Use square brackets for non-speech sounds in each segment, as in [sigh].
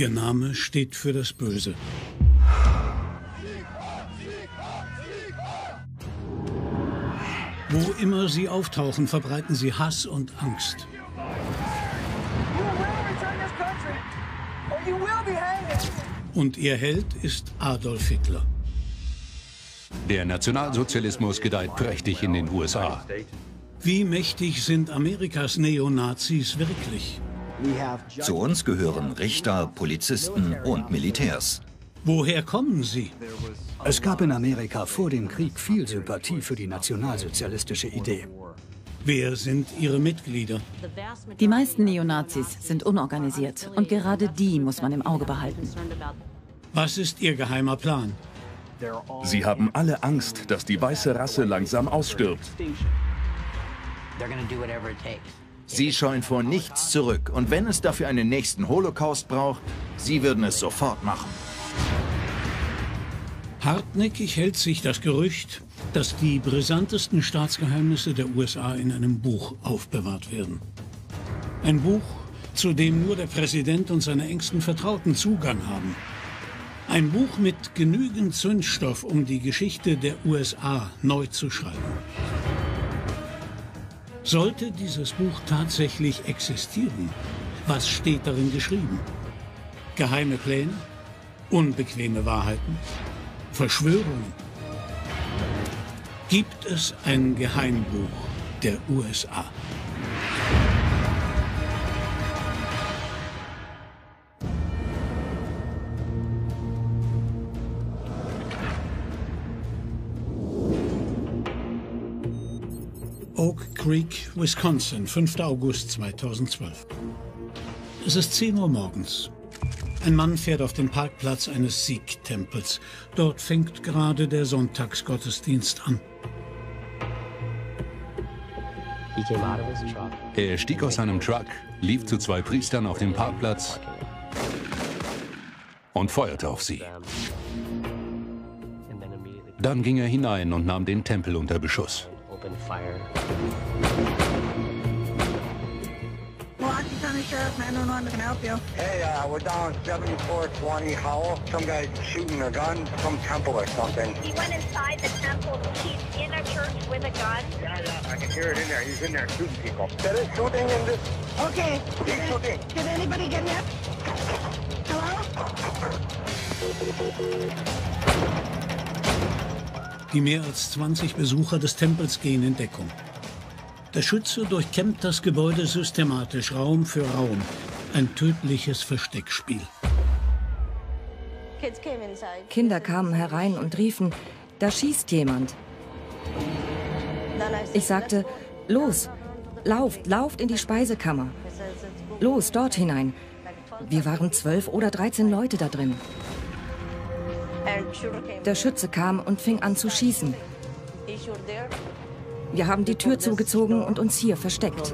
Ihr Name steht für das Böse. Wo immer sie auftauchen, verbreiten sie Hass und Angst. Und ihr Held ist Adolf Hitler. Der Nationalsozialismus gedeiht prächtig in den USA. Wie mächtig sind Amerikas Neonazis wirklich? Zu uns gehören Richter, Polizisten und Militärs. Woher kommen sie? Es gab in Amerika vor dem Krieg viel Sympathie für die nationalsozialistische Idee. Wer sind ihre Mitglieder? Die meisten Neonazis sind unorganisiert und gerade die muss man im Auge behalten. Was ist ihr geheimer Plan? Sie haben alle Angst, dass die weiße Rasse langsam ausstirbt. Sie scheuen vor nichts zurück und wenn es dafür einen nächsten Holocaust braucht, sie würden es sofort machen. Hartnäckig hält sich das Gerücht, dass die brisantesten Staatsgeheimnisse der USA in einem Buch aufbewahrt werden. Ein Buch, zu dem nur der Präsident und seine engsten Vertrauten Zugang haben. Ein Buch mit genügend Zündstoff, um die Geschichte der USA neu zu schreiben. Sollte dieses Buch tatsächlich existieren, was steht darin geschrieben? Geheime Pläne? Unbequeme Wahrheiten? Verschwörungen? Gibt es ein Geheimbuch der USA? Creek, Wisconsin, 5. August 2012. Es ist 10 Uhr morgens. Ein Mann fährt auf den Parkplatz eines Sikh-Tempels. Dort fängt gerade der Sonntagsgottesdienst an. Er stieg aus seinem Truck, lief zu zwei Priestern auf dem Parkplatz und feuerte auf sie. Dann ging er hinein und nahm den Tempel unter Beschuss. County Sheriff 911, can I help you? Hey, uh, we're down 7420 Howell. Some guy's shooting a gun, some temple or something. He went inside the temple. He's in a church with a gun. Yeah, yeah, I can hear it in there. He's in there shooting people. There is shooting in this. Okay. He's did, shooting. Did anybody get hit? Hello? Die mehr als 20 Besucher des Tempels gehen in Deckung. Der Schütze durchkämmt das Gebäude systematisch Raum für Raum. Ein tödliches Versteckspiel. Kinder kamen herein und riefen, da schießt jemand. Ich sagte, los, lauft, lauft in die Speisekammer. Los, dort hinein. Wir waren zwölf oder dreizehn Leute da drin. Der Schütze kam und fing an zu schießen. Wir haben die Tür zugezogen und uns hier versteckt.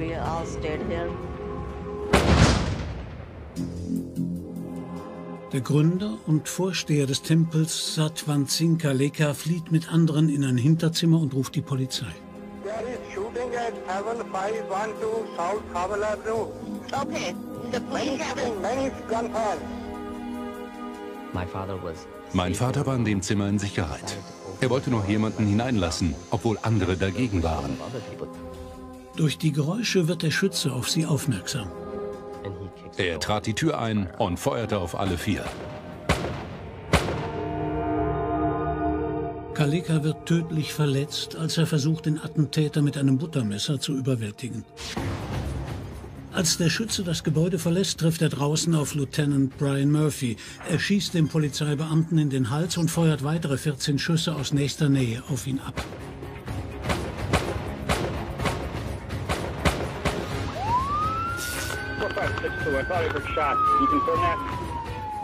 Der Gründer und Vorsteher des Tempels, Satwan Singh Kaleka, flieht mit anderen in ein Hinterzimmer und ruft die Polizei. There is shooting at 7512 South Howell Avenue. Okay. The police have. Many gunfire. Mein Vater war in dem Zimmer in Sicherheit. Er wollte noch jemanden hineinlassen, obwohl andere dagegen waren. Durch die Geräusche wird der Schütze auf sie aufmerksam. Er trat die Tür ein und feuerte auf alle vier. Kaleka wird tödlich verletzt, als er versucht, den Attentäter mit einem Buttermesser zu überwältigen. Als der Schütze das Gebäude verlässt, trifft er draußen auf Lieutenant Brian Murphy. Er schießt dem Polizeibeamten in den Hals und feuert weitere 14 Schüsse aus nächster Nähe auf ihn ab.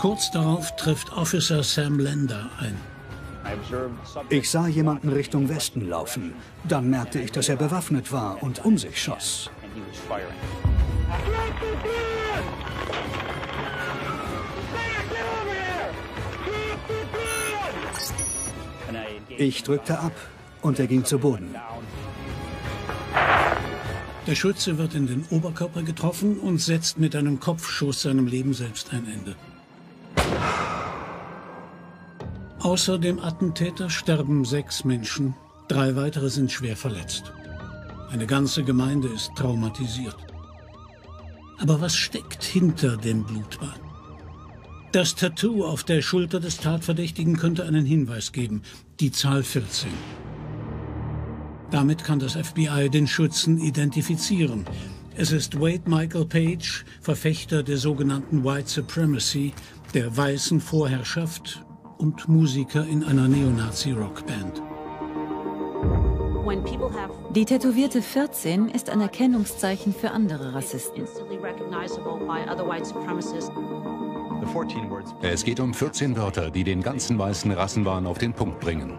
Kurz darauf trifft Officer Sam Lander ein. Ich sah jemanden Richtung Westen laufen. Dann merkte ich, dass er bewaffnet war und um sich schoss. Ich drückte ab und er ging zu Boden. Der Schütze wird in den Oberkörper getroffen und setzt mit einem Kopfschuss seinem Leben selbst ein Ende. Außer dem Attentäter sterben sechs Menschen, drei weitere sind schwer verletzt. Eine ganze Gemeinde ist traumatisiert. Aber was steckt hinter dem Blutbad? Das Tattoo auf der Schulter des Tatverdächtigen könnte einen Hinweis geben. Die Zahl 14. Damit kann das FBI den Schützen identifizieren. Es ist Wade Michael Page, Verfechter der sogenannten White Supremacy, der weißen Vorherrschaft und Musiker in einer Neonazi-Rockband. Die tätowierte 14 ist ein Erkennungszeichen für andere Rassisten. Es geht um 14 Wörter, die den ganzen weißen Rassenwahn auf den Punkt bringen.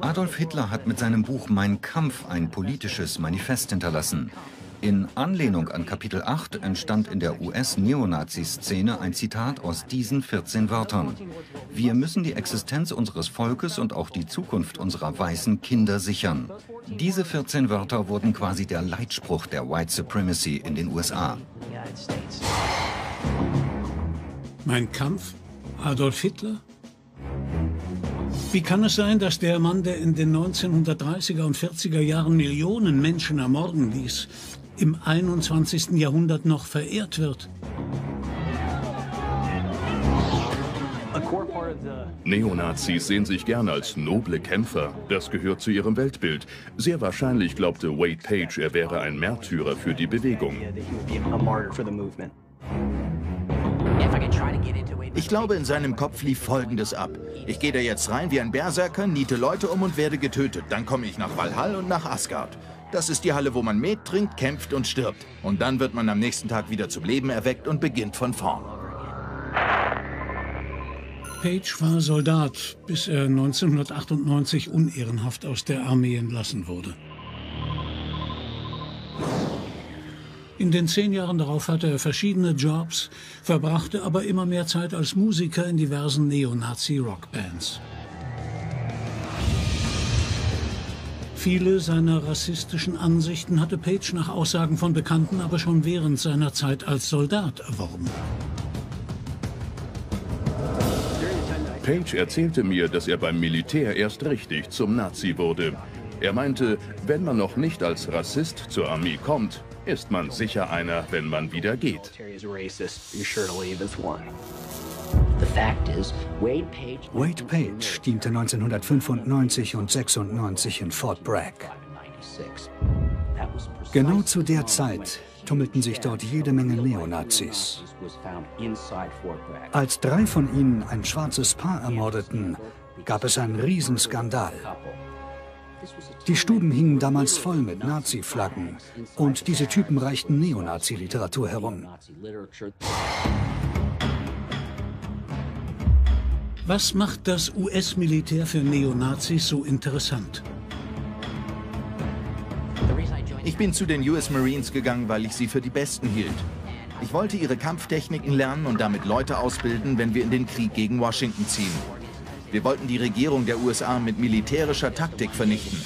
Adolf Hitler hat mit seinem Buch Mein Kampf ein politisches Manifest hinterlassen. In Anlehnung an Kapitel 8 entstand in der US-Neonazi-Szene ein Zitat aus diesen 14 Wörtern. Wir müssen die Existenz unseres Volkes und auch die Zukunft unserer weißen Kinder sichern. Diese 14 Wörter wurden quasi der Leitspruch der White Supremacy in den USA. Mein Kampf? Adolf Hitler? Wie kann es sein, dass der Mann, der in den 1930er und 40er Jahren Millionen Menschen ermorden ließ, im 21. Jahrhundert noch verehrt wird. Neonazis sehen sich gern als noble Kämpfer. Das gehört zu ihrem Weltbild. Sehr wahrscheinlich glaubte Wade Page, er wäre ein Märtyrer für die Bewegung. Ich glaube, in seinem Kopf lief Folgendes ab. Ich gehe da jetzt rein wie ein Berserker, niete Leute um und werde getötet. Dann komme ich nach Valhall und nach Asgard. Das ist die Halle, wo man Met trinkt, kämpft und stirbt. Und dann wird man am nächsten Tag wieder zum Leben erweckt und beginnt von vorn. Page war Soldat, bis er 1998 unehrenhaft aus der Armee entlassen wurde. In den zehn Jahren darauf hatte er verschiedene Jobs, verbrachte aber immer mehr Zeit als Musiker in diversen Neonazi-Rockbands. Viele seiner rassistischen Ansichten hatte Page nach Aussagen von Bekannten aber schon während seiner Zeit als Soldat erworben. Page erzählte mir, dass er beim Militär erst richtig zum Nazi wurde. Er meinte, wenn man noch nicht als Rassist zur Armee kommt, ist man sicher einer, wenn man wieder geht. Wade Page diente 1995 und 96 in Fort Bragg. Genau zu der Zeit tummelten sich dort jede Menge Neonazis. Als drei von ihnen ein schwarzes Paar ermordeten, gab es einen Riesenskandal. Die Stuben hingen damals voll mit Nazi-Flaggen und diese Typen reichten Neonazi-Literatur herum. Was macht das US-Militär für Neonazis so interessant? Ich bin zu den US Marines gegangen, weil ich sie für die Besten hielt. Ich wollte ihre Kampftechniken lernen und damit Leute ausbilden, wenn wir in den Krieg gegen Washington ziehen. Wir wollten die Regierung der USA mit militärischer Taktik vernichten.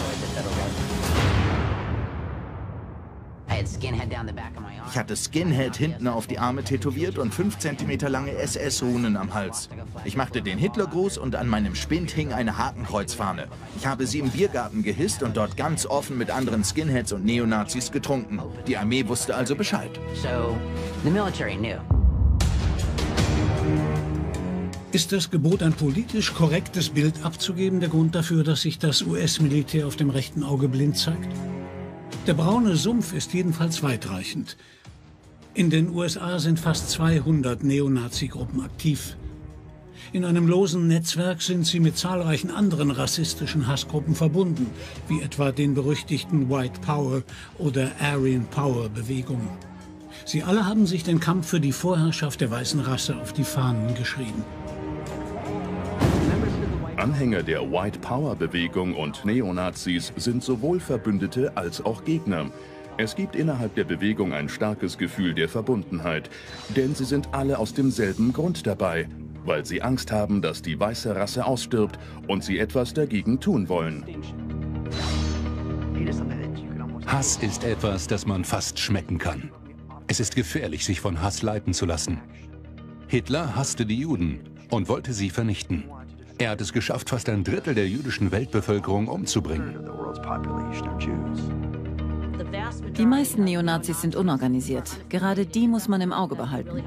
Ich hatte Skinhead hinten auf die Arme tätowiert und 5 cm lange SS-Runen am Hals. Ich machte den Hitlergruß und an meinem Spind hing eine Hakenkreuzfahne. Ich habe sie im Biergarten gehisst und dort ganz offen mit anderen Skinheads und Neonazis getrunken. Die Armee wusste also Bescheid. Ist das Gebot, ein politisch korrektes Bild abzugeben, der Grund dafür, dass sich das US-Militär auf dem rechten Auge blind zeigt? Der braune Sumpf ist jedenfalls weitreichend. In den USA sind fast 200 Neonazi-Gruppen aktiv. In einem losen Netzwerk sind sie mit zahlreichen anderen rassistischen Hassgruppen verbunden, wie etwa den berüchtigten White Power oder Aryan Power Bewegungen. Sie alle haben sich den Kampf für die Vorherrschaft der weißen Rasse auf die Fahnen geschrieben. Anhänger der White Power Bewegung und Neonazis sind sowohl Verbündete als auch Gegner. Es gibt innerhalb der Bewegung ein starkes Gefühl der Verbundenheit, denn sie sind alle aus demselben Grund dabei, weil sie Angst haben, dass die weiße Rasse ausstirbt und sie etwas dagegen tun wollen. Hass ist etwas, das man fast schmecken kann. Es ist gefährlich, sich von Hass leiten zu lassen. Hitler hasste die Juden und wollte sie vernichten. Er hat es geschafft, fast ein Drittel der jüdischen Weltbevölkerung umzubringen. Die meisten Neonazis sind unorganisiert. Gerade die muss man im Auge behalten.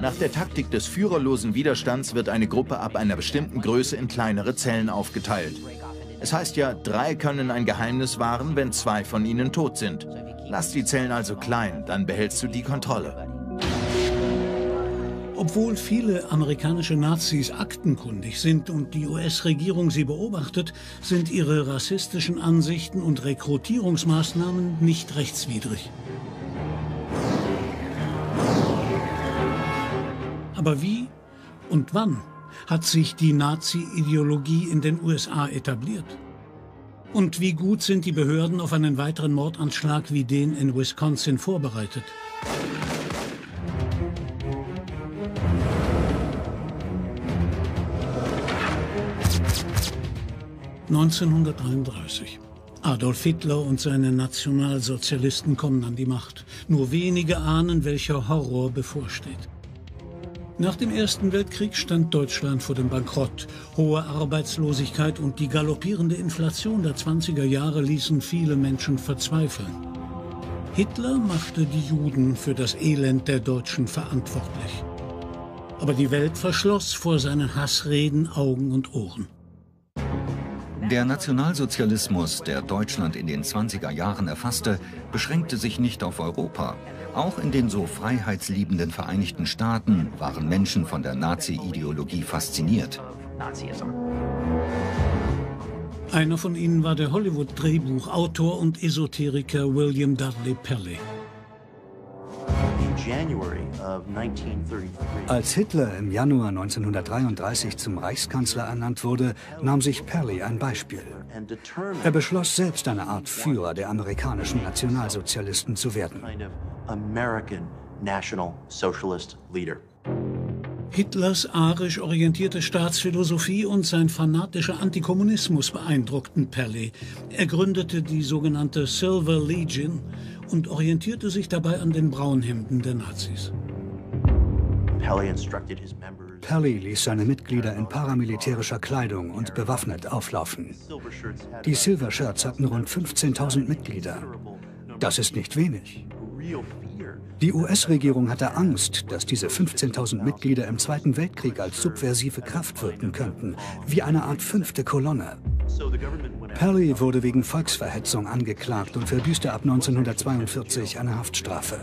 Nach der Taktik des führerlosen Widerstands wird eine Gruppe ab einer bestimmten Größe in kleinere Zellen aufgeteilt. Es heißt ja, drei können ein Geheimnis wahren, wenn zwei von ihnen tot sind. Lass die Zellen also klein, dann behältst du die Kontrolle. Obwohl viele amerikanische Nazis aktenkundig sind und die US-Regierung sie beobachtet, sind ihre rassistischen Ansichten und Rekrutierungsmaßnahmen nicht rechtswidrig. Aber wie und wann hat sich die Nazi-Ideologie in den USA etabliert? Und wie gut sind die Behörden auf einen weiteren Mordanschlag wie den in Wisconsin vorbereitet? 1933. Adolf Hitler und seine Nationalsozialisten kommen an die Macht. Nur wenige ahnen, welcher Horror bevorsteht. Nach dem Ersten Weltkrieg stand Deutschland vor dem Bankrott. Hohe Arbeitslosigkeit und die galoppierende Inflation der 20er Jahre ließen viele Menschen verzweifeln. Hitler machte die Juden für das Elend der Deutschen verantwortlich. Aber die Welt verschloss vor seinen Hassreden Augen und Ohren. Der Nationalsozialismus, der Deutschland in den 20er Jahren erfasste, beschränkte sich nicht auf Europa. Auch in den so freiheitsliebenden Vereinigten Staaten waren Menschen von der Nazi-Ideologie fasziniert. Einer von ihnen war der Hollywood-Drehbuchautor und Esoteriker William Dudley Pelley. Als Hitler im Januar 1933 zum Reichskanzler ernannt wurde, nahm sich Perry ein Beispiel. Er beschloss selbst eine Art Führer der amerikanischen Nationalsozialisten zu werden. Hitlers arisch orientierte Staatsphilosophie und sein fanatischer Antikommunismus beeindruckten Perry. Er gründete die sogenannte Silver Legion und orientierte sich dabei an den Braunhemden der Nazis. Pelly ließ seine Mitglieder in paramilitärischer Kleidung und bewaffnet auflaufen. Die Silver Shirts hatten rund 15.000 Mitglieder. Das ist nicht wenig. Die US-Regierung hatte Angst, dass diese 15.000 Mitglieder im Zweiten Weltkrieg als subversive Kraft wirken könnten, wie eine Art fünfte Kolonne. Perry wurde wegen Volksverhetzung angeklagt und verbüßte ab 1942 eine Haftstrafe.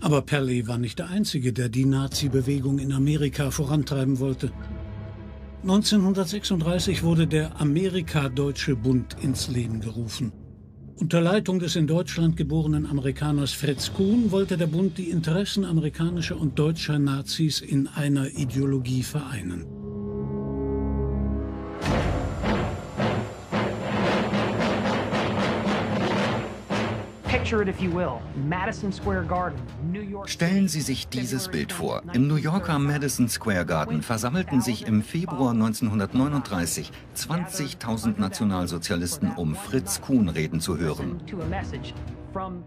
Aber Perry war nicht der Einzige, der die Nazi-Bewegung in Amerika vorantreiben wollte. 1936 wurde der Amerika-Deutsche Bund ins Leben gerufen. Unter Leitung des in Deutschland geborenen Amerikaners Fritz Kuhn wollte der Bund die Interessen amerikanischer und deutscher Nazis in einer Ideologie vereinen. Stellen Sie sich dieses Bild vor. Im New Yorker Madison Square Garden versammelten sich im Februar 1939 20.000 Nationalsozialisten, um Fritz Kuhn reden zu hören.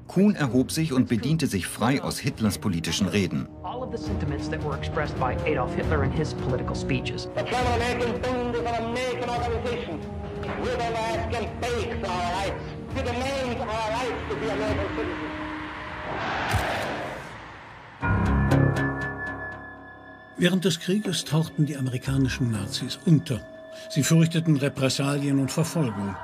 Kuhn erhob sich und bediente sich frei aus Hitlers politischen Reden. We're the last can fake our rights. We demand our rights to be American citizens. Während des Krieges tauchten die amerikanischen Nazis unter. Sie fürchteten Repressalien und Verfolgung.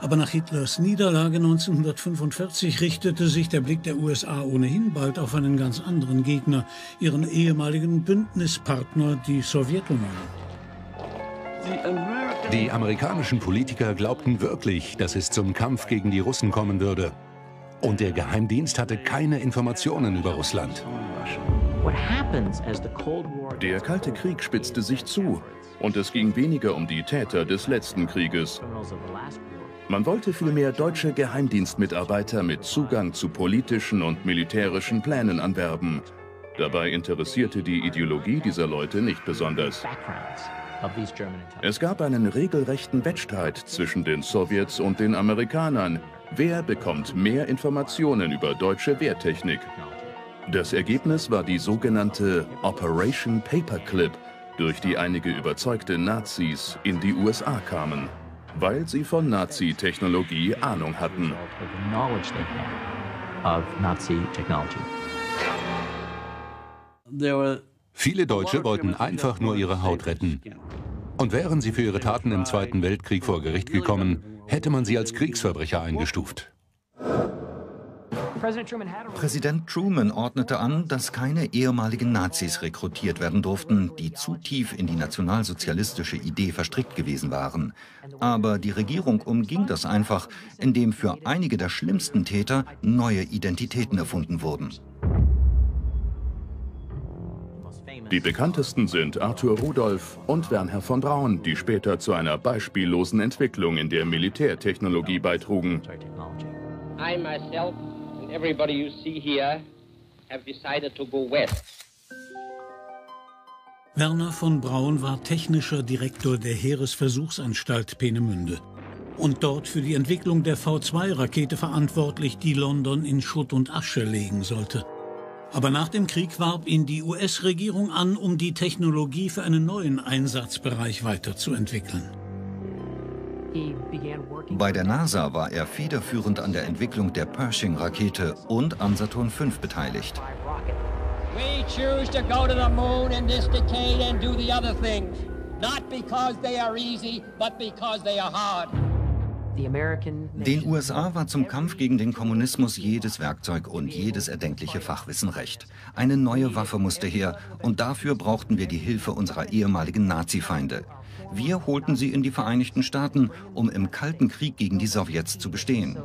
Aber nach Hitlers Niederlage 1945 richtete sich der Blick der USA ohnehin bald auf einen ganz anderen Gegner, ihren ehemaligen Bündnispartner, die Sowjetunion. Die amerikanischen Politiker glaubten wirklich, dass es zum Kampf gegen die Russen kommen würde. Und der Geheimdienst hatte keine Informationen über Russland. Der Kalte Krieg spitzte sich zu und es ging weniger um die Täter des letzten Krieges. Man wollte vielmehr deutsche Geheimdienstmitarbeiter mit Zugang zu politischen und militärischen Plänen anwerben. Dabei interessierte die Ideologie dieser Leute nicht besonders. Es gab einen regelrechten Wettstreit zwischen den Sowjets und den Amerikanern. Wer bekommt mehr Informationen über deutsche Wehrtechnik? Das Ergebnis war die sogenannte Operation Paperclip, durch die einige überzeugte Nazis in die USA kamen, weil sie von Nazi-Technologie Ahnung hatten. Viele Deutsche wollten einfach nur ihre Haut retten. Und wären sie für ihre Taten im Zweiten Weltkrieg vor Gericht gekommen, hätte man sie als Kriegsverbrecher eingestuft. Präsident Truman ordnete an, dass keine ehemaligen Nazis rekrutiert werden durften, die zu tief in die nationalsozialistische Idee verstrickt gewesen waren. Aber die Regierung umging das einfach, indem für einige der schlimmsten Täter neue Identitäten erfunden wurden. Die bekanntesten sind Arthur Rudolph und Wernher von Braun, die später zu einer beispiellosen Entwicklung in der Militärtechnologie beitrugen. I myself and everybody you see here have decided to go west. Werner von Braun war technischer Direktor der Heeresversuchsanstalt Peenemünde und dort für die Entwicklung der V2-Rakete verantwortlich, die London in Schutt und Asche legen sollte. Aber nach dem Krieg warb ihn die US-Regierung an, um die Technologie für einen neuen Einsatzbereich weiterzuentwickeln. Bei der NASA war er federführend an der Entwicklung der Pershing-Rakete und an Saturn V beteiligt. We choose to go to the moon in this decade and do the other things. Not because they are easy, but because they are hard. Den USA war zum Kampf gegen den Kommunismus jedes Werkzeug und jedes erdenkliche Fachwissen recht. Eine neue Waffe musste her und dafür brauchten wir die Hilfe unserer ehemaligen Nazi-Feinde. Wir holten sie in die Vereinigten Staaten, um im Kalten Krieg gegen die Sowjets zu bestehen.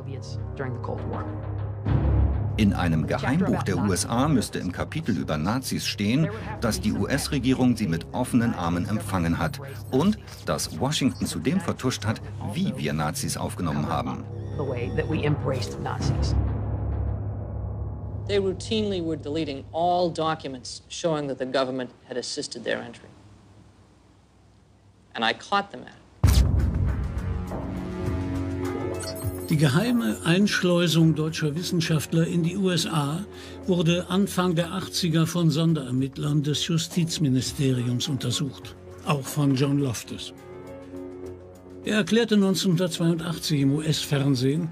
In einem Geheimbuch der USA müsste im Kapitel über Nazis stehen, dass die US-Regierung sie mit offenen Armen empfangen hat und dass Washington zudem vertuscht hat, wie wir Nazis aufgenommen haben. They routinely were deleting all documents showing that the government had assisted their entry. And I caught them at it. Die geheime Einschleusung deutscher Wissenschaftler in die USA wurde Anfang der 80er von Sonderermittlern des Justizministeriums untersucht, auch von John Loftus. Er erklärte 1982 im US-Fernsehen,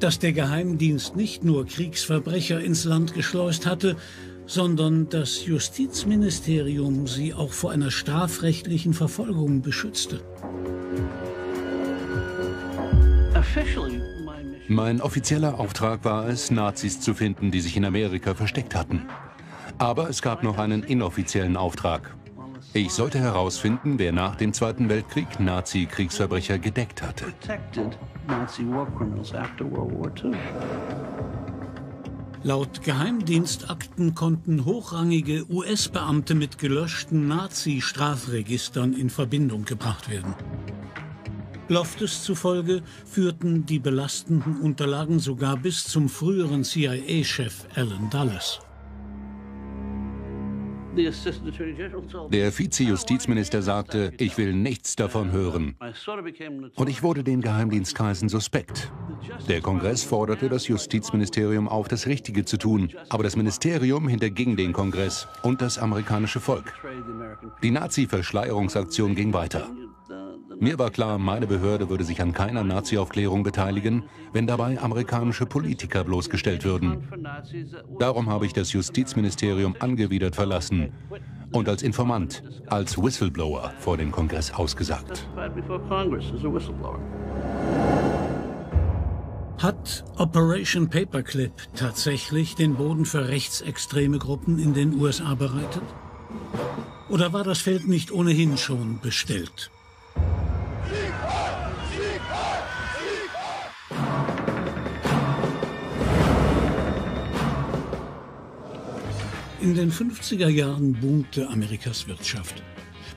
dass der Geheimdienst nicht nur Kriegsverbrecher ins Land geschleust hatte, sondern das Justizministerium sie auch vor einer strafrechtlichen Verfolgung beschützte. Mein offizieller Auftrag war es, Nazis zu finden, die sich in Amerika versteckt hatten. Aber es gab noch einen inoffiziellen Auftrag. Ich sollte herausfinden, wer nach dem Zweiten Weltkrieg Nazi-Kriegsverbrecher gedeckt hatte. Laut Geheimdienstakten konnten hochrangige US-Beamte mit gelöschten Nazi-Strafregistern in Verbindung gebracht werden. Loftus zufolge führten die belastenden Unterlagen sogar bis zum früheren CIA-Chef Alan Dulles. Der Vize-Justizminister sagte, ich will nichts davon hören. Und ich wurde den Geheimdienstkreisen suspekt. Der Kongress forderte das Justizministerium auf, das Richtige zu tun. Aber das Ministerium hinterging den Kongress und das amerikanische Volk. Die Nazi-Verschleierungsaktion ging weiter. Mir war klar, meine Behörde würde sich an keiner Nazi-Aufklärung beteiligen, wenn dabei amerikanische Politiker bloßgestellt würden. Darum habe ich das Justizministerium angewidert verlassen und als Informant, als Whistleblower vor dem Kongress ausgesagt. Hat Operation Paperclip tatsächlich den Boden für rechtsextreme Gruppen in den USA bereitet? Oder war das Feld nicht ohnehin schon bestellt? In den 50er Jahren boomte Amerikas Wirtschaft.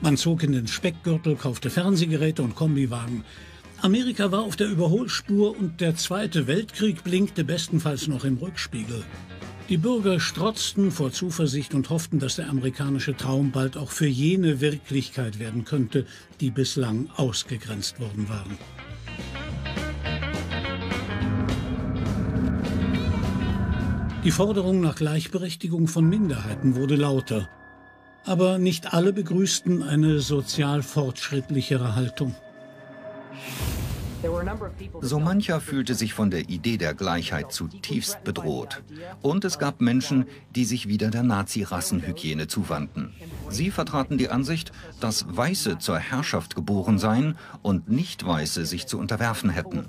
Man zog in den Speckgürtel, kaufte Fernsehgeräte und Kombiwagen. Amerika war auf der Überholspur und der Zweite Weltkrieg blinkte bestenfalls noch im Rückspiegel. Die Bürger strotzten vor Zuversicht und hofften, dass der amerikanische Traum bald auch für jene Wirklichkeit werden könnte, die bislang ausgegrenzt worden waren. Die Forderung nach Gleichberechtigung von Minderheiten wurde lauter. Aber nicht alle begrüßten eine sozial fortschrittlichere Haltung. So mancher fühlte sich von der Idee der Gleichheit zutiefst bedroht. Und es gab Menschen, die sich wieder der Nazi-Rassenhygiene zuwandten. Sie vertraten die Ansicht, dass Weiße zur Herrschaft geboren seien und Nicht-Weiße sich zu unterwerfen hätten.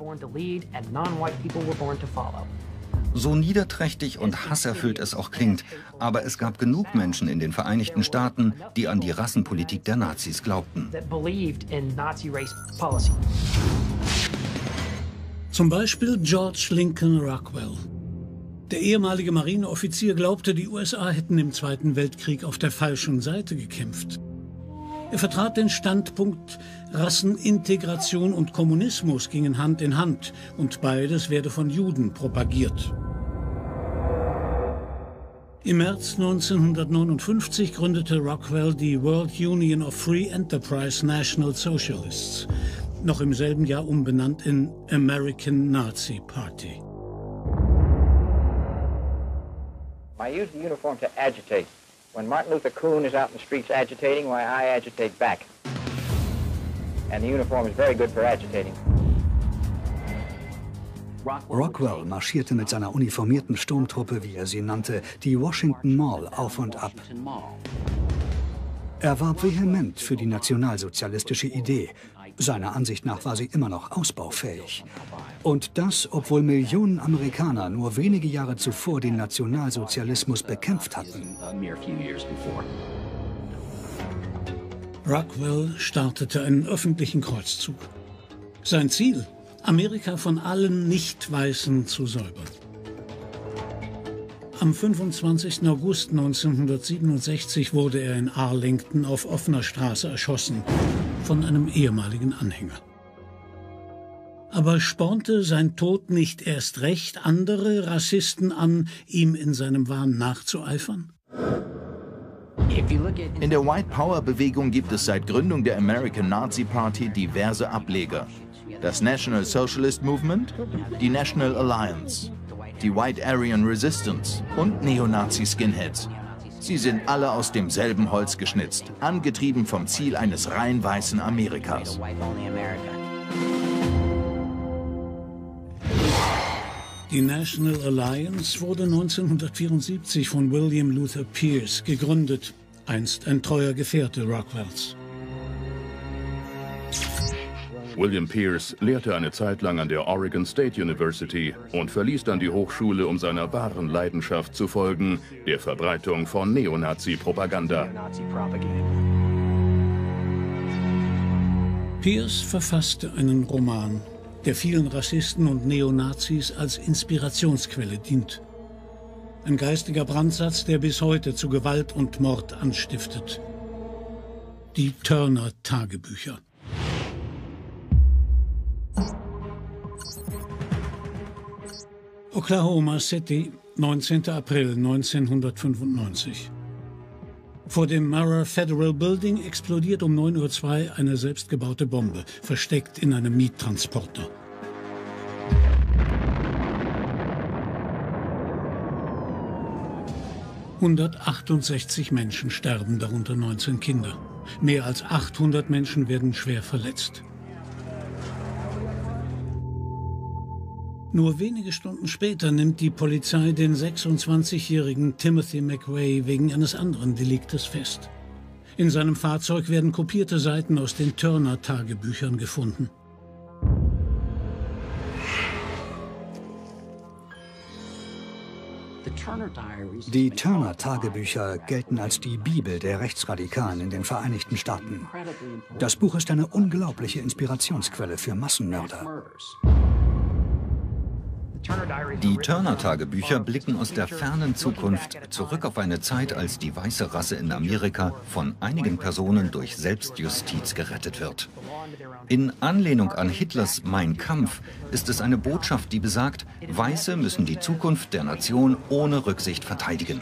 So niederträchtig und hasserfüllt es auch klingt, aber es gab genug Menschen in den Vereinigten Staaten, die an die Rassenpolitik der Nazis glaubten. Zum Beispiel George Lincoln Rockwell. Der ehemalige Marineoffizier glaubte, die USA hätten im Zweiten Weltkrieg auf der falschen Seite gekämpft. Er vertrat den Standpunkt, Rassenintegration und Kommunismus gingen Hand in Hand und beides werde von Juden propagiert. Im März 1959 gründete Rockwell die World Union of Free Enterprise National Socialists, noch im selben Jahr umbenannt in American Nazi Party. I use the uniform to agitate. When Martin Luther Kuhn is out in the streets agitating, why I agitate back. And the uniform is very good for agitating. Rockwell marschierte mit seiner uniformierten Sturmtruppe, wie er sie nannte, die Washington Mall auf und ab. Er warb vehement für die nationalsozialistische Idee. Seiner Ansicht nach war sie immer noch ausbaufähig. Und das, obwohl Millionen Amerikaner nur wenige Jahre zuvor den Nationalsozialismus bekämpft hatten. Rockwell startete einen öffentlichen Kreuzzug. Sein Ziel, Amerika von allen Nicht-Weißen zu säubern. Am 25. August 1967 wurde er in Arlington auf offener Straße erschossen von einem ehemaligen Anhänger. Aber spornte sein Tod nicht erst recht andere Rassisten an, ihm in seinem Wahn nachzueifern? In der White Power Bewegung gibt es seit Gründung der American Nazi Party diverse Ableger das National Socialist Movement, die National Alliance, die White Aryan Resistance und Neonazi-Skinheads. Sie sind alle aus demselben Holz geschnitzt, angetrieben vom Ziel eines rein weißen Amerikas. Die National Alliance wurde 1974 von William Luther Pierce gegründet, einst ein treuer Gefährte Rockwells. William Pierce lehrte eine Zeit lang an der Oregon State University und verließ dann die Hochschule, um seiner wahren Leidenschaft zu folgen, der Verbreitung von Neonazi-Propaganda. Pierce verfasste einen Roman, der vielen Rassisten und Neonazis als Inspirationsquelle dient. Ein geistiger Brandsatz, der bis heute zu Gewalt und Mord anstiftet. Die Turner-Tagebücher. Oklahoma City, 19. April 1995. Vor dem Mara Federal Building explodiert um 9.02 Uhr eine selbstgebaute Bombe, versteckt in einem Miettransporter. »168 Menschen sterben, darunter 19 Kinder. Mehr als 800 Menschen werden schwer verletzt. Nur wenige Stunden später nimmt die Polizei den 26-jährigen Timothy McVeigh wegen eines anderen Deliktes fest. In seinem Fahrzeug werden kopierte Seiten aus den Turner-Tagebüchern gefunden. Die Turner-Tagebücher gelten als die Bibel der Rechtsradikalen in den Vereinigten Staaten. Das Buch ist eine unglaubliche Inspirationsquelle für Massenmörder. Die Turner-Tagebücher blicken aus der fernen Zukunft zurück auf eine Zeit, als die weiße Rasse in Amerika von einigen Personen durch Selbstjustiz gerettet wird. In Anlehnung an Hitlers Mein Kampf ist es eine Botschaft, die besagt, Weiße müssen die Zukunft der Nation ohne Rücksicht verteidigen.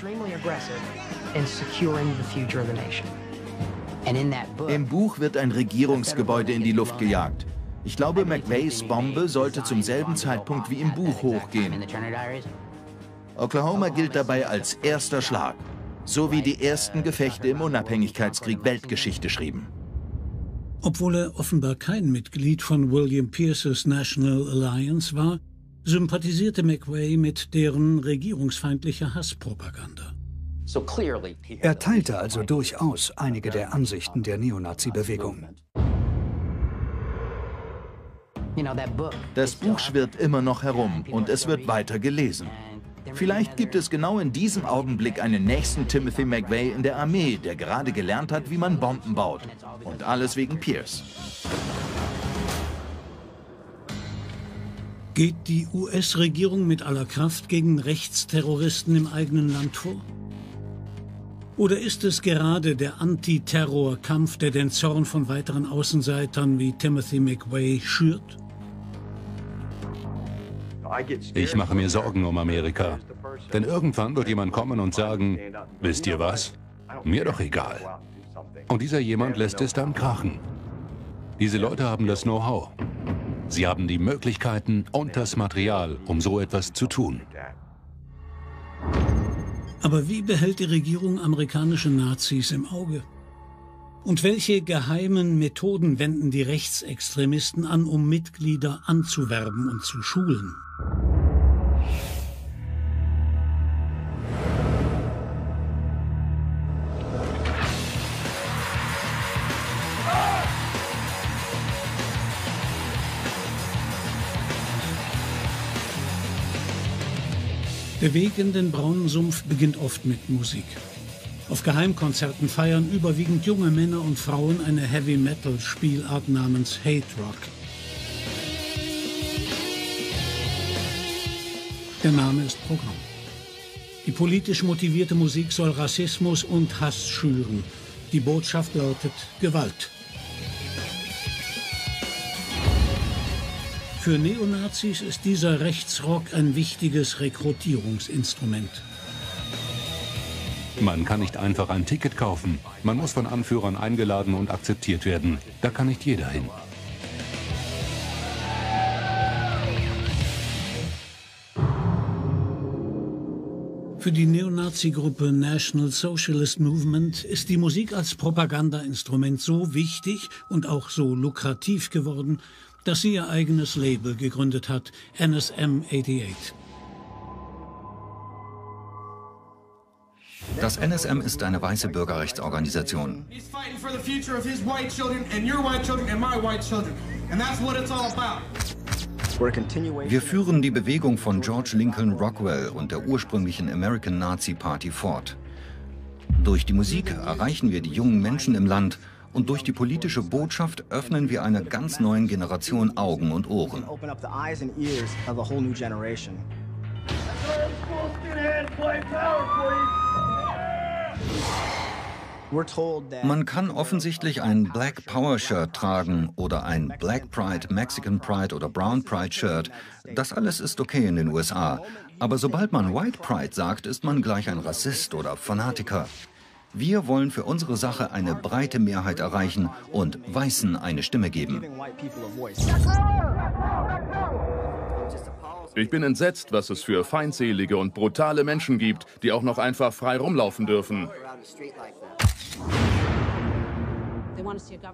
Im Buch wird ein Regierungsgebäude in die Luft gejagt. Ich glaube, McVeighs Bombe sollte zum selben Zeitpunkt wie im Buch hochgehen. Oklahoma gilt dabei als erster Schlag, so wie die ersten Gefechte im Unabhängigkeitskrieg Weltgeschichte schrieben. Obwohl er offenbar kein Mitglied von William Pierces National Alliance war, sympathisierte McVeigh mit deren regierungsfeindlicher Hasspropaganda. Er teilte also durchaus einige der Ansichten der Neonazi-Bewegung. Das Buch schwirrt immer noch herum und es wird weiter gelesen. Vielleicht gibt es genau in diesem Augenblick einen nächsten Timothy McVeigh in der Armee, der gerade gelernt hat, wie man Bomben baut. Und alles wegen Pierce. Geht die US-Regierung mit aller Kraft gegen Rechtsterroristen im eigenen Land vor? Oder ist es gerade der Antiterrorkampf, der den Zorn von weiteren Außenseitern wie Timothy McVeigh schürt? Ich mache mir Sorgen um Amerika. Denn irgendwann wird jemand kommen und sagen, wisst ihr was? Mir doch egal. Und dieser jemand lässt es dann krachen. Diese Leute haben das Know-how. Sie haben die Möglichkeiten und das Material, um so etwas zu tun. Aber wie behält die Regierung amerikanische Nazis im Auge? Und welche geheimen Methoden wenden die Rechtsextremisten an, um Mitglieder anzuwerben und zu schulen? Der Weg in den braunen Sumpf beginnt oft mit Musik. Auf Geheimkonzerten feiern überwiegend junge Männer und Frauen eine Heavy-Metal-Spielart namens Hate Rock. Der Name ist Programm. Die politisch motivierte Musik soll Rassismus und Hass schüren. Die Botschaft lautet Gewalt. Für Neonazis ist dieser Rechtsrock ein wichtiges Rekrutierungsinstrument. Man kann nicht einfach ein Ticket kaufen. Man muss von Anführern eingeladen und akzeptiert werden. Da kann nicht jeder hin. Für die Neonazi-Gruppe National Socialist Movement ist die Musik als Propagandainstrument so wichtig und auch so lukrativ geworden, dass sie ihr eigenes Label gegründet hat, NSM 88. Das NSM ist eine weiße Bürgerrechtsorganisation. Wir führen die Bewegung von George Lincoln Rockwell und der ursprünglichen American Nazi Party fort. Durch die Musik erreichen wir die jungen Menschen im Land und durch die politische Botschaft öffnen wir einer ganz neuen Generation Augen und Ohren. Man kann offensichtlich ein Black Power Shirt tragen oder ein Black Pride, Mexican Pride oder Brown Pride Shirt. Das alles ist okay in den USA. Aber sobald man White Pride sagt, ist man gleich ein Rassist oder Fanatiker. Wir wollen für unsere Sache eine breite Mehrheit erreichen und Weißen eine Stimme geben. Ich bin entsetzt, was es für feindselige und brutale Menschen gibt, die auch noch einfach frei rumlaufen dürfen.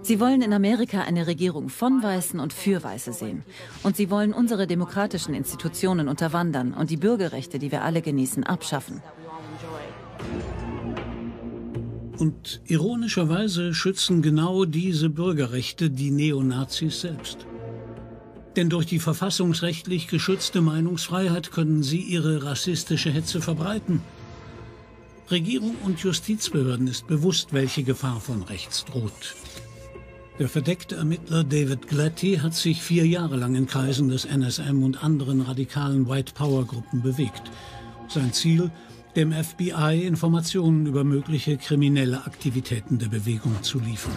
Sie wollen in Amerika eine Regierung von Weißen und für Weiße sehen. Und sie wollen unsere demokratischen Institutionen unterwandern und die Bürgerrechte, die wir alle genießen, abschaffen. Und ironischerweise schützen genau diese Bürgerrechte die Neonazis selbst. Denn durch die verfassungsrechtlich geschützte Meinungsfreiheit können sie ihre rassistische Hetze verbreiten. Regierung und Justizbehörden ist bewusst, welche Gefahr von rechts droht. Der verdeckte Ermittler David Glatty hat sich vier Jahre lang in Kreisen des NSM und anderen radikalen White Power Gruppen bewegt. Sein Ziel, dem FBI Informationen über mögliche kriminelle Aktivitäten der Bewegung zu liefern.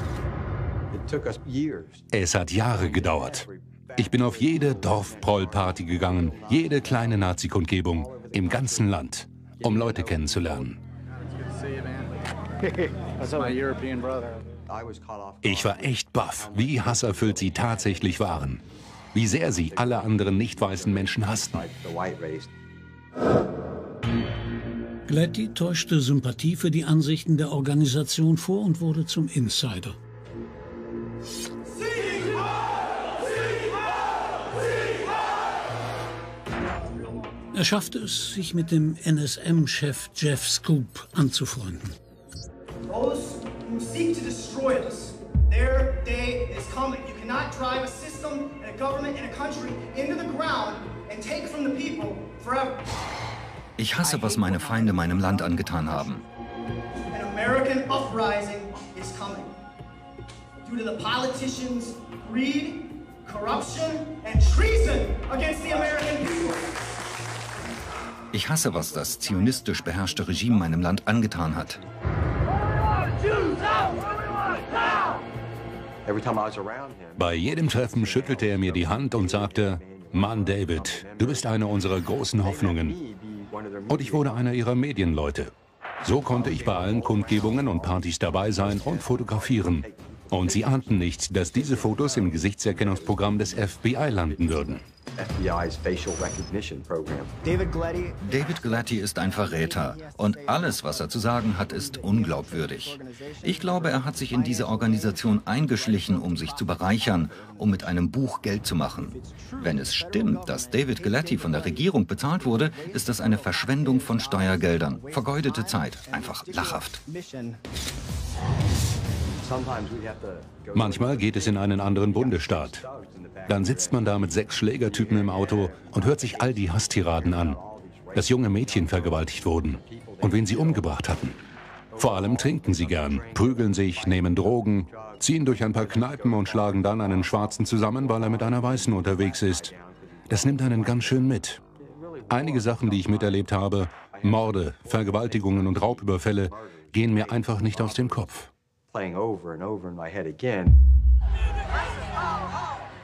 Es hat Jahre gedauert. Ich bin auf jede Dorfproll-Party gegangen, jede kleine Nazi-Kundgebung im ganzen Land, um Leute kennenzulernen. [laughs] Ich war echt baff, wie hasserfüllt sie tatsächlich waren. Wie sehr sie alle anderen nicht weißen Menschen hassten. Glatty täuschte Sympathie für die Ansichten der Organisation vor und wurde zum Insider. Er schaffte es, sich mit dem NSM-Chef Jeff Scoop anzufreunden. Those who seek to destroy us, their day is coming. You cannot drive a system and a government and a country into the ground and take from the people forever. Ich hasse, was meine Feinde meinem Land angetan haben. An American uprising is coming. Due to the politicians' greed, corruption, and treason against the American people. Ich hasse, was das zionistisch beherrschte Regime meinem Land angetan hat. Bei jedem Treffen schüttelte er mir die Hand und sagte, Mann David, du bist eine unserer großen Hoffnungen. Und ich wurde einer ihrer Medienleute. So konnte ich bei allen Kundgebungen und Partys dabei sein und fotografieren. Und sie ahnten nicht, dass diese Fotos im Gesichtserkennungsprogramm des FBI landen würden. David Glatty ist ein Verräter und alles, was er zu sagen hat, ist unglaubwürdig. Ich glaube, er hat sich in diese Organisation eingeschlichen, um sich zu bereichern, um mit einem Buch Geld zu machen. Wenn es stimmt, dass David Glatty von der Regierung bezahlt wurde, ist das eine Verschwendung von Steuergeldern, vergeudete Zeit, einfach lachhaft. Manchmal geht es in einen anderen Bundesstaat. Dann sitzt man da mit sechs Schlägertypen im Auto und hört sich all die Hasstiraden an, dass junge Mädchen vergewaltigt wurden und wen sie umgebracht hatten. Vor allem trinken sie gern, prügeln sich, nehmen Drogen, ziehen durch ein paar Kneipen und schlagen dann einen Schwarzen zusammen, weil er mit einer Weißen unterwegs ist. Das nimmt einen ganz schön mit. Einige Sachen, die ich miterlebt habe, Morde, Vergewaltigungen und Raubüberfälle, gehen mir einfach nicht aus dem Kopf.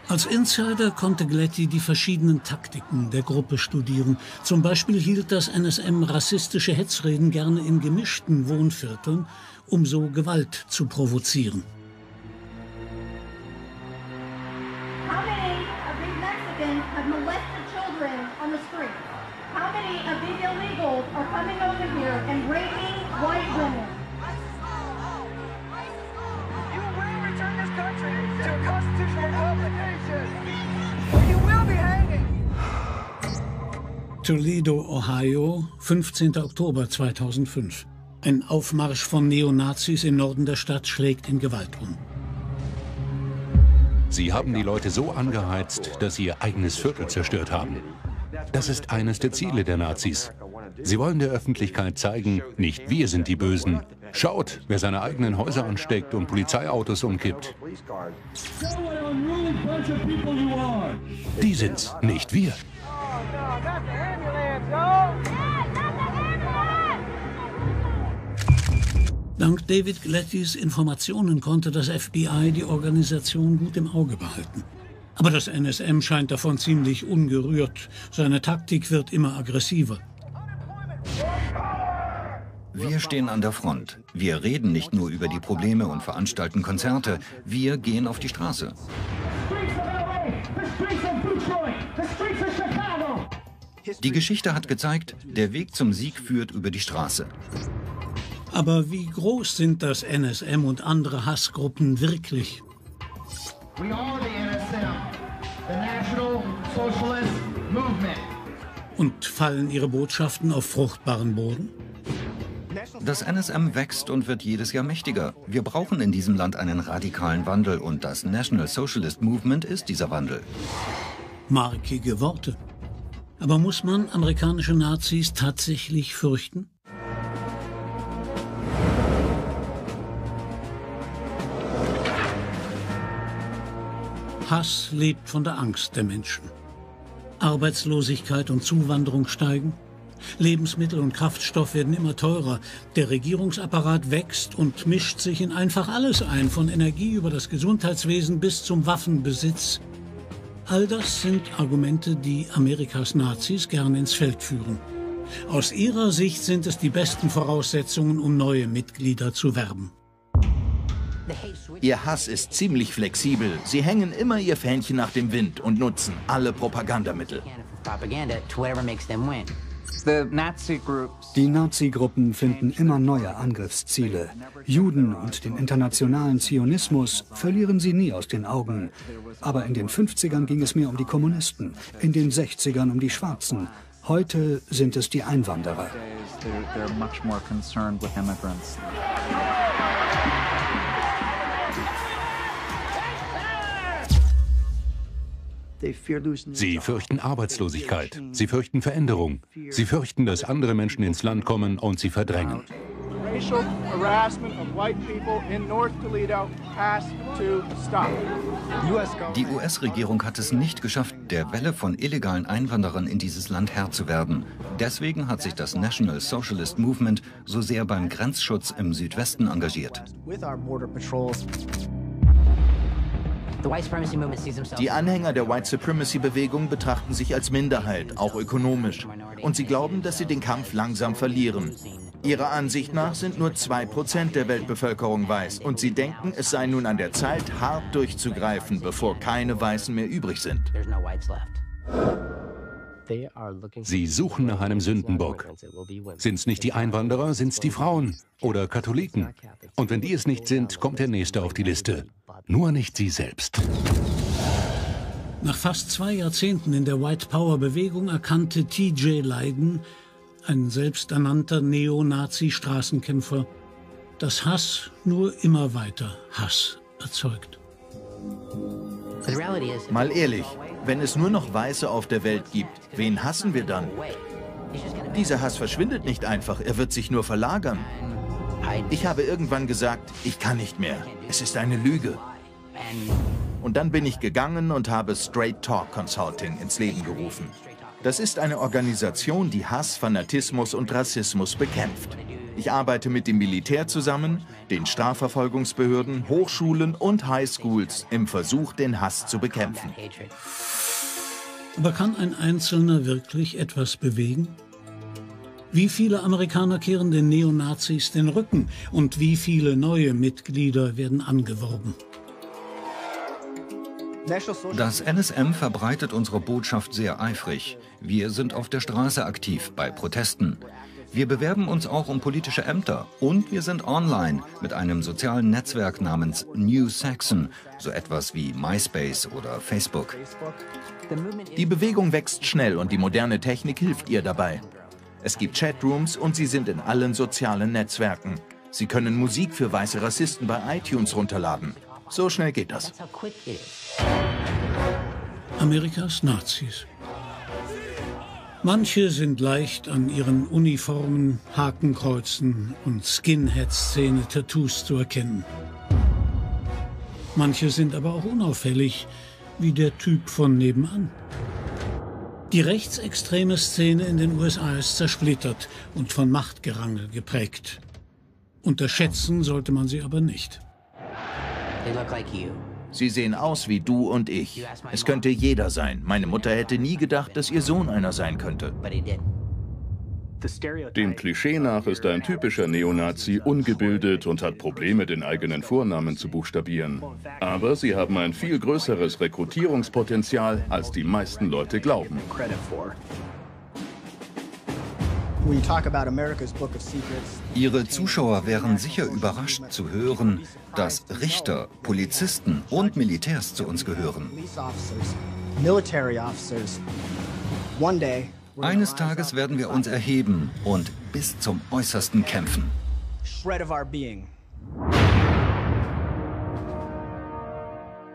Als Insider konnte Glatty die verschiedenen Taktiken der Gruppe studieren. Zum Beispiel hielt das NSM rassistische Hetzreden gerne in gemischten Wohnvierteln, um so Gewalt zu provozieren. Toledo, Ohio, 15. Oktober 2005. Ein Aufmarsch von Neonazis im Norden der Stadt schlägt in Gewalt um. Sie haben die Leute so angeheizt, dass sie ihr eigenes Viertel zerstört haben. Das ist eines der Ziele der Nazis. Sie wollen der Öffentlichkeit zeigen, nicht wir sind die Bösen. Schaut, wer seine eigenen Häuser ansteckt und Polizeiautos umkippt. Die sind's, nicht wir. Dank David Glattys Informationen konnte das FBI die Organisation gut im Auge behalten. Aber das NSM scheint davon ziemlich ungerührt. Seine Taktik wird immer aggressiver. Wir stehen an der Front. Wir reden nicht nur über die Probleme und veranstalten Konzerte. Wir gehen auf die Straße. Die Geschichte hat gezeigt, der Weg zum Sieg führt über die Straße. Aber wie groß sind das NSM und andere Hassgruppen wirklich? We are the NSM, the National Socialist Movement. Und fallen ihre Botschaften auf fruchtbaren Boden? Das NSM wächst und wird jedes Jahr mächtiger. Wir brauchen in diesem Land einen radikalen Wandel und das National Socialist Movement ist dieser Wandel. Markige Worte. Aber muss man amerikanische Nazis tatsächlich fürchten? Hass lebt von der Angst der Menschen. Arbeitslosigkeit und Zuwanderung steigen. Lebensmittel und Kraftstoff werden immer teurer. Der Regierungsapparat wächst und mischt sich in einfach alles ein, von Energie über das Gesundheitswesen bis zum Waffenbesitz. All das sind Argumente, die Amerikas Nazis gerne ins Feld führen. Aus ihrer Sicht sind es die besten Voraussetzungen, um neue Mitglieder zu werben. Ihr Hass ist ziemlich flexibel. Sie hängen immer ihr Fähnchen nach dem Wind und nutzen alle Propagandamittel. Die Nazi-Gruppen finden immer neue Angriffsziele. Juden und den internationalen Zionismus verlieren sie nie aus den Augen. Aber in den 50ern ging es mehr um die Kommunisten, in den 60ern um die Schwarzen. Heute sind es die Einwanderer. Sie fürchten Arbeitslosigkeit, sie fürchten Veränderung, sie fürchten, dass andere Menschen ins Land kommen und sie verdrängen. Die US-Regierung hat es nicht geschafft, der Welle von illegalen Einwanderern in dieses Land Herr zu werden. Deswegen hat sich das National Socialist Movement so sehr beim Grenzschutz im Südwesten engagiert. Die Anhänger der White Supremacy-Bewegung betrachten sich als Minderheit, auch ökonomisch. Und sie glauben, dass sie den Kampf langsam verlieren. Ihrer Ansicht nach sind nur 2% der Weltbevölkerung weiß und sie denken, es sei nun an der Zeit, hart durchzugreifen, bevor keine Weißen mehr übrig sind. Sie suchen nach einem Sündenbock. Sind es nicht die Einwanderer, sind es die Frauen oder Katholiken. Und wenn die es nicht sind, kommt der Nächste auf die Liste. Nur nicht sie selbst. Nach fast zwei Jahrzehnten in der White Power Bewegung erkannte T.J. Leiden, ein selbsternannter Neonazi-Straßenkämpfer, dass Hass nur immer weiter Hass erzeugt. Mal ehrlich, wenn es nur noch Weiße auf der Welt gibt, wen hassen wir dann? Dieser Hass verschwindet nicht einfach, er wird sich nur verlagern. Ich habe irgendwann gesagt, ich kann nicht mehr. Es ist eine Lüge. Und dann bin ich gegangen und habe Straight Talk Consulting ins Leben gerufen. Das ist eine Organisation, die Hass, Fanatismus und Rassismus bekämpft. Ich arbeite mit dem Militär zusammen, den Strafverfolgungsbehörden, Hochschulen und Highschools im Versuch, den Hass zu bekämpfen. Aber kann ein Einzelner wirklich etwas bewegen? Wie viele Amerikaner kehren den Neonazis den Rücken und wie viele neue Mitglieder werden angeworben? Das NSM verbreitet unsere Botschaft sehr eifrig. Wir sind auf der Straße aktiv bei Protesten. Wir bewerben uns auch um politische Ämter und wir sind online mit einem sozialen Netzwerk namens New Saxon, so etwas wie MySpace oder Facebook. Die Bewegung wächst schnell und die moderne Technik hilft ihr dabei. Es gibt Chatrooms und sie sind in allen sozialen Netzwerken. Sie können Musik für weiße Rassisten bei iTunes runterladen. So schnell geht das. Amerikas Nazis. Manche sind leicht an ihren Uniformen, Hakenkreuzen und Skinhead-Szene-Tattoos zu erkennen. Manche sind aber auch unauffällig, wie der Typ von nebenan. Die rechtsextreme Szene in den USA ist zersplittert und von Machtgerangel geprägt. Unterschätzen sollte man sie aber nicht. Sie sehen aus wie du und ich. Es könnte jeder sein. Meine Mutter hätte nie gedacht, dass ihr Sohn einer sein könnte. Dem Klischee nach ist ein typischer Neonazi ungebildet und hat Probleme, den eigenen Vornamen zu buchstabieren. Aber sie haben ein viel größeres Rekrutierungspotenzial, als die meisten Leute glauben. Ihre Zuschauer wären sicher überrascht zu hören, dass Richter, Polizisten und Militärs zu uns gehören. Eines Tages werden wir uns erheben und bis zum Äußersten kämpfen.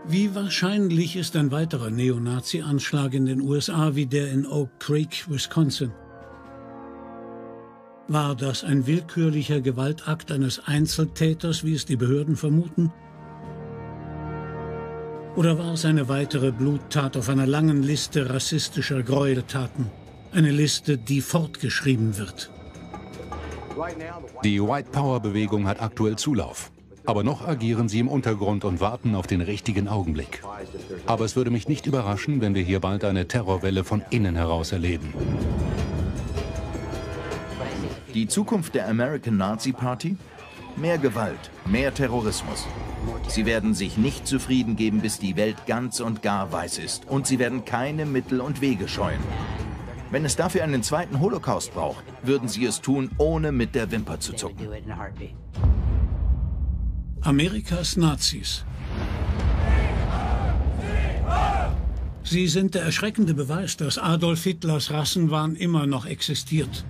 Wie wahrscheinlich ist ein weiterer Neonazi-Anschlag in den USA wie der in Oak Creek, Wisconsin? War das ein willkürlicher Gewaltakt eines Einzeltäters, wie es die Behörden vermuten? Oder war es eine weitere Bluttat auf einer langen Liste rassistischer Gräueltaten? Eine Liste, die fortgeschrieben wird. Die White Power Bewegung hat aktuell Zulauf. Aber noch agieren sie im Untergrund und warten auf den richtigen Augenblick. Aber es würde mich nicht überraschen, wenn wir hier bald eine Terrorwelle von innen heraus erleben. Die Zukunft der American Nazi Party? Mehr Gewalt, mehr Terrorismus. Sie werden sich nicht zufrieden geben, bis die Welt ganz und gar weiß ist. Und sie werden keine Mittel und Wege scheuen. Wenn es dafür einen zweiten Holocaust braucht, würden sie es tun, ohne mit der Wimper zu zucken. Amerikas Nazis. Sie sind der erschreckende Beweis, dass Adolf Hitlers Rassenwahn immer noch existiert.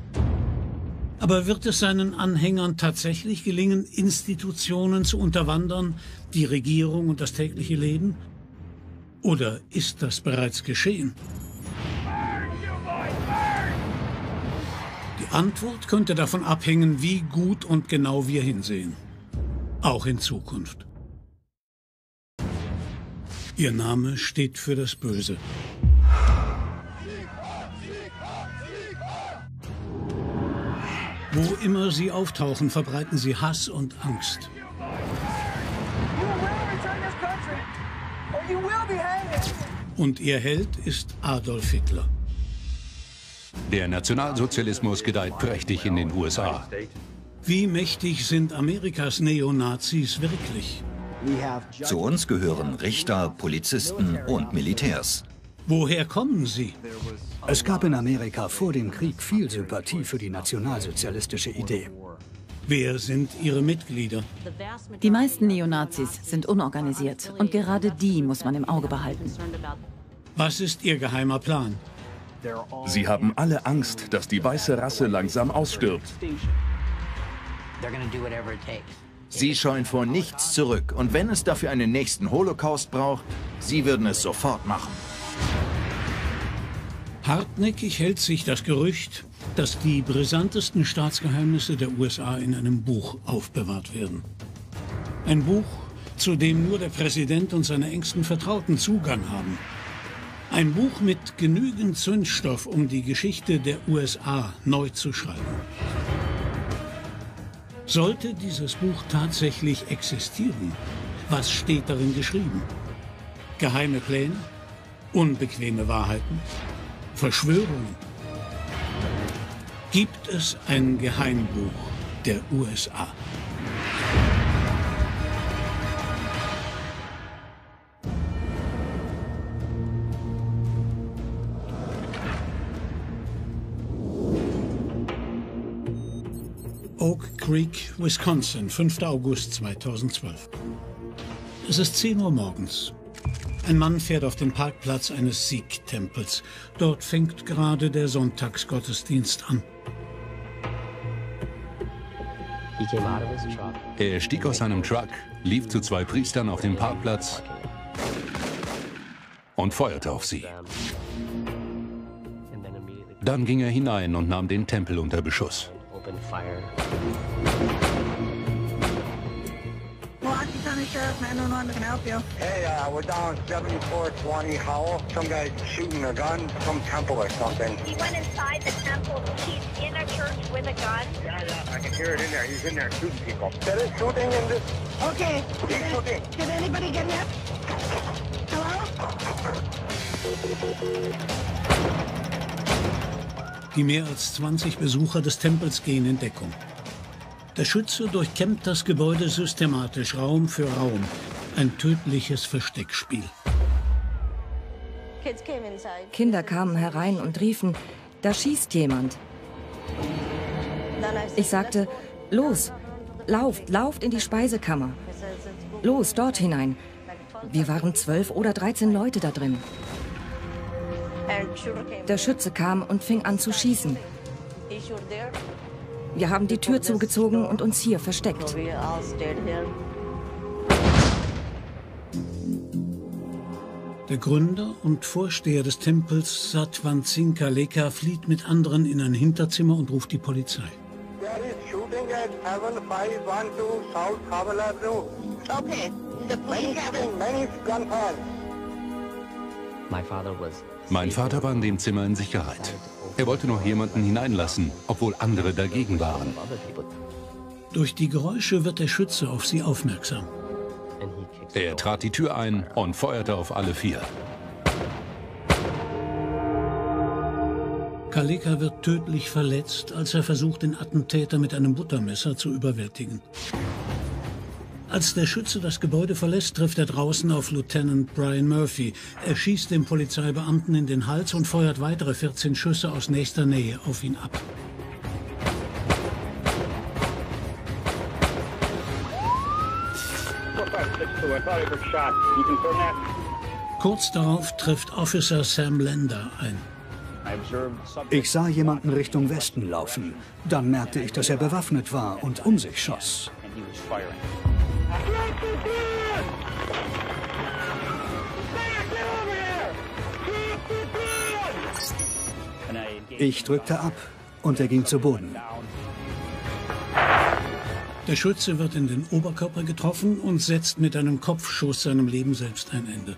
Aber wird es seinen Anhängern tatsächlich gelingen, Institutionen zu unterwandern, die Regierung und das tägliche Leben? Oder ist das bereits geschehen? Antwort könnte davon abhängen, wie gut und genau wir hinsehen. Auch in Zukunft. Ihr Name steht für das Böse. Wo immer sie auftauchen, verbreiten sie Hass und Angst. Und ihr Held ist Adolf Hitler. Der Nationalsozialismus gedeiht prächtig in den USA. Wie mächtig sind Amerikas Neonazis wirklich? Zu uns gehören Richter, Polizisten und Militärs. Woher kommen sie? Es gab in Amerika vor dem Krieg viel Sympathie für die nationalsozialistische Idee. Wer sind ihre Mitglieder? Die meisten Neonazis sind unorganisiert und gerade die muss man im Auge behalten. Was ist ihr geheimer Plan? Sie haben alle Angst, dass die weiße Rasse langsam ausstirbt. Sie scheuen vor nichts zurück. Und wenn es dafür einen nächsten Holocaust braucht, sie würden es sofort machen. Hartnäckig hält sich das Gerücht, dass die brisantesten Staatsgeheimnisse der USA in einem Buch aufbewahrt werden. Ein Buch, zu dem nur der Präsident und seine engsten Vertrauten Zugang haben. Ein Buch mit genügend Zündstoff, um die Geschichte der USA neu zu schreiben. Sollte dieses Buch tatsächlich existieren, was steht darin geschrieben? Geheime Pläne? Unbequeme Wahrheiten? Verschwörungen? Gibt es ein Geheimbuch der USA? Creek, Wisconsin, 5. August 2012. Es ist 10 Uhr morgens. Ein Mann fährt auf den Parkplatz eines Sikh-Tempels. Dort fängt gerade der Sonntagsgottesdienst an. Er stieg aus seinem Truck, lief zu zwei Priestern auf dem Parkplatz und feuerte auf sie. Dann ging er hinein und nahm den Tempel unter Beschuss. Milwaukee County Sheriff 911, can I can help you? Hey, uh, we're down 7420 Howell. Some guy's shooting a gun, some temple or something. He went inside the temple. He's in a church with a gun. Yeah, yeah, I can hear it in there. He's in there shooting people. There is shooting in this. Okay. He's shooting. Did anybody get hit? Hello? Die mehr als 20 Besucher des Tempels gehen in Deckung. Der Schütze durchkämmt das Gebäude systematisch Raum für Raum. Ein tödliches Versteckspiel. Kinder kamen herein und riefen, da schießt jemand. Ich sagte, los, lauft, lauft in die Speisekammer. Los, dort hinein. Wir waren zwölf oder dreizehn Leute da drin. Der Schütze kam und fing an zu schießen. Wir haben die Tür zugezogen und uns hier versteckt. Der Gründer und Vorsteher des Tempels, Satwan Singh Kaleka, flieht mit anderen in ein Hinterzimmer und ruft die Polizei. There is shooting at 7512 South Kavala Road. Okay. The police have Many, gunfire. Mein Vater war in dem Zimmer in Sicherheit. Er wollte noch jemanden hineinlassen, obwohl andere dagegen waren. Durch die Geräusche wird der Schütze auf sie aufmerksam. Er trat die Tür ein und feuerte auf alle vier. Kaleka wird tödlich verletzt, als er versucht, den Attentäter mit einem Buttermesser zu überwältigen. Als der Schütze das Gebäude verlässt, trifft er draußen auf Lieutenant Brian Murphy. Er schießt dem Polizeibeamten in den Hals und feuert weitere 14 Schüsse aus nächster Nähe auf ihn ab. Kurz darauf trifft Officer Sam Lender ein. Ich sah jemanden Richtung Westen laufen. Dann merkte ich, dass er bewaffnet war und um sich schoss. Ich drückte ab und er ging zu Boden. Der Schütze wird in den Oberkörper getroffen und setzt mit einem Kopfschuss seinem Leben selbst ein Ende.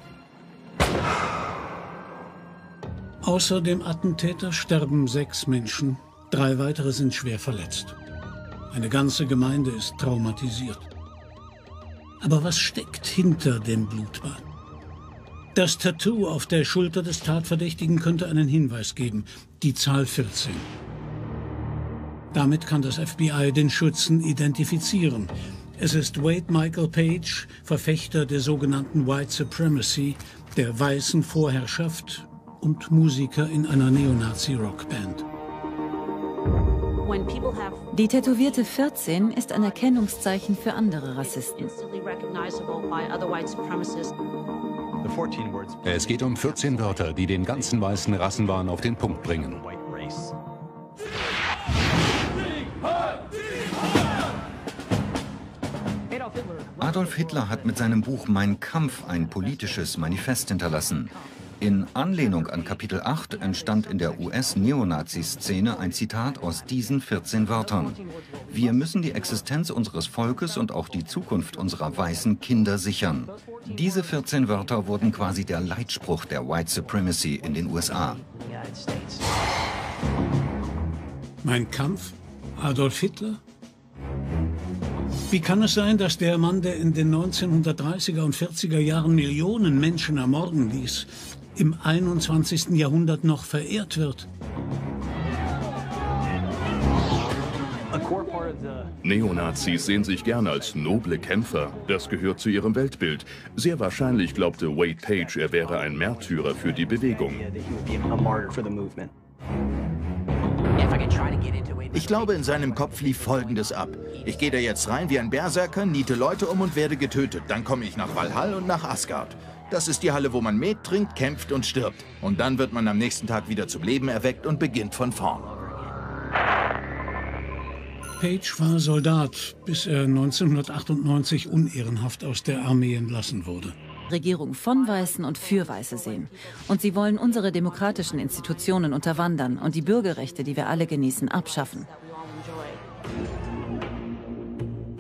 Außer dem Attentäter sterben sechs Menschen, drei weitere sind schwer verletzt. Eine ganze Gemeinde ist traumatisiert. Aber was steckt hinter dem Blutbad? Das Tattoo auf der Schulter des Tatverdächtigen könnte einen Hinweis geben, die Zahl 14. Damit kann das FBI den Schützen identifizieren. Es ist Wade Michael Page, Verfechter der sogenannten White Supremacy, der weißen Vorherrschaft und Musiker in einer Neonazi-Rockband. Die tätowierte 14 ist ein Erkennungszeichen für andere Rassisten. Es geht um 14 Wörter, die den ganzen weißen Rassenwahn auf den Punkt bringen. Adolf Hitler hat mit seinem Buch Mein Kampf ein politisches Manifest hinterlassen. In Anlehnung an Kapitel 8 entstand in der US-Neonazi-Szene ein Zitat aus diesen 14 Wörtern. Wir müssen die Existenz unseres Volkes und auch die Zukunft unserer weißen Kinder sichern. Diese 14 Wörter wurden quasi der Leitspruch der White Supremacy in den USA. Mein Kampf? Adolf Hitler? Wie kann es sein, dass der Mann, der in den 1930er und 40er Jahren Millionen Menschen ermorden ließ, im 21. Jahrhundert noch verehrt wird? Neonazis sehen sich gern als noble Kämpfer. Das gehört zu ihrem Weltbild. Sehr wahrscheinlich glaubte Wade Page, er wäre ein Märtyrer für die Bewegung. Ich glaube, in seinem Kopf lief Folgendes ab. Ich gehe da jetzt rein wie ein Berserker, niete Leute um und werde getötet. Dann komme ich nach Valhall und nach Asgard. Das ist die Halle, wo man Met trinkt, kämpft und stirbt. Und dann wird man am nächsten Tag wieder zum Leben erweckt und beginnt von vorn. Page war Soldat, bis er 1998 unehrenhaft aus der Armee entlassen wurde. Regierung von Weißen und für Weiße sehen. Und sie wollen unsere demokratischen Institutionen unterwandern und die Bürgerrechte, die wir alle genießen, abschaffen.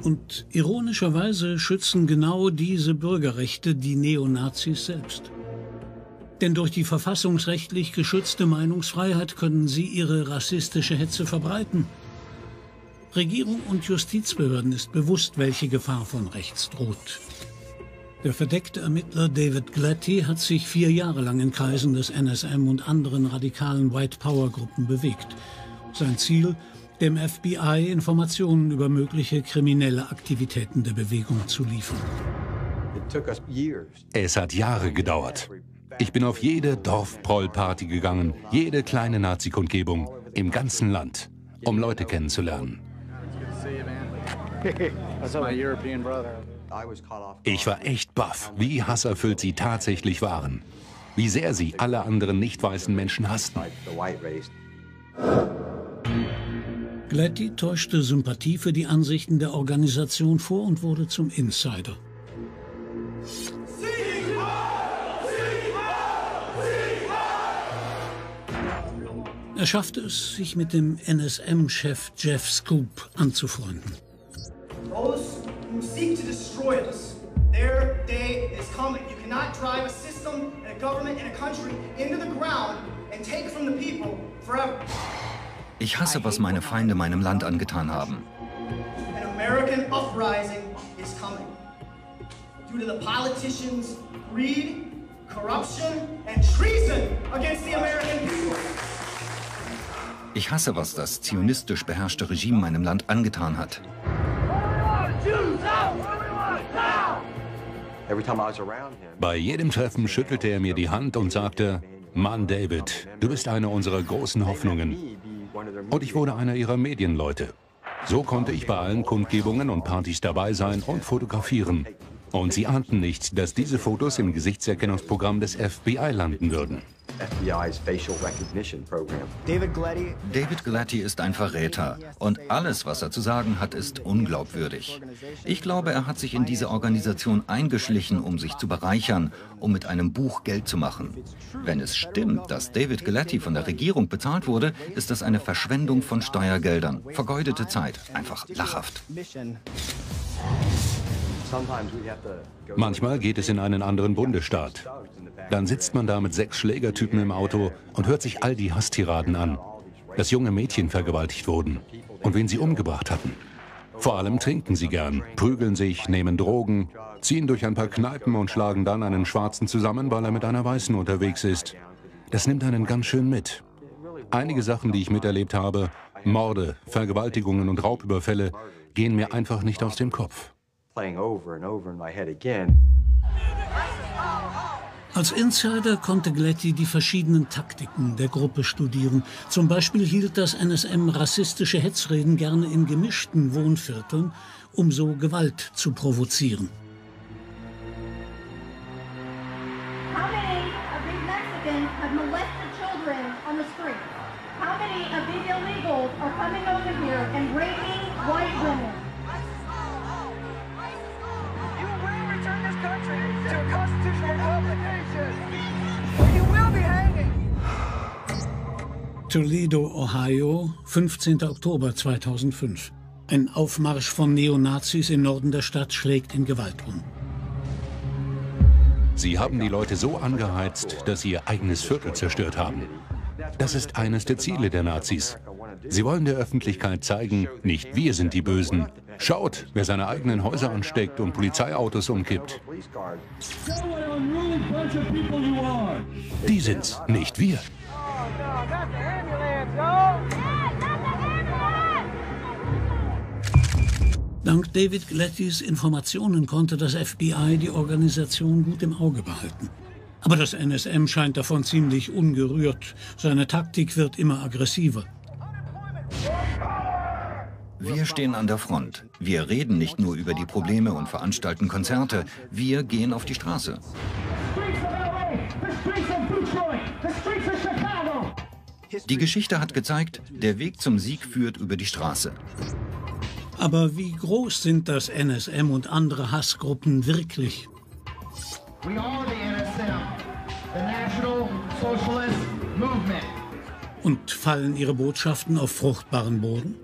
Und ironischerweise schützen genau diese Bürgerrechte die Neonazis selbst. Denn durch die verfassungsrechtlich geschützte Meinungsfreiheit können sie ihre rassistische Hetze verbreiten. Regierung und Justizbehörden ist bewusst, welche Gefahr von rechts droht. Der verdeckte Ermittler David Glatty hat sich vier Jahre lang in Kreisen des NSM und anderen radikalen White Power Gruppen bewegt. Sein Ziel, dem FBI Informationen über mögliche kriminelle Aktivitäten der Bewegung zu liefern. Es hat Jahre gedauert. Ich bin auf jede Dorfproll-Party gegangen, jede kleine Nazi-Kundgebung im ganzen Land, um Leute kennenzulernen. Ich war echt baff, wie hasserfüllt sie tatsächlich waren. Wie sehr sie alle anderen nicht weißen Menschen hassten. Glatty täuschte Sympathie für die Ansichten der Organisation vor und wurde zum Insider. Er schaffte es, sich mit dem NSM-Chef Jeff Scoop anzufreunden. Those who seek to destroy us, their day is coming. You cannot system and a government and a country ground and take from the people forever. Ich hasse, was meine Feinde meinem Land angetan haben. Ich hasse, was das zionistisch beherrschte Regime meinem Land angetan hat. Bei jedem Treffen schüttelte er mir die Hand und sagte, Mann David, du bist eine unserer großen Hoffnungen. Und ich wurde einer ihrer Medienleute. So konnte ich bei allen Kundgebungen und Partys dabei sein und fotografieren. Und sie ahnten nicht, dass diese Fotos im Gesichtserkennungsprogramm des FBI landen würden. David Gladdy. David Gladdy ist ein Verräter und alles, was er zu sagen hat, ist unglaubwürdig. Ich glaube, er hat sich in diese Organisation eingeschlichen, um sich zu bereichern, um mit einem Buch Geld zu machen. Wenn es stimmt, dass David Gladdy von der Regierung bezahlt wurde, ist das eine Verschwendung von Steuergeldern, vergeudete Zeit, einfach lachhaft. Manchmal geht es in einen anderen Bundesstaat. Dann sitzt man da mit sechs Schlägertypen im Auto und hört sich all die Hasstiraden an, dass junge Mädchen vergewaltigt wurden und wen sie umgebracht hatten. Vor allem trinken sie gern, prügeln sich, nehmen Drogen, ziehen durch ein paar Kneipen und schlagen dann einen Schwarzen zusammen, weil er mit einer Weißen unterwegs ist. Das nimmt einen ganz schön mit. Einige Sachen, die ich miterlebt habe, Morde, Vergewaltigungen und Raubüberfälle, gehen mir einfach nicht aus dem Kopf. Als Insider konnte Gletty die verschiedenen Taktiken der Gruppe studieren. Zum Beispiel hielt das NSM rassistische Hetzreden gerne in gemischten Wohnvierteln, um so Gewalt zu provozieren. How Toledo, Ohio, 15. Oktober 2005. Ein Aufmarsch von Neonazis im Norden der Stadt schlägt in Gewalt um. Sie haben die Leute so angeheizt, dass sie ihr eigenes Viertel zerstört haben. Das ist eines der Ziele der Nazis. Sie wollen der Öffentlichkeit zeigen, nicht wir sind die Bösen. Schaut, wer seine eigenen Häuser ansteckt und Polizeiautos umkippt. Die sind's, nicht wir. Dank David Glattys Informationen konnte das FBI die Organisation gut im Auge behalten. Aber das NSM scheint davon ziemlich ungerührt. Seine Taktik wird immer aggressiver. Wir stehen an der Front. Wir reden nicht nur über die Probleme und veranstalten Konzerte. Wir gehen auf die Straße. Die Geschichte hat gezeigt, der Weg zum Sieg führt über die Straße. Aber wie groß sind das NSM und andere Hassgruppen wirklich? We are the NSM, the National Socialist Movement. Und fallen ihre Botschaften auf fruchtbaren Boden?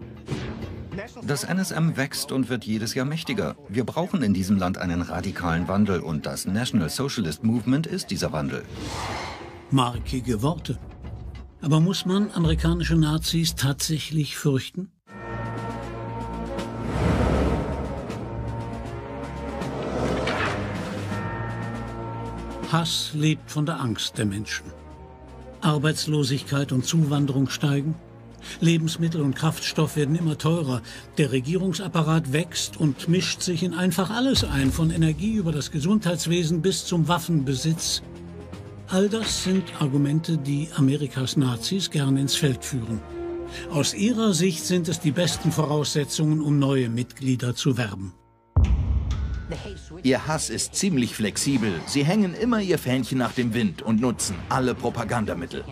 Das NSM wächst und wird jedes Jahr mächtiger. Wir brauchen in diesem Land einen radikalen Wandel und das National Socialist Movement ist dieser Wandel. Markige Worte. Aber muss man amerikanische Nazis tatsächlich fürchten? Hass lebt von der Angst der Menschen. Arbeitslosigkeit und Zuwanderung steigen. Lebensmittel und Kraftstoff werden immer teurer. Der Regierungsapparat wächst und mischt sich in einfach alles ein, von Energie über das Gesundheitswesen bis zum Waffenbesitz. All das sind Argumente, die Amerikas Nazis gern ins Feld führen. Aus ihrer Sicht sind es die besten Voraussetzungen, um neue Mitglieder zu werben. Ihr Hass ist ziemlich flexibel. Sie hängen immer ihr Fähnchen nach dem Wind und nutzen alle Propagandamittel.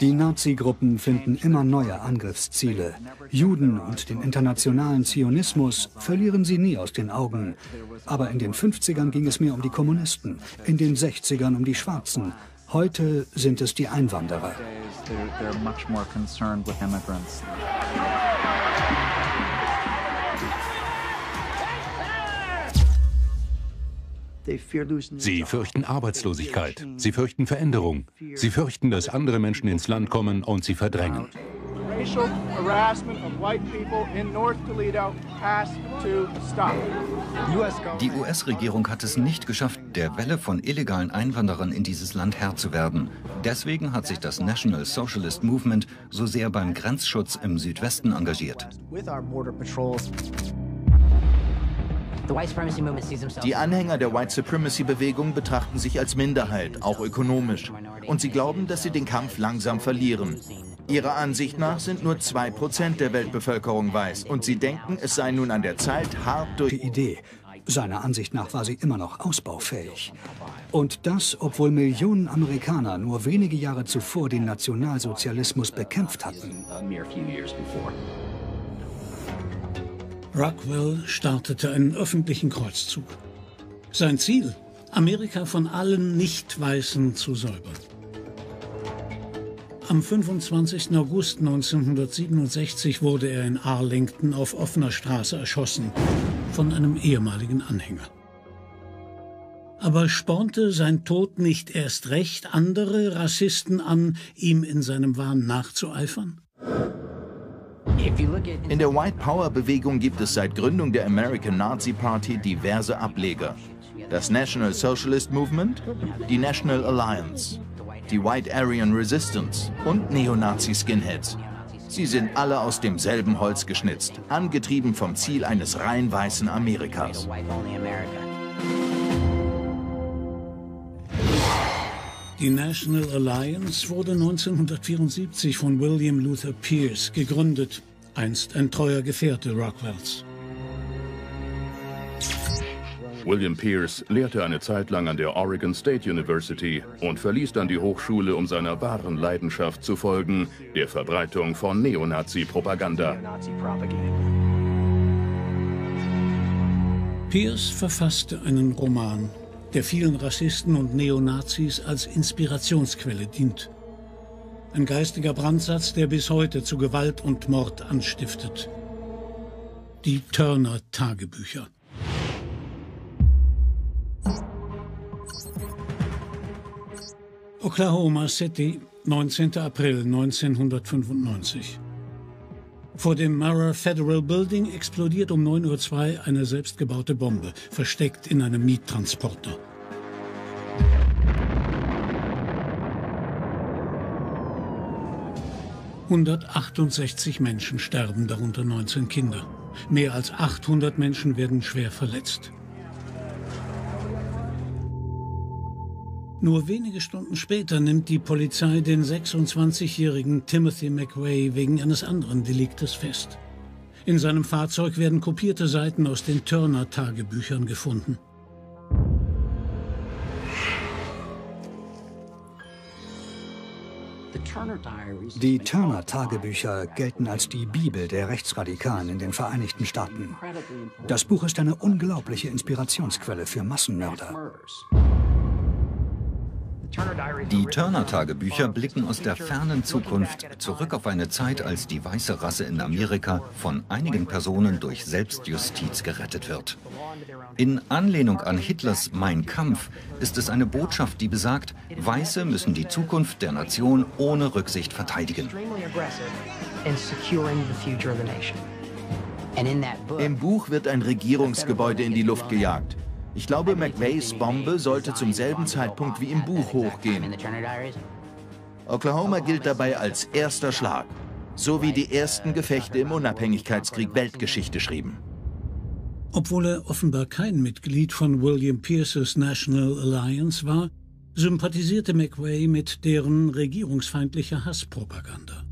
Die Nazi-Gruppen finden immer neue Angriffsziele. Juden und den internationalen Zionismus verlieren sie nie aus den Augen. Aber in den 50ern ging es mehr um die Kommunisten, in den 60ern um die Schwarzen. Heute sind es die Einwanderer. Sie fürchten Arbeitslosigkeit, sie fürchten Veränderung, sie fürchten, dass andere Menschen ins Land kommen und sie verdrängen. Die US-Regierung hat es nicht geschafft, der Welle von illegalen Einwanderern in dieses Land Herr zu werden. Deswegen hat sich das National Socialist Movement so sehr beim Grenzschutz im Südwesten engagiert. Die Anhänger der White Supremacy-Bewegung betrachten sich als Minderheit, auch ökonomisch. Und sie glauben, dass sie den Kampf langsam verlieren. Ihrer Ansicht nach sind nur 2% der Weltbevölkerung weiß. Und sie denken, es sei nun an der Zeit, hart durch... Die Idee. Seiner Ansicht nach war sie immer noch ausbaufähig. Und das, obwohl Millionen Amerikaner nur wenige Jahre zuvor den Nationalsozialismus bekämpft hatten. Rockwell startete einen öffentlichen Kreuzzug. Sein Ziel, Amerika von allen Nicht-Weißen zu säubern. Am 25. August 1967 wurde er in Arlington auf offener Straße erschossen von einem ehemaligen Anhänger. Aber spornte sein Tod nicht erst recht andere Rassisten an, ihm in seinem Wahn nachzueifern? In der White Power Bewegung gibt es seit Gründung der American Nazi Party diverse Ableger. Das National Socialist Movement, die National Alliance, die White Aryan Resistance und Neonazi-Skinheads. Sie sind alle aus demselben Holz geschnitzt, angetrieben vom Ziel eines rein weißen Amerikas. Die National Alliance wurde 1974 von William Luther Pierce gegründet, einst ein treuer Gefährte Rockwells. William Pierce lehrte eine Zeit lang an der Oregon State University und verließ dann die Hochschule, um seiner wahren Leidenschaft zu folgen, der Verbreitung von Neonazi-Propaganda. Pierce verfasste einen Roman, der vielen Rassisten und Neonazis als Inspirationsquelle dient. Ein geistiger Brandsatz, der bis heute zu Gewalt und Mord anstiftet. Die Turner-Tagebücher. Oklahoma City, 19. April 1995. Vor dem Murrah Federal Building explodiert um 9.02 Uhr eine selbstgebaute Bombe, versteckt in einem Miettransporter. »168 Menschen sterben, darunter 19 Kinder. Mehr als 800 Menschen werden schwer verletzt. Nur wenige Stunden später nimmt die Polizei den 26-jährigen Timothy McVeigh wegen eines anderen Deliktes fest. In seinem Fahrzeug werden kopierte Seiten aus den Turner-Tagebüchern gefunden. Die Turner-Tagebücher gelten als die Bibel der Rechtsradikalen in den Vereinigten Staaten. Das Buch ist eine unglaubliche Inspirationsquelle für Massenmörder. Die Turner-Tagebücher blicken aus der fernen Zukunft zurück auf eine Zeit, als die weiße Rasse in Amerika von einigen Personen durch Selbstjustiz gerettet wird. In Anlehnung an Hitlers Mein Kampf ist es eine Botschaft, die besagt, Weiße müssen die Zukunft der Nation ohne Rücksicht verteidigen. Im Buch wird ein Regierungsgebäude in die Luft gejagt. Ich glaube, McVeighs Bombe sollte zum selben Zeitpunkt wie im Buch hochgehen. Oklahoma gilt dabei als erster Schlag, so wie die ersten Gefechte im Unabhängigkeitskrieg Weltgeschichte schrieben. Obwohl er offenbar kein Mitglied von William Pierces National Alliance war, sympathisierte McVeigh mit deren regierungsfeindlicher Hasspropaganda.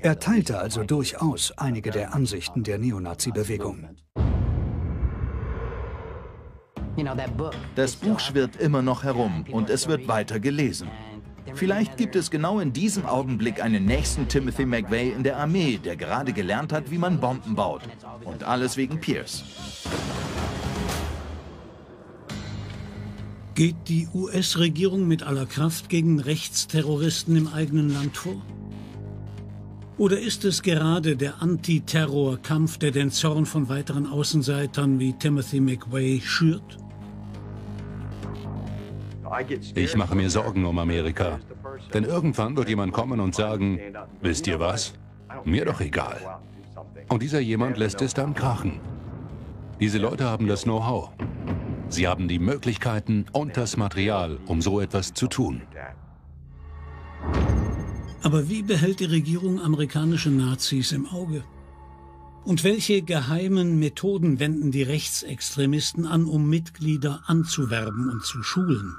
Er teilte also durchaus einige der Ansichten der Neonazi-Bewegung. Das Buch schwirrt immer noch herum und es wird weiter gelesen. Vielleicht gibt es genau in diesem Augenblick einen nächsten Timothy McVeigh in der Armee, der gerade gelernt hat, wie man Bomben baut. Und alles wegen Pierce. Geht die US-Regierung mit aller Kraft gegen Rechtsterroristen im eigenen Land vor? Oder ist es gerade der Antiterrorkampf, der den Zorn von weiteren Außenseitern wie Timothy McVeigh schürt? Ich mache mir Sorgen um Amerika. Denn irgendwann wird jemand kommen und sagen, wisst ihr was? Mir doch egal. Und dieser jemand lässt es dann krachen. Diese Leute haben das Know-how. Sie haben die Möglichkeiten und das Material, um so etwas zu tun. Aber wie behält die Regierung amerikanische Nazis im Auge? Und welche geheimen Methoden wenden die Rechtsextremisten an, um Mitglieder anzuwerben und zu schulen?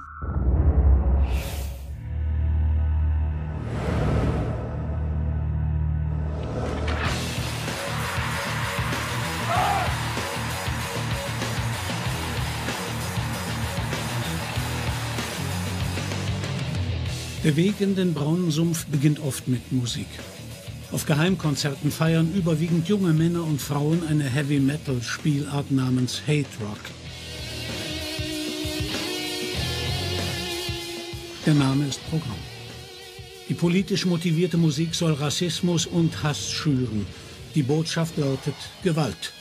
Der Weg in den braunen Sumpf beginnt oft mit Musik. Auf Geheimkonzerten feiern überwiegend junge Männer und Frauen eine Heavy-Metal-Spielart namens Hate Rock. Der Name ist Programm. Die politisch motivierte Musik soll Rassismus und Hass schüren. Die Botschaft lautet Gewalt.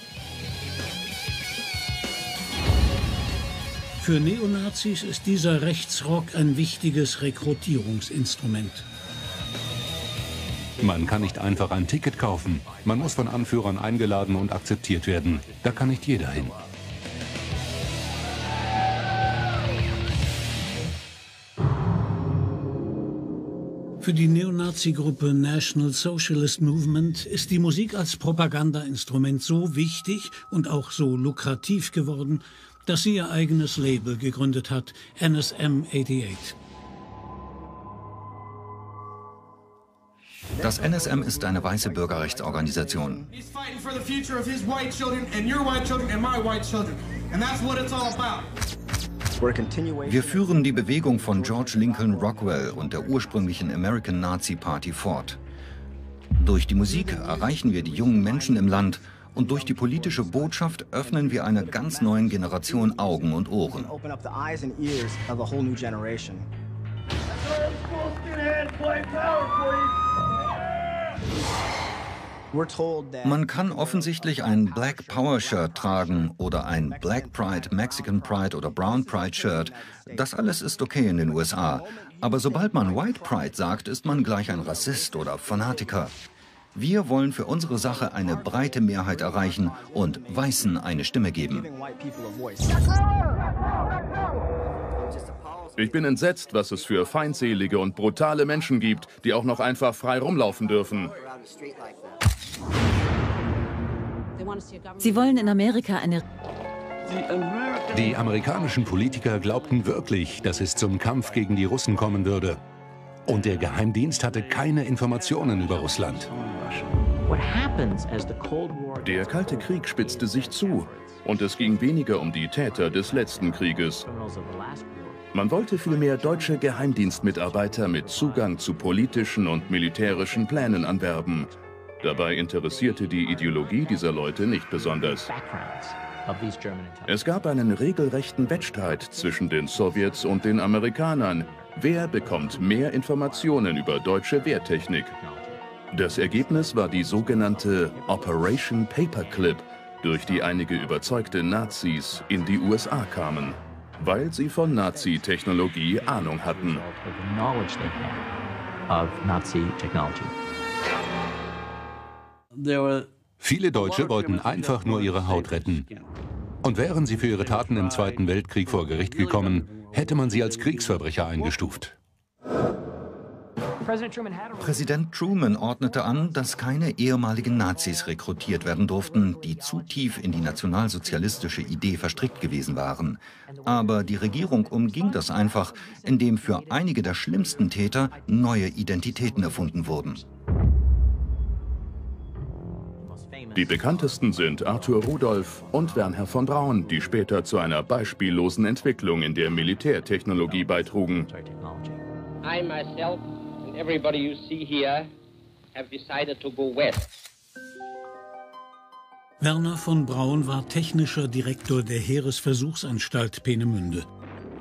Für Neonazis ist dieser Rechtsrock ein wichtiges Rekrutierungsinstrument. Man kann nicht einfach ein Ticket kaufen. Man muss von Anführern eingeladen und akzeptiert werden. Da kann nicht jeder hin. Für die Neonazi-Gruppe National Socialist Movement ist die Musik als Propagandainstrument so wichtig und auch so lukrativ geworden, dass sie ihr eigenes Label gegründet hat, NSM 88. Das NSM ist eine weiße Bürgerrechtsorganisation. Wir führen die Bewegung von George Lincoln Rockwell und der ursprünglichen American Nazi Party fort. Durch die Musik erreichen wir die jungen Menschen im Land und durch die politische Botschaft öffnen wir einer ganz neuen Generation Augen und Ohren. Man kann offensichtlich ein Black Power Shirt tragen oder ein Black Pride, Mexican Pride oder Brown Pride Shirt. Das alles ist okay in den USA. Aber sobald man White Pride sagt, ist man gleich ein Rassist oder Fanatiker. Wir wollen für unsere Sache eine breite Mehrheit erreichen und Weißen eine Stimme geben. Ich bin entsetzt, was es für feindselige und brutale Menschen gibt, die auch noch einfach frei rumlaufen dürfen. Sie wollen in Amerika eine die amerikanischen Politiker glaubten wirklich, dass es zum Kampf gegen die Russen kommen würde. Und der Geheimdienst hatte keine Informationen über Russland. Der Kalte Krieg spitzte sich zu und es ging weniger um die Täter des letzten Krieges. Man wollte vielmehr deutsche Geheimdienstmitarbeiter mit Zugang zu politischen und militärischen Plänen anwerben. Dabei interessierte die Ideologie dieser Leute nicht besonders. Es gab einen regelrechten Wettstreit zwischen den Sowjets und den Amerikanern, Wer bekommt mehr Informationen über deutsche Wehrtechnik? Das Ergebnis war die sogenannte Operation Paperclip, durch die einige überzeugte Nazis in die USA kamen, weil sie von Nazi-Technologie Ahnung hatten. Viele Deutsche wollten einfach nur ihre Haut retten. Und wären sie für ihre Taten im Zweiten Weltkrieg vor Gericht gekommen, hätte man sie als Kriegsverbrecher eingestuft. Präsident Truman ordnete an, dass keine ehemaligen Nazis rekrutiert werden durften, die zu tief in die nationalsozialistische Idee verstrickt gewesen waren. Aber die Regierung umging das einfach, indem für einige der schlimmsten Täter neue Identitäten erfunden wurden. Die bekanntesten sind Arthur Rudolph und Wernher von Braun, die später zu einer beispiellosen Entwicklung in der Militärtechnologie beitrugen. I myself everybody you see here have decided to go west. Werner von Braun war technischer Direktor der Heeresversuchsanstalt Peenemünde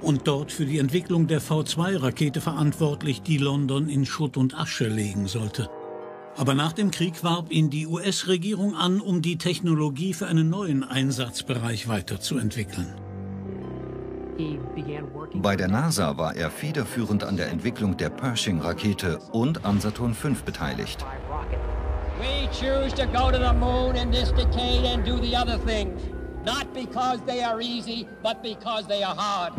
und dort für die Entwicklung der V2-Rakete verantwortlich, die London in Schutt und Asche legen sollte. Aber nach dem Krieg warb ihn die US-Regierung an, um die Technologie für einen neuen Einsatzbereich weiterzuentwickeln. Bei der NASA war er federführend an der Entwicklung der Pershing-Rakete und an Saturn V beteiligt. We choose to go to the moon in this decade and do the other things, not because they are easy, but because they are hard.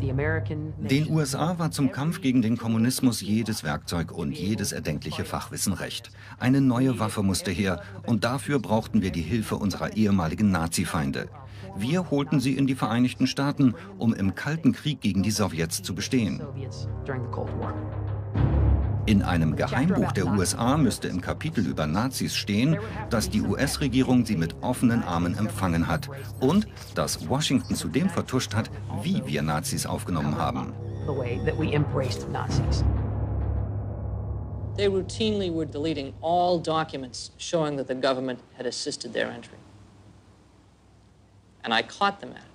Den USA war zum Kampf gegen den Kommunismus jedes Werkzeug und jedes erdenkliche Fachwissen recht. Eine neue Waffe musste her und dafür brauchten wir die Hilfe unserer ehemaligen Nazi-Feinde. Wir holten sie in die Vereinigten Staaten, um im Kalten Krieg gegen die Sowjets zu bestehen. In einem Geheimbuch der USA müsste im Kapitel über Nazis stehen, dass die US-Regierung sie mit offenen Armen empfangen hat und dass Washington zudem vertuscht hat, wie wir Nazis aufgenommen haben. They routinely were deleting all documents showing that the government had assisted their entry. And I caught them at.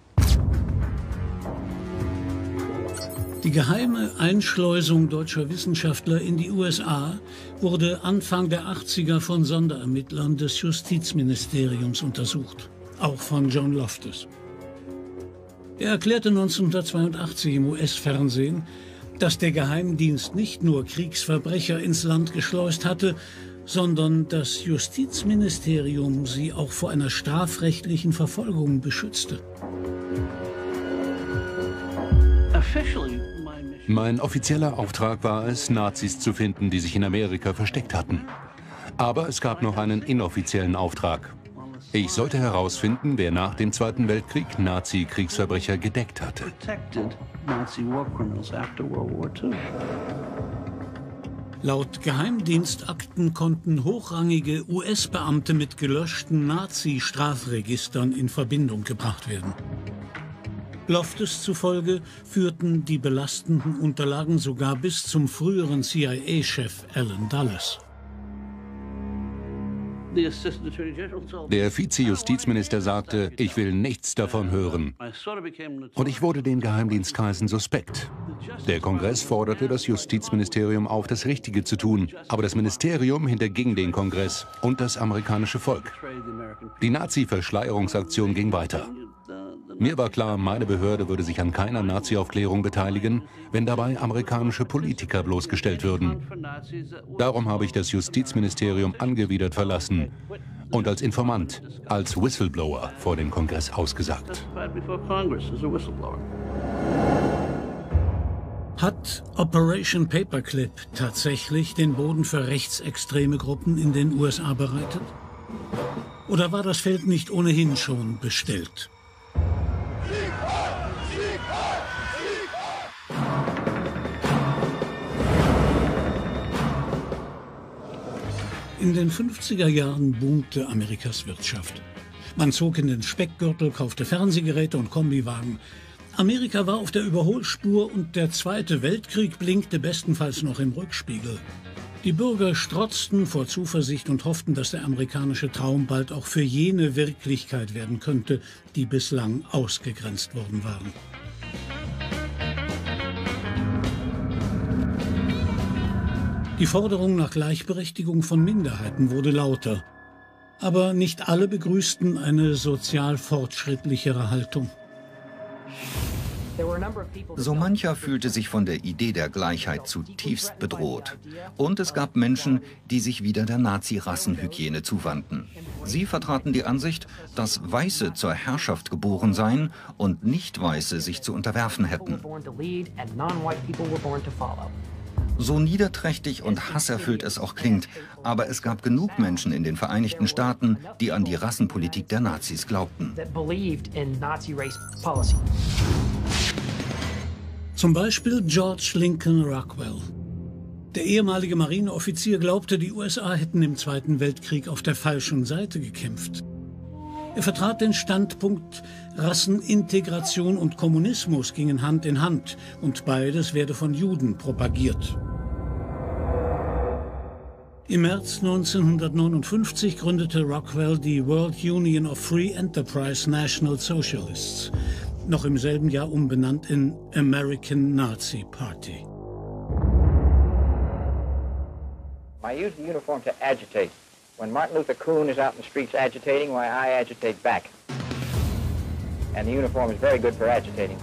Die geheime Einschleusung deutscher Wissenschaftler in die USA wurde Anfang der 80er von Sonderermittlern des Justizministeriums untersucht, auch von John Loftus. Er erklärte 1982 im US-Fernsehen, dass der Geheimdienst nicht nur Kriegsverbrecher ins Land geschleust hatte, sondern das Justizministerium sie auch vor einer strafrechtlichen Verfolgung beschützte. Mein offizieller Auftrag war es, Nazis zu finden, die sich in Amerika versteckt hatten. Aber es gab noch einen inoffiziellen Auftrag. Ich sollte herausfinden, wer nach dem Zweiten Weltkrieg Nazi-Kriegsverbrecher gedeckt hatte. Laut Geheimdienstakten konnten hochrangige US-Beamte mit gelöschten Nazi-Strafregistern in Verbindung gebracht werden. Loftus zufolge führten die belastenden Unterlagen sogar bis zum früheren CIA-Chef Alan Dulles. Der Vize-Justizminister sagte, ich will nichts davon hören. Und ich wurde den Geheimdienstkreisen suspekt. Der Kongress forderte das Justizministerium auf, das Richtige zu tun. Aber das Ministerium hinterging den Kongress und das amerikanische Volk. Die Nazi-Verschleierungsaktion ging weiter. Mir war klar, meine Behörde würde sich an keiner Nazi-Aufklärung beteiligen, wenn dabei amerikanische Politiker bloßgestellt würden. Darum habe ich das Justizministerium angewidert verlassen und als Informant, als Whistleblower vor dem Kongress ausgesagt. Hat Operation Paperclip tatsächlich den Boden für rechtsextreme Gruppen in den USA bereitet? Oder war das Feld nicht ohnehin schon bestellt? In den 50er Jahren boomte Amerikas Wirtschaft. Man zog in den Speckgürtel, kaufte Fernsehgeräte und Kombiwagen. Amerika war auf der Überholspur und der Zweite Weltkrieg blinkte bestenfalls noch im Rückspiegel. Die Bürger strotzten vor Zuversicht und hofften, dass der amerikanische Traum bald auch für jene Wirklichkeit werden könnte, die bislang ausgegrenzt worden waren. Die Forderung nach Gleichberechtigung von Minderheiten wurde lauter. Aber nicht alle begrüßten eine sozial fortschrittlichere Haltung. So mancher fühlte sich von der Idee der Gleichheit zutiefst bedroht. Und es gab Menschen, die sich wieder der Nazi-Rassenhygiene zuwandten. Sie vertraten die Ansicht, dass Weiße zur Herrschaft geboren seien und Nicht-Weiße sich zu unterwerfen hätten. So niederträchtig und hasserfüllt es auch klingt, aber es gab genug Menschen in den Vereinigten Staaten, die an die Rassenpolitik der Nazis glaubten. Zum Beispiel George Lincoln Rockwell. Der ehemalige Marineoffizier glaubte, die USA hätten im Zweiten Weltkrieg auf der falschen Seite gekämpft. Er vertrat den Standpunkt, Rassenintegration und Kommunismus gingen Hand in Hand und beides werde von Juden propagiert. Im März 1959 gründete Rockwell die World Union of Free Enterprise National Socialists, noch im selben Jahr umbenannt in American Nazi Party. I use the uniform to agitate. When Martin Luther Kuhn is out in the streets agitating, why I agitate back. And the uniform is very good for agitating.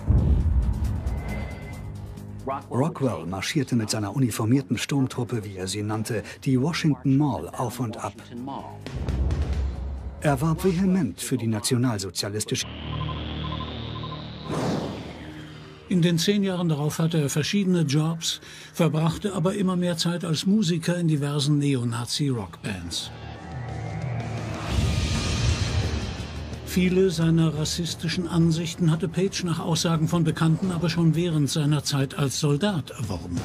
Rockwell marschierte mit seiner uniformierten Sturmtruppe, wie er sie nannte, die Washington Mall auf und ab. Er warb vehement für die nationalsozialistische. In den zehn Jahren darauf hatte er verschiedene Jobs, verbrachte aber immer mehr Zeit als Musiker in diversen Neonazi-Rockbands. Viele seiner rassistischen Ansichten hatte Page nach Aussagen von Bekannten aber schon während seiner Zeit als Soldat erworben.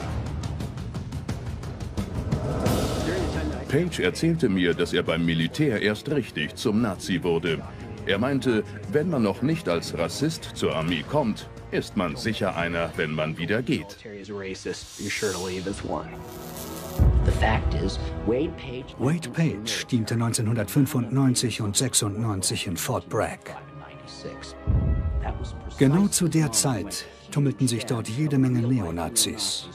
Page erzählte mir, dass er beim Militär erst richtig zum Nazi wurde. Er meinte, wenn man noch nicht als Rassist zur Armee kommt, ist man sicher einer, wenn man wieder geht. Wade Page diente 1995 und 96 in Fort Bragg. Genau zu der Zeit tummelten sich dort jede Menge Neonazis.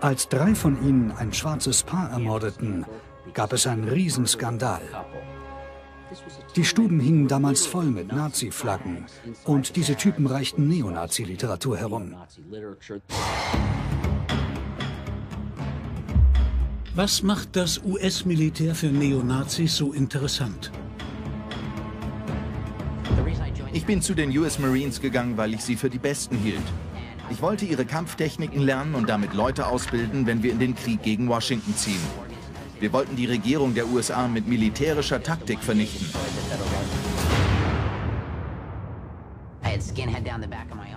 Als drei von ihnen ein schwarzes Paar ermordeten, gab es einen Riesenskandal. Die Stuben hingen damals voll mit Nazi-Flaggen und diese Typen reichten Neonazi-Literatur herum. Was macht das US-Militär für Neonazis so interessant? Ich bin zu den US Marines gegangen, weil ich sie für die Besten hielt. Ich wollte ihre Kampftechniken lernen und damit Leute ausbilden, wenn wir in den Krieg gegen Washington ziehen. Wir wollten die Regierung der USA mit militärischer Taktik vernichten.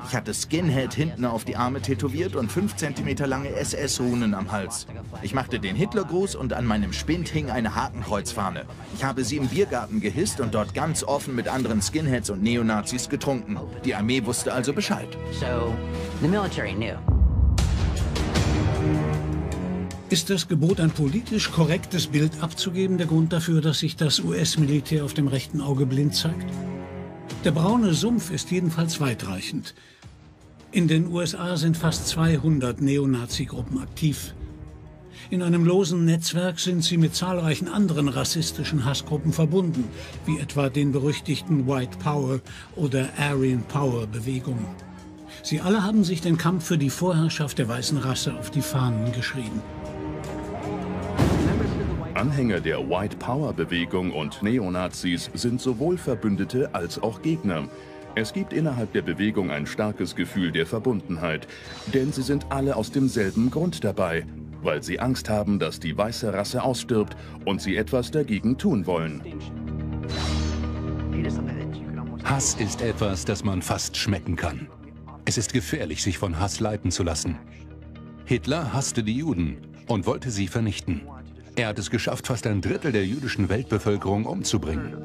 Ich hatte Skinhead hinten auf die Arme tätowiert und 5 cm lange SS-Runen am Hals. Ich machte den Hitlergruß und an meinem Spind hing eine Hakenkreuzfahne. Ich habe sie im Biergarten gehisst und dort ganz offen mit anderen Skinheads und Neonazis getrunken. Die Armee wusste also Bescheid. So, the military knew. Ist das Gebot, ein politisch korrektes Bild abzugeben, der Grund dafür, dass sich das US-Militär auf dem rechten Auge blind zeigt? Der braune Sumpf ist jedenfalls weitreichend. In den USA sind fast 200 Neonazi-Gruppen aktiv. In einem losen Netzwerk sind sie mit zahlreichen anderen rassistischen Hassgruppen verbunden, wie etwa den berüchtigten White Power oder Aryan Power Bewegungen. Sie alle haben sich den Kampf für die Vorherrschaft der weißen Rasse auf die Fahnen geschrieben. Anhänger der White Power Bewegung und Neonazis sind sowohl Verbündete als auch Gegner. Es gibt innerhalb der Bewegung ein starkes Gefühl der Verbundenheit, denn sie sind alle aus demselben Grund dabei, weil sie Angst haben, dass die weiße Rasse ausstirbt und sie etwas dagegen tun wollen. Hass ist etwas, das man fast schmecken kann. Es ist gefährlich, sich von Hass leiten zu lassen. Hitler hasste die Juden und wollte sie vernichten. Er hat es geschafft, fast ein Drittel der jüdischen Weltbevölkerung umzubringen.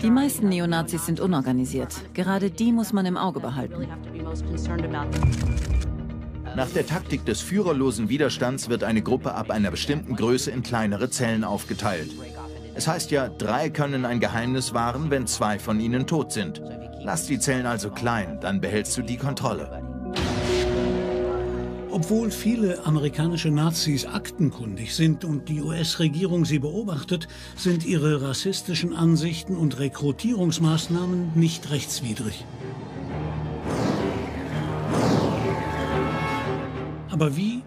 Die meisten Neonazis sind unorganisiert. Gerade die muss man im Auge behalten. Nach der Taktik des führerlosen Widerstands wird eine Gruppe ab einer bestimmten Größe in kleinere Zellen aufgeteilt. Es heißt ja, drei können ein Geheimnis wahren, wenn zwei von ihnen tot sind. Lass die Zellen also klein, dann behältst du die Kontrolle. Obwohl viele amerikanische Nazis aktenkundig sind und die US-Regierung sie beobachtet, sind ihre rassistischen Ansichten und Rekrutierungsmaßnahmen nicht rechtswidrig. Aber wie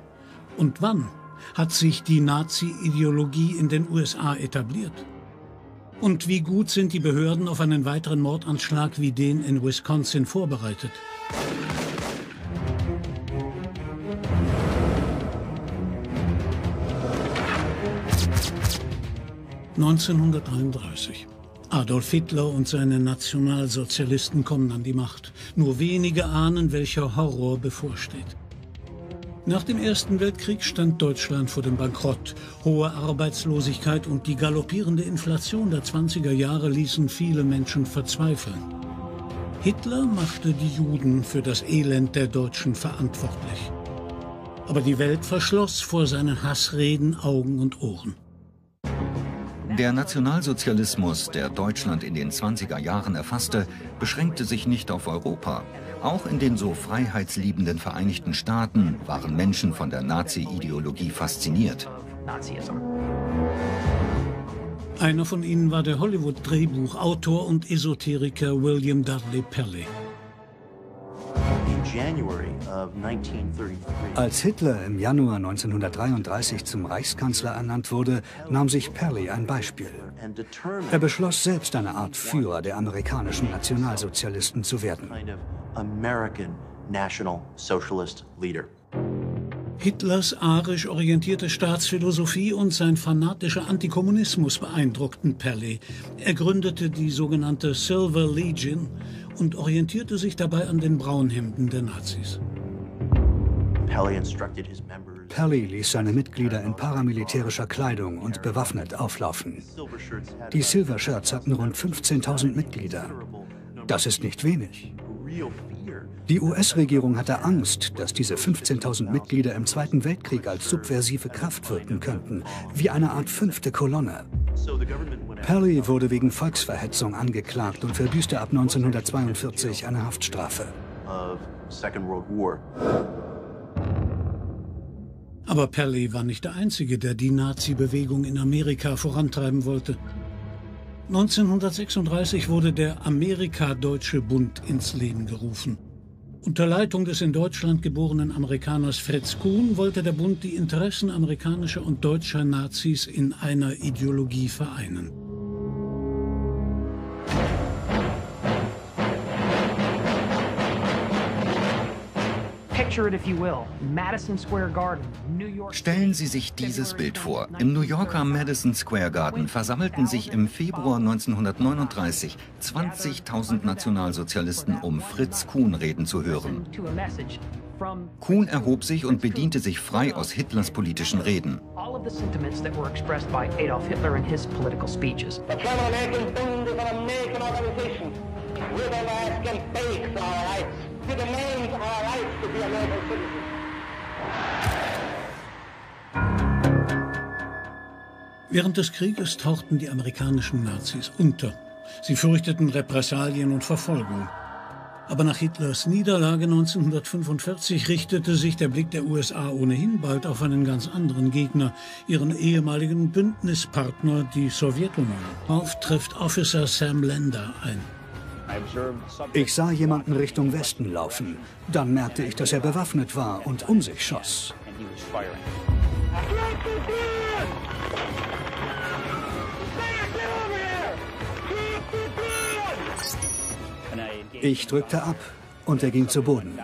und wann hat sich die Nazi-Ideologie in den USA etabliert? Und wie gut sind die Behörden auf einen weiteren Mordanschlag wie den in Wisconsin vorbereitet? 1933. Adolf Hitler und seine Nationalsozialisten kommen an die Macht. Nur wenige ahnen, welcher Horror bevorsteht. Nach dem Ersten Weltkrieg stand Deutschland vor dem Bankrott. Hohe Arbeitslosigkeit und die galoppierende Inflation der 20er Jahre ließen viele Menschen verzweifeln. Hitler machte die Juden für das Elend der Deutschen verantwortlich. Aber die Welt verschloss vor seinen Hassreden Augen und Ohren. Der Nationalsozialismus, der Deutschland in den 20er Jahren erfasste, beschränkte sich nicht auf Europa. Auch in den so freiheitsliebenden Vereinigten Staaten waren Menschen von der Nazi-Ideologie fasziniert. Einer von ihnen war der Hollywood-Drehbuchautor und Esoteriker William Dudley Pelley. Als Hitler im Januar 1933 zum Reichskanzler ernannt wurde, nahm sich Perry ein Beispiel. Er beschloss selbst eine Art Führer der amerikanischen Nationalsozialisten zu werden. Hitlers arisch orientierte Staatsphilosophie und sein fanatischer Antikommunismus beeindruckten Pelly. Er gründete die sogenannte Silver Legion und orientierte sich dabei an den Braunhemden der Nazis. Pelly ließ seine Mitglieder in paramilitärischer Kleidung und bewaffnet auflaufen. Die Silver Shirts hatten rund 15.000 Mitglieder. Das ist nicht wenig. Die US-Regierung hatte Angst, dass diese 15.000 Mitglieder im Zweiten Weltkrieg als subversive Kraft wirken könnten, wie eine Art fünfte Kolonne. Perry wurde wegen Volksverhetzung angeklagt und verbüßte ab 1942 eine Haftstrafe. Aber Perry war nicht der Einzige, der die Nazi-Bewegung in Amerika vorantreiben wollte. 1936 wurde der Amerika-Deutsche Bund ins Leben gerufen. Unter Leitung des in Deutschland geborenen Amerikaners Fritz Kuhn wollte der Bund die Interessen amerikanischer und deutscher Nazis in einer Ideologie vereinen. Stellen Sie sich dieses Bild vor. Im New Yorker Madison Square Garden versammelten sich im Februar 1939 20.000 Nationalsozialisten, um Fritz Kuhn reden zu hören. Kuhn erhob sich und bediente sich frei aus Hitlers politischen Reden. We're the last and fakes our rights. We demand our rights to be American citizens. Während des Krieges tauchten die amerikanischen Nazis unter. Sie fürchteten Repressalien und Verfolgung. Aber nach Hitlers Niederlage 1945 richtete sich der Blick der USA ohnehin bald auf einen ganz anderen Gegner, ihren ehemaligen Bündnispartner, die Sowjetunion. Auf trifft Officer Sam Lander ein. Ich sah jemanden Richtung Westen laufen. Dann merkte ich, dass er bewaffnet war und um sich schoss. Ich drückte ab und er ging zu Boden.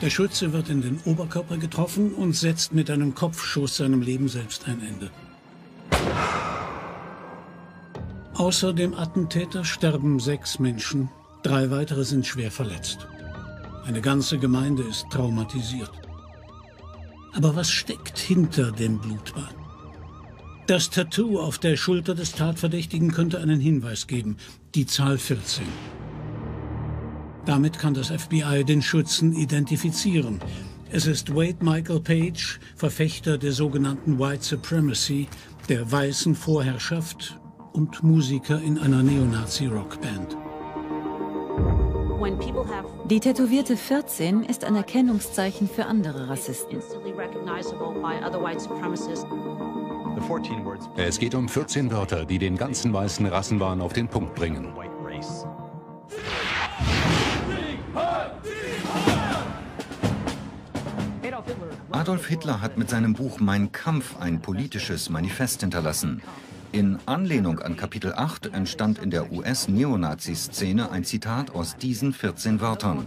Der Schütze wird in den Oberkörper getroffen und setzt mit einem Kopfschuss seinem Leben selbst ein Ende. Außer dem Attentäter sterben sechs Menschen, drei weitere sind schwer verletzt. Eine ganze Gemeinde ist traumatisiert. Aber was steckt hinter dem Blutbad? Das Tattoo auf der Schulter des Tatverdächtigen könnte einen Hinweis geben. Die Zahl 14. Damit kann das FBI den Schützen identifizieren. Es ist Wade Michael Page, Verfechter der sogenannten White Supremacy, der weißen Vorherrschaft und Musiker in einer Neonazi-Rockband. Die tätowierte 14 ist ein Erkennungszeichen für andere Rassisten. Es geht um 14 Wörter, die den ganzen weißen Rassenwahn auf den Punkt bringen. Adolf Hitler hat mit seinem Buch Mein Kampf ein politisches Manifest hinterlassen. In Anlehnung an Kapitel 8 entstand in der US-Neonazi-Szene ein Zitat aus diesen 14 Wörtern.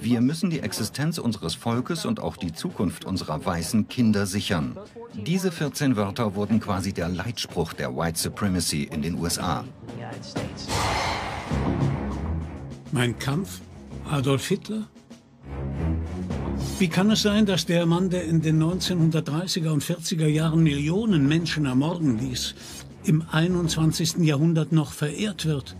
Wir müssen die Existenz unseres Volkes und auch die Zukunft unserer weißen Kinder sichern. Diese 14 Wörter wurden quasi der Leitspruch der White Supremacy in den USA. Mein Kampf? Adolf Hitler? Wie kann es sein, dass der Mann, der in den 1930er und 40er Jahren Millionen Menschen ermorden ließ, im 21. Jahrhundert noch verehrt wird.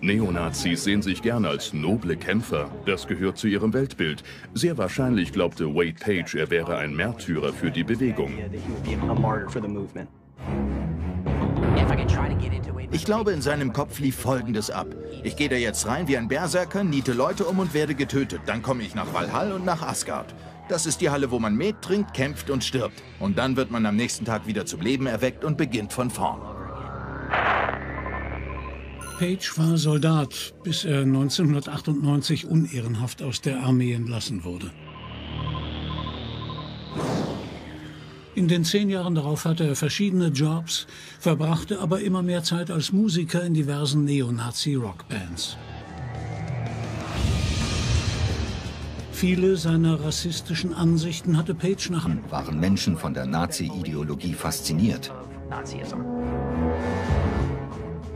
Neonazis sehen sich gern als noble Kämpfer. Das gehört zu ihrem Weltbild. Sehr wahrscheinlich glaubte Wade Page, er wäre ein Märtyrer für die Bewegung. Ich glaube, in seinem Kopf lief Folgendes ab. Ich gehe da jetzt rein wie ein Berserker, niete Leute um und werde getötet. Dann komme ich nach Valhall und nach Asgard. Das ist die Halle, wo man Met trinkt, kämpft und stirbt. Und dann wird man am nächsten Tag wieder zum Leben erweckt und beginnt von vorn. Page war Soldat, bis er 1998 unehrenhaft aus der Armee entlassen wurde. In den zehn Jahren darauf hatte er verschiedene Jobs, verbrachte aber immer mehr Zeit als Musiker in diversen Neonazi-Rockbands. Viele seiner rassistischen Ansichten hatte Page nach... Waren Menschen von der Nazi-Ideologie fasziniert.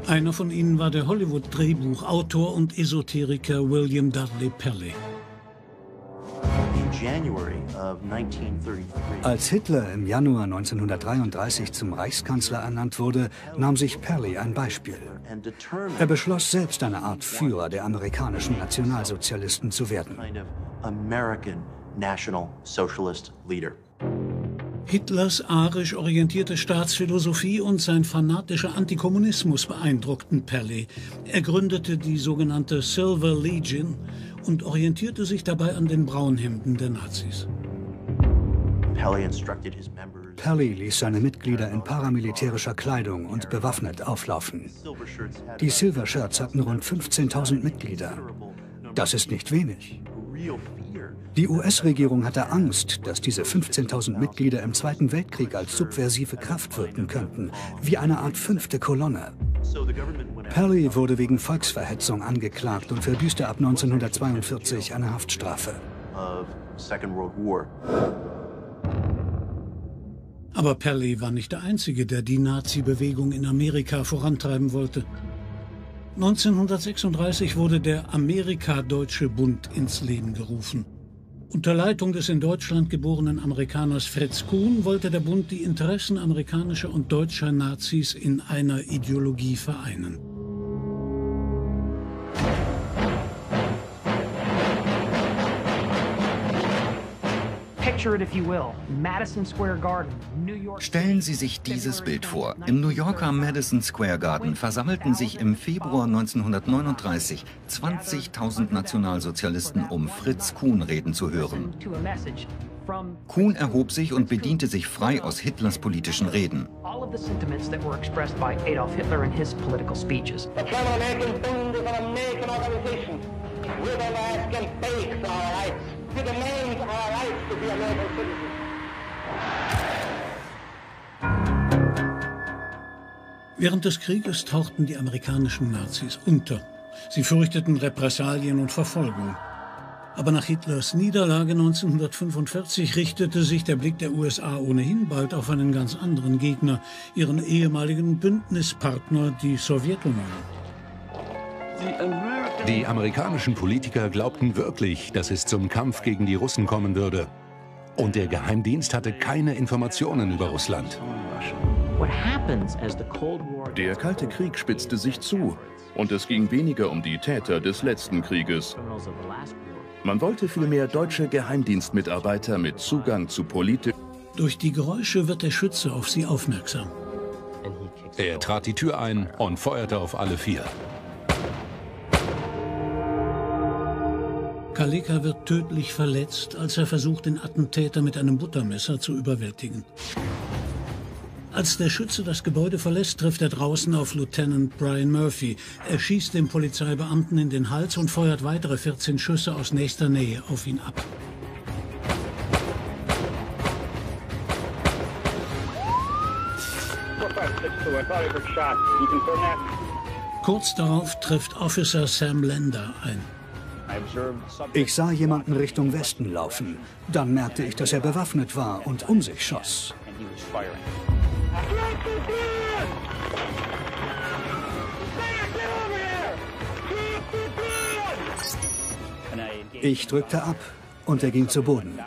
Einer von ihnen war der Hollywood-Drehbuchautor und Esoteriker William Dudley Pelley. Als Hitler im Januar 1933 zum Reichskanzler ernannt wurde, nahm sich Pelley ein Beispiel. Er beschloss selbst eine Art Führer der amerikanischen Nationalsozialisten zu werden. Hitlers arisch orientierte Staatsphilosophie und sein fanatischer Antikommunismus beeindruckten Pelley. Er gründete die sogenannte Silver Legion und orientierte sich dabei an den Braunhemden der Nazis. Pelley ließ seine Mitglieder in paramilitärischer Kleidung und bewaffnet auflaufen. Die Silver Shirts hatten rund 15.000 Mitglieder. Das ist nicht wenig. Die US-Regierung hatte Angst, dass diese 15.000 Mitglieder im Zweiten Weltkrieg als subversive Kraft wirken könnten, wie eine Art fünfte Kolonne. Perry wurde wegen Volksverhetzung angeklagt und verbüßte ab 1942 eine Haftstrafe. Aber Perry war nicht der Einzige, der die Nazi-Bewegung in Amerika vorantreiben wollte. 1936 wurde der Amerika-Deutsche Bund ins Leben gerufen. Unter Leitung des in Deutschland geborenen Amerikaners Fritz Kuhn wollte der Bund die Interessen amerikanischer und deutscher Nazis in einer Ideologie vereinen. Stellen Sie sich dieses Bild vor. Im New Yorker Madison Square Garden versammelten sich im Februar 1939 20.000 Nationalsozialisten, um Fritz Kuhn reden zu hören. Kuhn erhob sich und bediente sich frei aus Hitlers politischen Reden. We're the last can fake our rights. We demand our rights to be American citizens. Während des Krieges tauchten die amerikanischen Nazis unter. Sie fürchteten Repressalien und Verfolgung. Aber nach Hitlers Niederlage 1945 richtete sich der Blick der USA ohnehin bald auf einen ganz anderen Gegner, ihren ehemaligen Bündnispartner, die Sowjetunion. Die amerikanischen Politiker glaubten wirklich, dass es zum Kampf gegen die Russen kommen würde. Und der Geheimdienst hatte keine Informationen über Russland. Der Kalte Krieg spitzte sich zu und es ging weniger um die Täter des letzten Krieges. Man wollte vielmehr deutsche Geheimdienstmitarbeiter mit Zugang zu Politik. Durch die Geräusche wird der Schütze auf sie aufmerksam. Er trat die Tür ein und feuerte auf alle vier. Kaleka wird tödlich verletzt, als er versucht, den Attentäter mit einem Buttermesser zu überwältigen. Als der Schütze das Gebäude verlässt, trifft er draußen auf Lieutenant Brian Murphy. Er schießt dem Polizeibeamten in den Hals und feuert weitere 14 Schüsse aus nächster Nähe auf ihn ab. Kurz darauf trifft Officer Sam Lender ein. Ich sah jemanden Richtung Westen laufen. Dann merkte ich, dass er bewaffnet war und um sich schoss. Ich drückte ab und er ging zu Boden.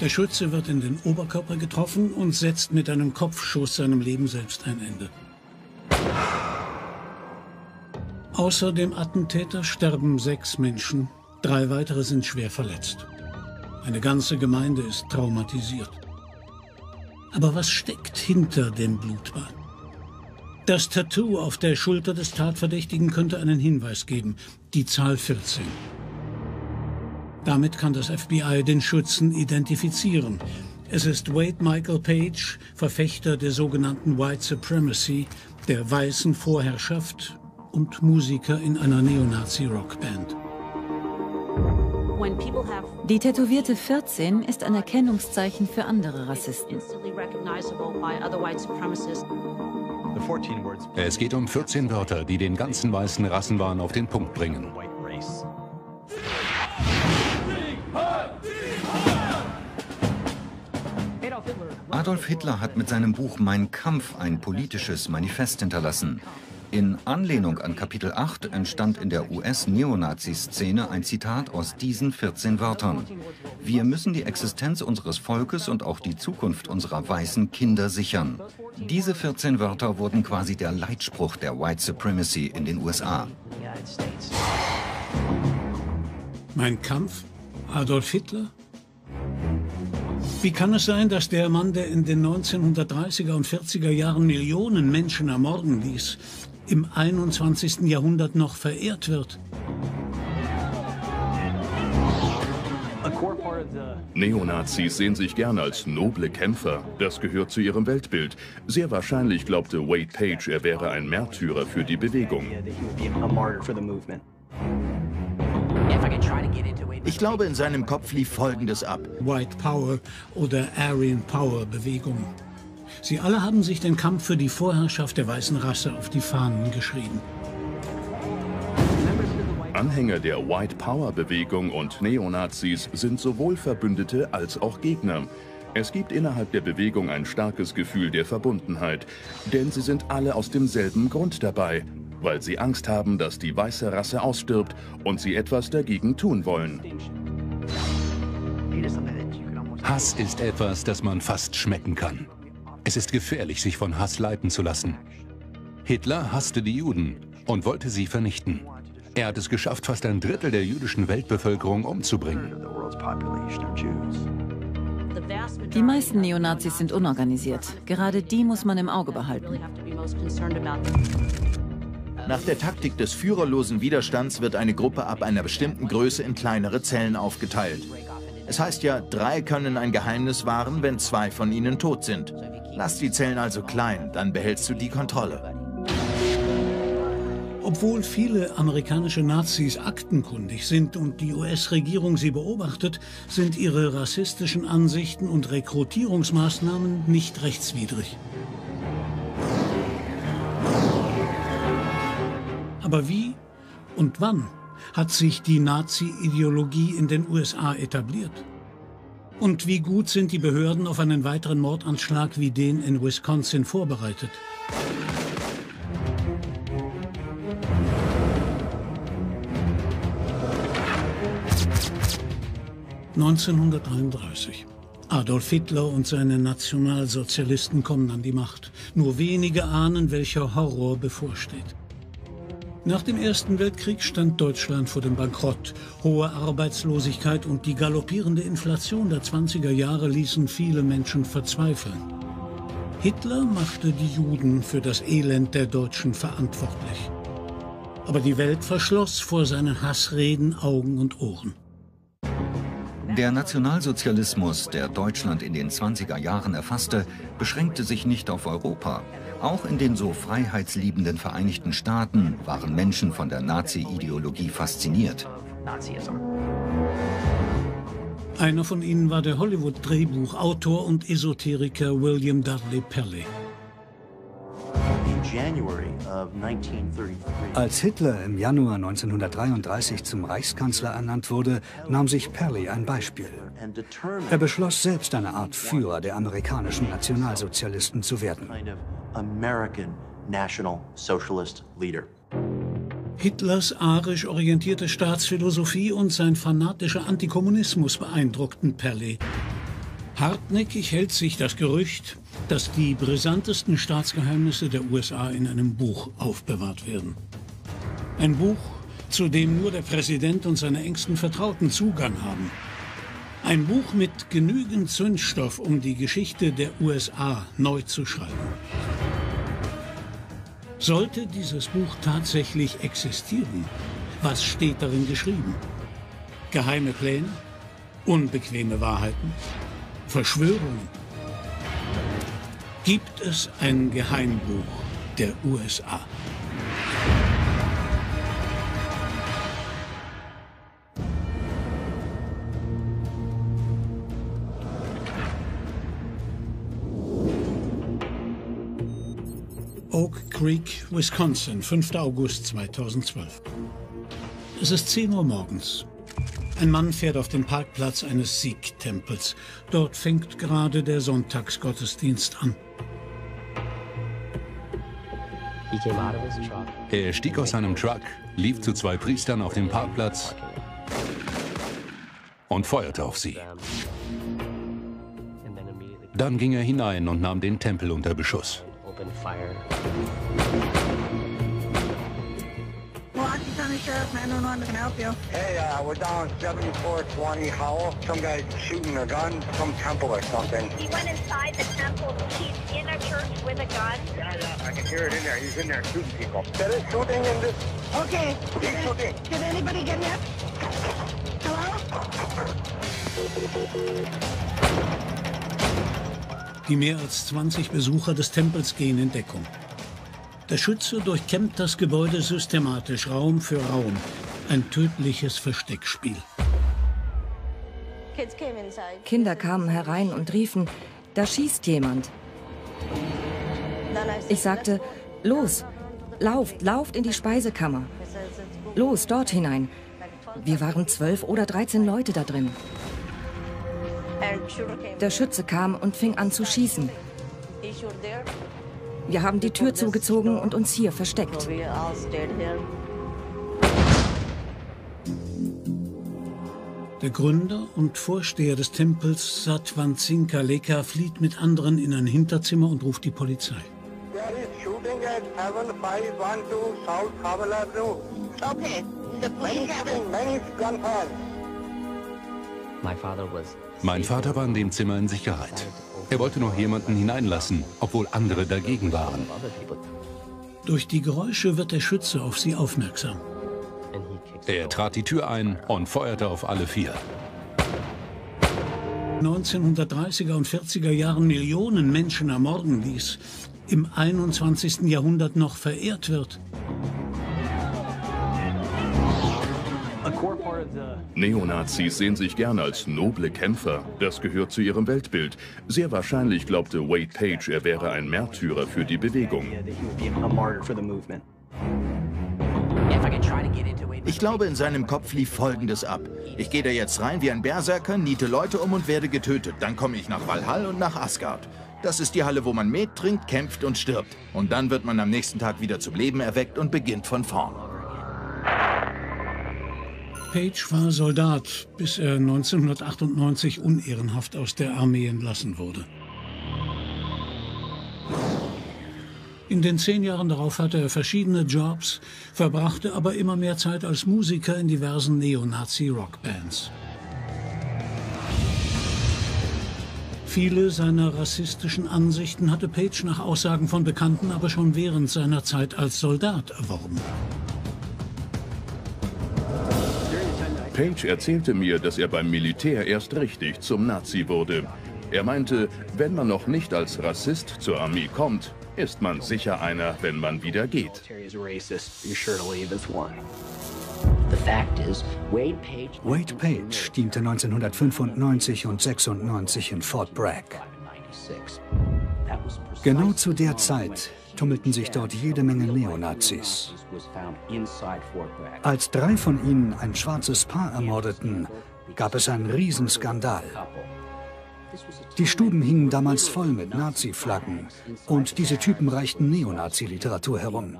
Der Schütze wird in den Oberkörper getroffen und setzt mit einem Kopfschuss seinem Leben selbst ein Ende. Außer dem Attentäter sterben sechs Menschen, drei weitere sind schwer verletzt. Eine ganze Gemeinde ist traumatisiert. Aber was steckt hinter dem Blutbad? Das Tattoo auf der Schulter des Tatverdächtigen könnte einen Hinweis geben. Die Zahl 14. Damit kann das FBI den Schützen identifizieren. Es ist Wade Michael Page, Verfechter der sogenannten White Supremacy, der weißen Vorherrschaft und Musiker in einer Neonazi-Rockband. Die tätowierte 14 ist ein Erkennungszeichen für andere Rassisten. Es geht um 14 Wörter, die den ganzen weißen Rassenwahn auf den Punkt bringen. Adolf Hitler hat mit seinem Buch Mein Kampf ein politisches Manifest hinterlassen. In Anlehnung an Kapitel 8 entstand in der US-Neonazi-Szene ein Zitat aus diesen 14 Wörtern. Wir müssen die Existenz unseres Volkes und auch die Zukunft unserer weißen Kinder sichern. Diese 14 Wörter wurden quasi der Leitspruch der White Supremacy in den USA. Mein Kampf? Adolf Hitler? Wie kann es sein, dass der Mann, der in den 1930er und 40er Jahren Millionen Menschen ermorden ließ, im 21. Jahrhundert noch verehrt wird? Neonazis sehen sich gern als noble Kämpfer. Das gehört zu ihrem Weltbild. Sehr wahrscheinlich glaubte Wade Page, er wäre ein Märtyrer für die Bewegung. Ich glaube, in seinem Kopf lief Folgendes ab. White Power oder Aryan Power Bewegung. Sie alle haben sich den Kampf für die Vorherrschaft der weißen Rasse auf die Fahnen geschrieben. Anhänger der White Power Bewegung und Neonazis sind sowohl Verbündete als auch Gegner. Es gibt innerhalb der Bewegung ein starkes Gefühl der Verbundenheit, denn sie sind alle aus demselben Grund dabei, weil sie Angst haben, dass die weiße Rasse ausstirbt und sie etwas dagegen tun wollen. Hass ist etwas, das man fast schmecken kann. Es ist gefährlich, sich von Hass leiten zu lassen. Hitler hasste die Juden und wollte sie vernichten. Er hat es geschafft, fast ein Drittel der jüdischen Weltbevölkerung umzubringen. Die meisten Neonazis sind unorganisiert. Gerade die muss man im Auge behalten. Nach der Taktik des führerlosen Widerstands wird eine Gruppe ab einer bestimmten Größe in kleinere Zellen aufgeteilt. Es heißt ja, drei können ein Geheimnis wahren, wenn zwei von ihnen tot sind. Lass die Zellen also klein, dann behältst du die Kontrolle. Obwohl viele amerikanische Nazis aktenkundig sind und die US-Regierung sie beobachtet, sind ihre rassistischen Ansichten und Rekrutierungsmaßnahmen nicht rechtswidrig. Aber wie und wann hat sich die Nazi-Ideologie in den USA etabliert? Und wie gut sind die Behörden auf einen weiteren Mordanschlag wie den in Wisconsin vorbereitet? 1933. Adolf Hitler und seine Nationalsozialisten kommen an die Macht. Nur wenige ahnen, welcher Horror bevorsteht. Nach dem Ersten Weltkrieg stand Deutschland vor dem Bankrott. Hohe Arbeitslosigkeit und die galoppierende Inflation der 20er Jahre ließen viele Menschen verzweifeln. Hitler machte die Juden für das Elend der Deutschen verantwortlich. Aber die Welt verschloss vor seinen Hassreden Augen und Ohren. Der Nationalsozialismus, der Deutschland in den 20er Jahren erfasste, beschränkte sich nicht auf Europa. Auch in den so freiheitsliebenden Vereinigten Staaten waren Menschen von der Nazi-Ideologie fasziniert. Einer von ihnen war der Hollywood-Drehbuchautor und Esoteriker William Dudley Pelley. Als Hitler im Januar 1933 zum Reichskanzler ernannt wurde, nahm sich Perry ein Beispiel. Er beschloss selbst eine Art Führer der amerikanischen Nationalsozialisten zu werden. Hitlers arisch orientierte Staatsphilosophie und sein fanatischer Antikommunismus beeindruckten Perley. Hartnäckig hält sich das Gerücht, dass die brisantesten Staatsgeheimnisse der USA in einem Buch aufbewahrt werden. Ein Buch, zu dem nur der Präsident und seine engsten Vertrauten Zugang haben. Ein Buch mit genügend Zündstoff, um die Geschichte der USA neu zu schreiben. Sollte dieses Buch tatsächlich existieren, was steht darin geschrieben? Geheime Pläne? Unbequeme Wahrheiten? Verschwörungen. Gibt es ein Geheimbuch der USA? Creek, Wisconsin, 5. August 2012. Es ist 10 Uhr morgens. Ein Mann fährt auf den Parkplatz eines Sikh-Tempels. Dort fängt gerade der Sonntagsgottesdienst an. Er stieg aus seinem Truck, lief zu zwei Priestern auf dem Parkplatz und feuerte auf sie. Dann ging er hinein und nahm den Tempel unter Beschuss. Milwaukee County Sheriff 911 can I help you. Hey, uh, we're down 7420 Howell. Some guy shooting a gun, some temple or something. He went inside the temple. He's in a church with a gun. Yeah, yeah, I can hear it in there. He's in there shooting people. There is shooting in this. Okay. He's shooting. Did anybody get hit? Hello? Die mehr als 20 Besucher des Tempels gehen in Deckung. Der Schütze durchkämmt das Gebäude systematisch Raum für Raum. Ein tödliches Versteckspiel. Kinder kamen herein und riefen, da schießt jemand. Ich sagte, los, lauft, lauft in die Speisekammer. Los, dort hinein. Wir waren zwölf oder dreizehn Leute da drin. Der Schütze kam und fing an zu schießen. Wir haben die Tür zugezogen und uns hier versteckt. Der Gründer und Vorsteher des Tempels, Satwan Singh Kaleka, flieht mit anderen in ein Hinterzimmer und ruft die Polizei. There is shooting at 7512 South Havala Road. Okay. The police have shooting, many gunfire. Mein Vater war in dem Zimmer in Sicherheit. Er wollte noch jemanden hineinlassen, obwohl andere dagegen waren. Durch die Geräusche wird der Schütze auf sie aufmerksam. Er trat die Tür ein und feuerte auf alle vier. 1930er und 40er Jahren Millionen Menschen ermorden ließ, im 21. Jahrhundert noch verehrt wird. Neonazis sehen sich gern als noble Kämpfer. Das gehört zu ihrem Weltbild. Sehr wahrscheinlich glaubte Wade Page, er wäre ein Märtyrer für die Bewegung. Ich glaube, in seinem Kopf lief Folgendes ab. Ich gehe da jetzt rein wie ein Berserker, niete Leute um und werde getötet. Dann komme ich nach Valhall und nach Asgard. Das ist die Halle, wo man Met trinkt, kämpft und stirbt. Und dann wird man am nächsten Tag wieder zum Leben erweckt und beginnt von vorn. Page war Soldat, bis er 1998 unehrenhaft aus der Armee entlassen wurde. In den zehn Jahren darauf hatte er verschiedene Jobs, verbrachte aber immer mehr Zeit als Musiker in diversen Neonazi-Rockbands. Viele seiner rassistischen Ansichten hatte Page nach Aussagen von Bekannten aber schon während seiner Zeit als Soldat erworben. Page erzählte mir, dass er beim Militär erst richtig zum Nazi wurde. Er meinte, wenn man noch nicht als Rassist zur Armee kommt, ist man sicher einer, wenn man wieder geht. Wade Page diente 1995 und 96 in Fort Bragg. Genau zu der Zeit tummelten sich dort jede Menge Neonazis. Als drei von ihnen ein schwarzes Paar ermordeten, gab es einen Riesenskandal. Die Stuben hingen damals voll mit Nazi-Flaggen und diese Typen reichten Neonazi-Literatur herum.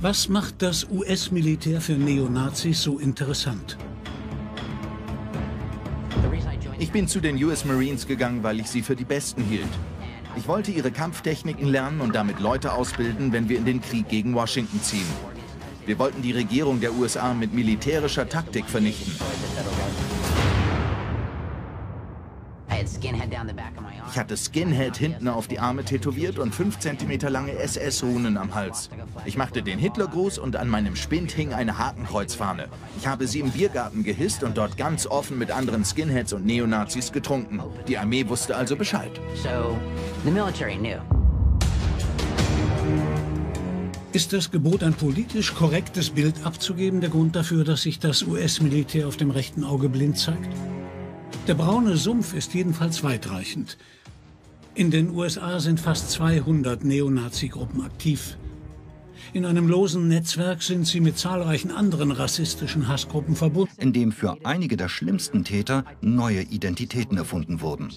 Was macht das US-Militär für Neonazis so interessant? Ich bin zu den US Marines gegangen, weil ich sie für die Besten hielt. Ich wollte ihre Kampftechniken lernen und damit Leute ausbilden, wenn wir in den Krieg gegen Washington ziehen. Wir wollten die Regierung der USA mit militärischer Taktik vernichten. Ich hatte Skinhead hinten auf die Arme tätowiert und 5 cm lange SS-Runen am Hals. Ich machte den Hitlergruß und an meinem Spind hing eine Hakenkreuzfahne. Ich habe sie im Biergarten gehisst und dort ganz offen mit anderen Skinheads und Neonazis getrunken. Die Armee wusste also Bescheid. So, the military knew. Ist das Gebot, ein politisch korrektes Bild abzugeben, der Grund dafür, dass sich das US-Militär auf dem rechten Auge blind zeigt? Der braune Sumpf ist jedenfalls weitreichend. In den USA sind fast 200 Neonazi-Gruppen aktiv. In einem losen Netzwerk sind sie mit zahlreichen anderen rassistischen Hassgruppen verbunden. In dem für einige der schlimmsten Täter neue Identitäten erfunden wurden.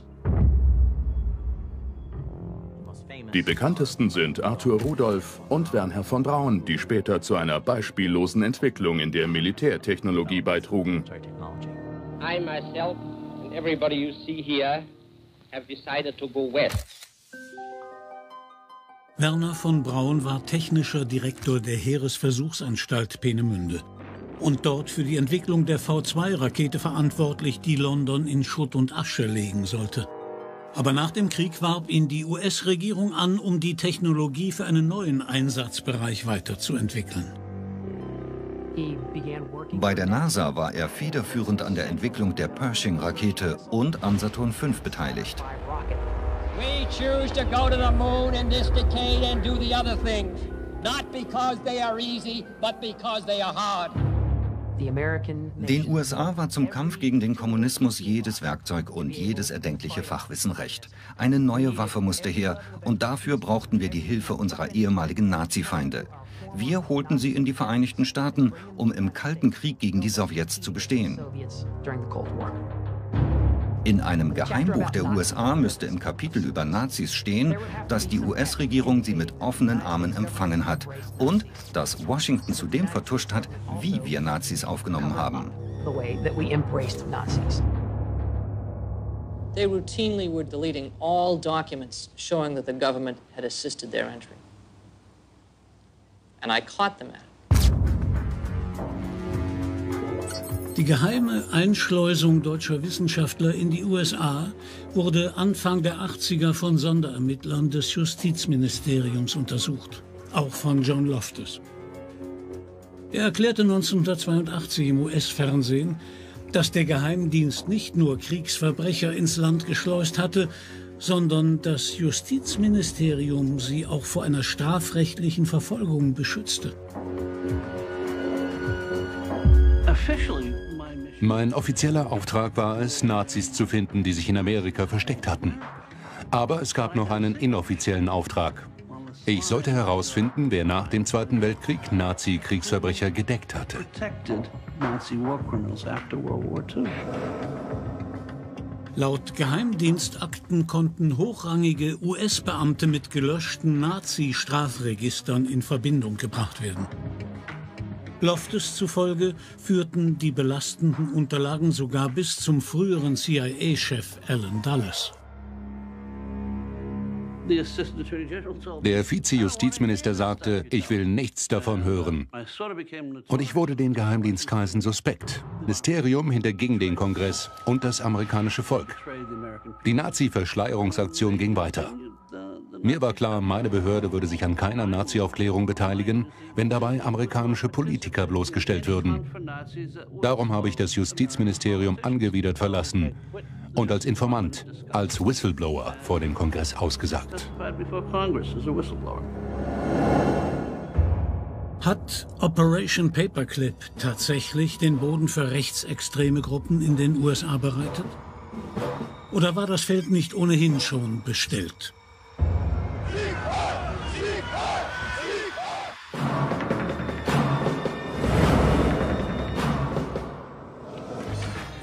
Die bekanntesten sind Arthur Rudolph und Wernher von Braun, die später zu einer beispiellosen Entwicklung in der Militärtechnologie beitrugen. I myself everybody you see here have decided to go west. Werner von Braun war technischer Direktor der Heeresversuchsanstalt Peenemünde und dort für die Entwicklung der V2-Rakete verantwortlich, die London in Schutt und Asche legen sollte. Aber nach dem Krieg warb ihn die US-Regierung an, um die Technologie für einen neuen Einsatzbereich weiterzuentwickeln. Bei der NASA war er federführend an der Entwicklung der Pershing-Rakete und am Saturn V beteiligt. We choose to go to the moon in this decade and do the other things. Not because they are easy, but because they are hard. Den USA war zum Kampf gegen den Kommunismus jedes Werkzeug und jedes erdenkliche Fachwissen recht. Eine neue Waffe musste her und dafür brauchten wir die Hilfe unserer ehemaligen Nazi-Feinde. Wir holten sie in die Vereinigten Staaten, um im Kalten Krieg gegen die Sowjets zu bestehen. In einem Geheimbuch der USA müsste im Kapitel über Nazis stehen, dass die US-Regierung sie mit offenen Armen empfangen hat und dass Washington zudem vertuscht hat, wie wir Nazis aufgenommen haben. They routinely were deleting all documents showing that the government had assisted their entry. And I caught them at. Die geheime Einschleusung deutscher Wissenschaftler in die USA wurde Anfang der 80er von Sonderermittlern des Justizministeriums untersucht, auch von John Loftus. Er erklärte 1982 im US-Fernsehen, dass der Geheimdienst nicht nur Kriegsverbrecher ins Land geschleust hatte, sondern das Justizministerium sie auch vor einer strafrechtlichen Verfolgung beschützte. Mein offizieller Auftrag war es, Nazis zu finden, die sich in Amerika versteckt hatten. Aber es gab noch einen inoffiziellen Auftrag. Ich sollte herausfinden, wer nach dem Zweiten Weltkrieg Nazi-Kriegsverbrecher gedeckt hatte. Laut Geheimdienstakten konnten hochrangige US-Beamte mit gelöschten Nazi-Strafregistern in Verbindung gebracht werden. Loftus zufolge führten die belastenden Unterlagen sogar bis zum früheren CIA-Chef Alan Dulles. Der Vize-Justizminister sagte, ich will nichts davon hören. Und ich wurde den Geheimdienstkreisen suspekt. Ministerium hinterging den Kongress und das amerikanische Volk. Die Nazi-Verschleierungsaktion ging weiter. Mir war klar, meine Behörde würde sich an keiner Nazi-Aufklärung beteiligen, wenn dabei amerikanische Politiker bloßgestellt würden. Darum habe ich das Justizministerium angewidert verlassen und als Informant, als Whistleblower vor dem Kongress ausgesagt. Hat Operation Paperclip tatsächlich den Boden für rechtsextreme Gruppen in den USA bereitet? Oder war das Feld nicht ohnehin schon bestellt?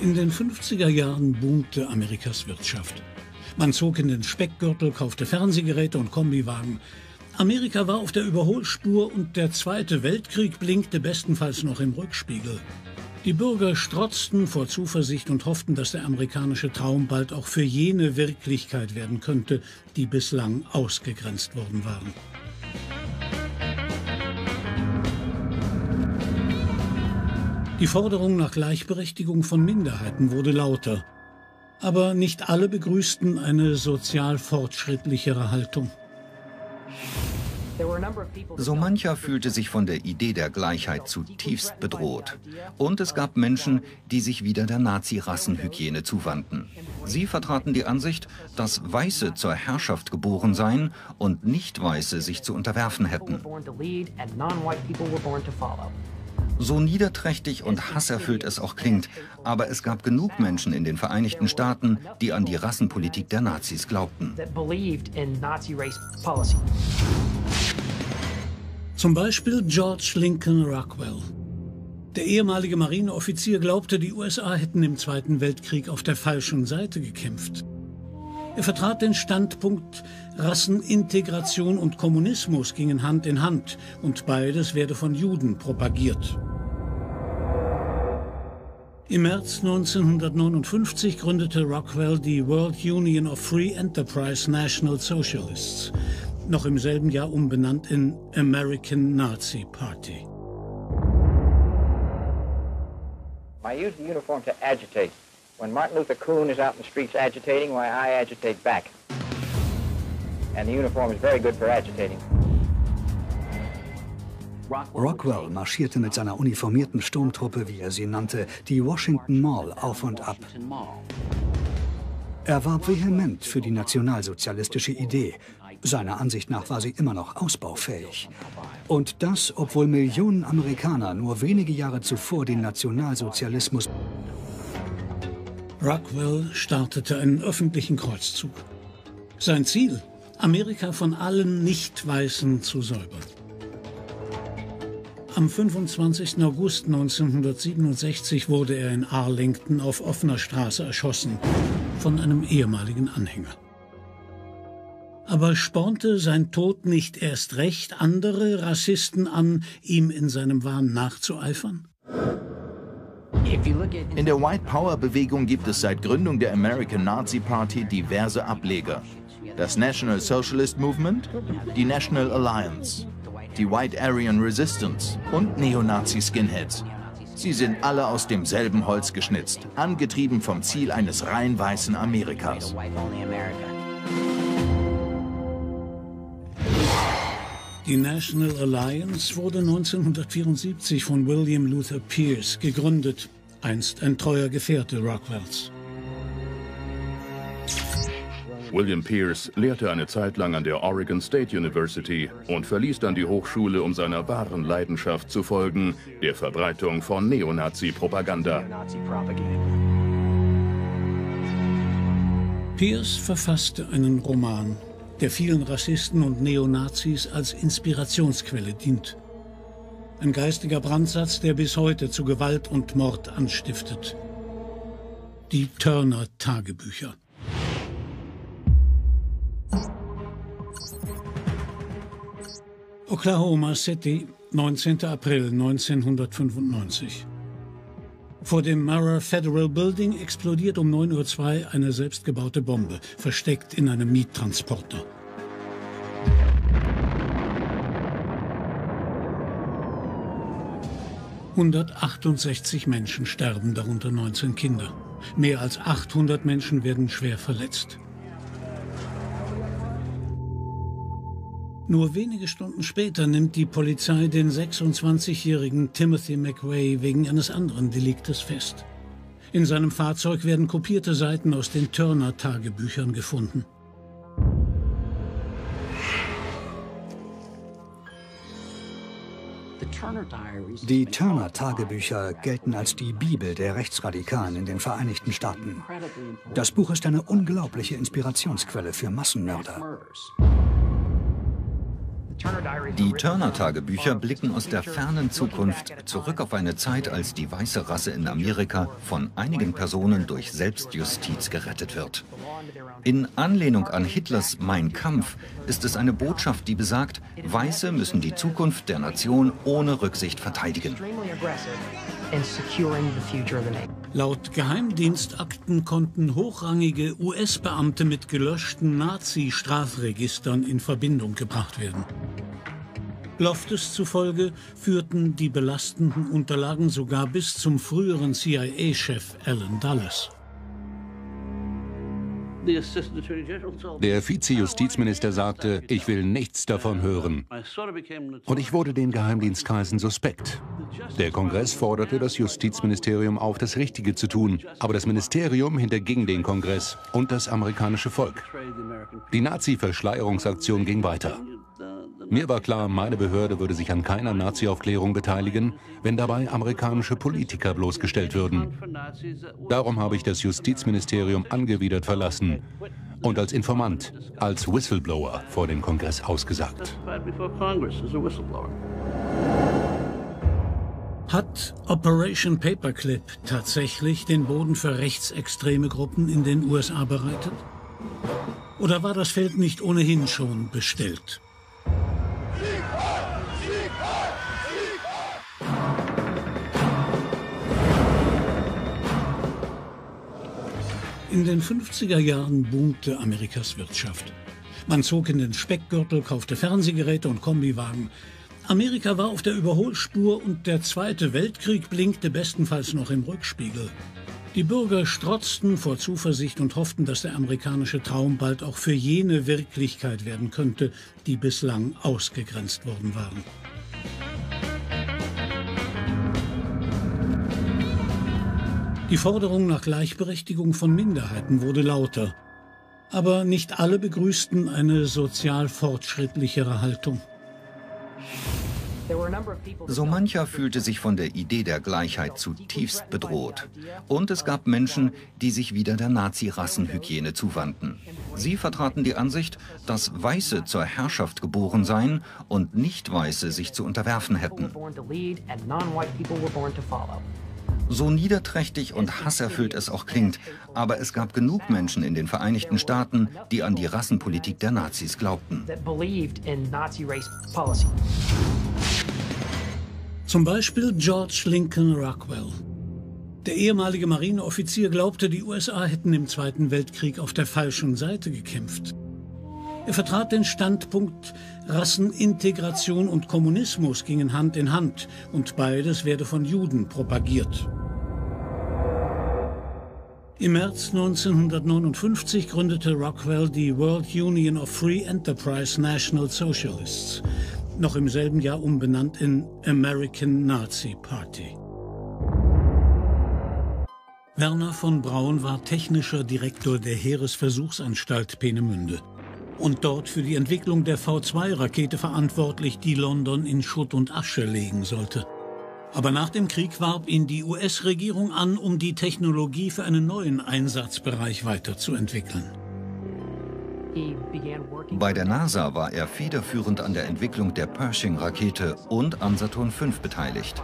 In den 50er Jahren boomte Amerikas Wirtschaft. Man zog in den Speckgürtel, kaufte Fernsehgeräte und Kombiwagen. Amerika war auf der Überholspur und der Zweite Weltkrieg blinkte bestenfalls noch im Rückspiegel. Die Bürger strotzten vor Zuversicht und hofften, dass der amerikanische Traum bald auch für jene Wirklichkeit werden könnte, die bislang ausgegrenzt worden waren. Die Forderung nach Gleichberechtigung von Minderheiten wurde lauter. Aber nicht alle begrüßten eine sozial fortschrittlichere Haltung. So mancher fühlte sich von der Idee der Gleichheit zutiefst bedroht. Und es gab Menschen, die sich wieder der Nazi-Rassenhygiene zuwandten. Sie vertraten die Ansicht, dass Weiße zur Herrschaft geboren seien und Nicht-Weiße sich zu unterwerfen hätten. So niederträchtig und hasserfüllt es auch klingt, aber es gab genug Menschen in den Vereinigten Staaten, die an die Rassenpolitik der Nazis glaubten. Zum Beispiel George Lincoln Rockwell. Der ehemalige Marineoffizier glaubte, die USA hätten im Zweiten Weltkrieg auf der falschen Seite gekämpft. Er vertrat den Standpunkt, Rassenintegration und Kommunismus gingen Hand in Hand und beides werde von Juden propagiert. Im März 1959 gründete Rockwell die World Union of Free Enterprise National Socialists, noch im selben Jahr umbenannt in American Nazi Party. I use the uniform to agitate. When Martin Luther Kuhn is out in the streets agitating, why, I agitate back. And the uniform is very good for agitating. Rockwell marschierte mit seiner uniformierten Sturmtruppe, wie er sie nannte, die Washington Mall auf und ab. Er warb vehement für die nationalsozialistische Idee. Seiner Ansicht nach war sie immer noch ausbaufähig. Und das, obwohl Millionen Amerikaner nur wenige Jahre zuvor den Nationalsozialismus Rockwell startete einen öffentlichen Kreuzzug. Sein Ziel, Amerika von allen Nicht-Weißen zu säubern. Am 25. August 1967 wurde er in Arlington auf offener Straße erschossen von einem ehemaligen Anhänger. Aber spornte sein Tod nicht erst recht andere Rassisten an, ihm in seinem Wahn nachzueifern? In der White Power Bewegung gibt es seit Gründung der American Nazi Party diverse Ableger. Das National Socialist Movement, die National Alliance, die White Aryan Resistance und Neonazi-Skinheads. Sie sind alle aus demselben Holz geschnitzt, angetrieben vom Ziel eines rein weißen Amerikas. Die National Alliance wurde 1974 von William Luther Pierce gegründet, einst ein treuer Gefährte Rockwells. William Pierce lehrte eine Zeit lang an der Oregon State University und verließ dann die Hochschule, um seiner wahren Leidenschaft zu folgen, der Verbreitung von Neonazi-Propaganda. Pierce verfasste einen Roman, der vielen Rassisten und Neonazis als Inspirationsquelle dient. Ein geistiger Brandsatz, der bis heute zu Gewalt und Mord anstiftet. Die Turner-Tagebücher. Oklahoma City, 19. April 1995. Vor dem Murrah Federal Building explodiert um 9.02 Uhr eine selbstgebaute Bombe, versteckt in einem Miettransporter. »168 Menschen sterben, darunter 19 Kinder. Mehr als 800 Menschen werden schwer verletzt. Nur wenige Stunden später nimmt die Polizei den 26-jährigen Timothy McVeigh wegen eines anderen Deliktes fest. In seinem Fahrzeug werden kopierte Seiten aus den Turner-Tagebüchern gefunden. Die Turner-Tagebücher gelten als die Bibel der Rechtsradikalen in den Vereinigten Staaten. Das Buch ist eine unglaubliche Inspirationsquelle für Massenmörder. Die Turner-Tagebücher blicken aus der fernen Zukunft zurück auf eine Zeit, als die weiße Rasse in Amerika von einigen Personen durch Selbstjustiz gerettet wird. In Anlehnung an Hitlers Mein Kampf ist es eine Botschaft, die besagt, Weiße müssen die Zukunft der Nation ohne Rücksicht verteidigen. Laut Geheimdienstakten konnten hochrangige US-Beamte mit gelöschten Nazi-Strafregistern in Verbindung gebracht werden. Loftus zufolge führten die belastenden Unterlagen sogar bis zum früheren CIA-Chef Alan Dulles. Der Vize-Justizminister sagte, ich will nichts davon hören. Und ich wurde den Geheimdienstkreisen suspekt. Der Kongress forderte das Justizministerium auf, das Richtige zu tun. Aber das Ministerium hinterging den Kongress und das amerikanische Volk. Die Nazi-Verschleierungsaktion ging weiter. Mir war klar, meine Behörde würde sich an keiner Nazi-Aufklärung beteiligen, wenn dabei amerikanische Politiker bloßgestellt würden. Darum habe ich das Justizministerium angewidert verlassen und als Informant, als Whistleblower vor dem Kongress ausgesagt. Hat Operation Paperclip tatsächlich den Boden für rechtsextreme Gruppen in den USA bereitet? Oder war das Feld nicht ohnehin schon bestellt? In den 50er Jahren boomte Amerikas Wirtschaft. Man zog in den Speckgürtel, kaufte Fernsehgeräte und Kombiwagen. Amerika war auf der Überholspur und der Zweite Weltkrieg blinkte bestenfalls noch im Rückspiegel. Die Bürger strotzten vor Zuversicht und hofften, dass der amerikanische Traum bald auch für jene Wirklichkeit werden könnte, die bislang ausgegrenzt worden waren. Die Forderung nach Gleichberechtigung von Minderheiten wurde lauter. Aber nicht alle begrüßten eine sozial fortschrittlichere Haltung. So mancher fühlte sich von der Idee der Gleichheit zutiefst bedroht. Und es gab Menschen, die sich wieder der Nazi-Rassenhygiene zuwandten. Sie vertraten die Ansicht, dass Weiße zur Herrschaft geboren seien und Nicht-Weiße sich zu unterwerfen hätten. So niederträchtig und hasserfüllt es auch klingt, aber es gab genug Menschen in den Vereinigten Staaten, die an die Rassenpolitik der Nazis glaubten. Zum Beispiel George Lincoln Rockwell. Der ehemalige Marineoffizier glaubte, die USA hätten im Zweiten Weltkrieg auf der falschen Seite gekämpft. Er vertrat den Standpunkt, Rassenintegration und Kommunismus gingen Hand in Hand und beides werde von Juden propagiert. Im März 1959 gründete Rockwell die World Union of Free Enterprise National Socialists, noch im selben Jahr umbenannt in American Nazi Party. Werner von Braun war technischer Direktor der Heeresversuchsanstalt Peenemünde und dort für die Entwicklung der V2-Rakete verantwortlich, die London in Schutt und Asche legen sollte. Aber nach dem Krieg warb ihn die US-Regierung an, um die Technologie für einen neuen Einsatzbereich weiterzuentwickeln. Bei der NASA war er federführend an der Entwicklung der Pershing-Rakete und an Saturn V beteiligt.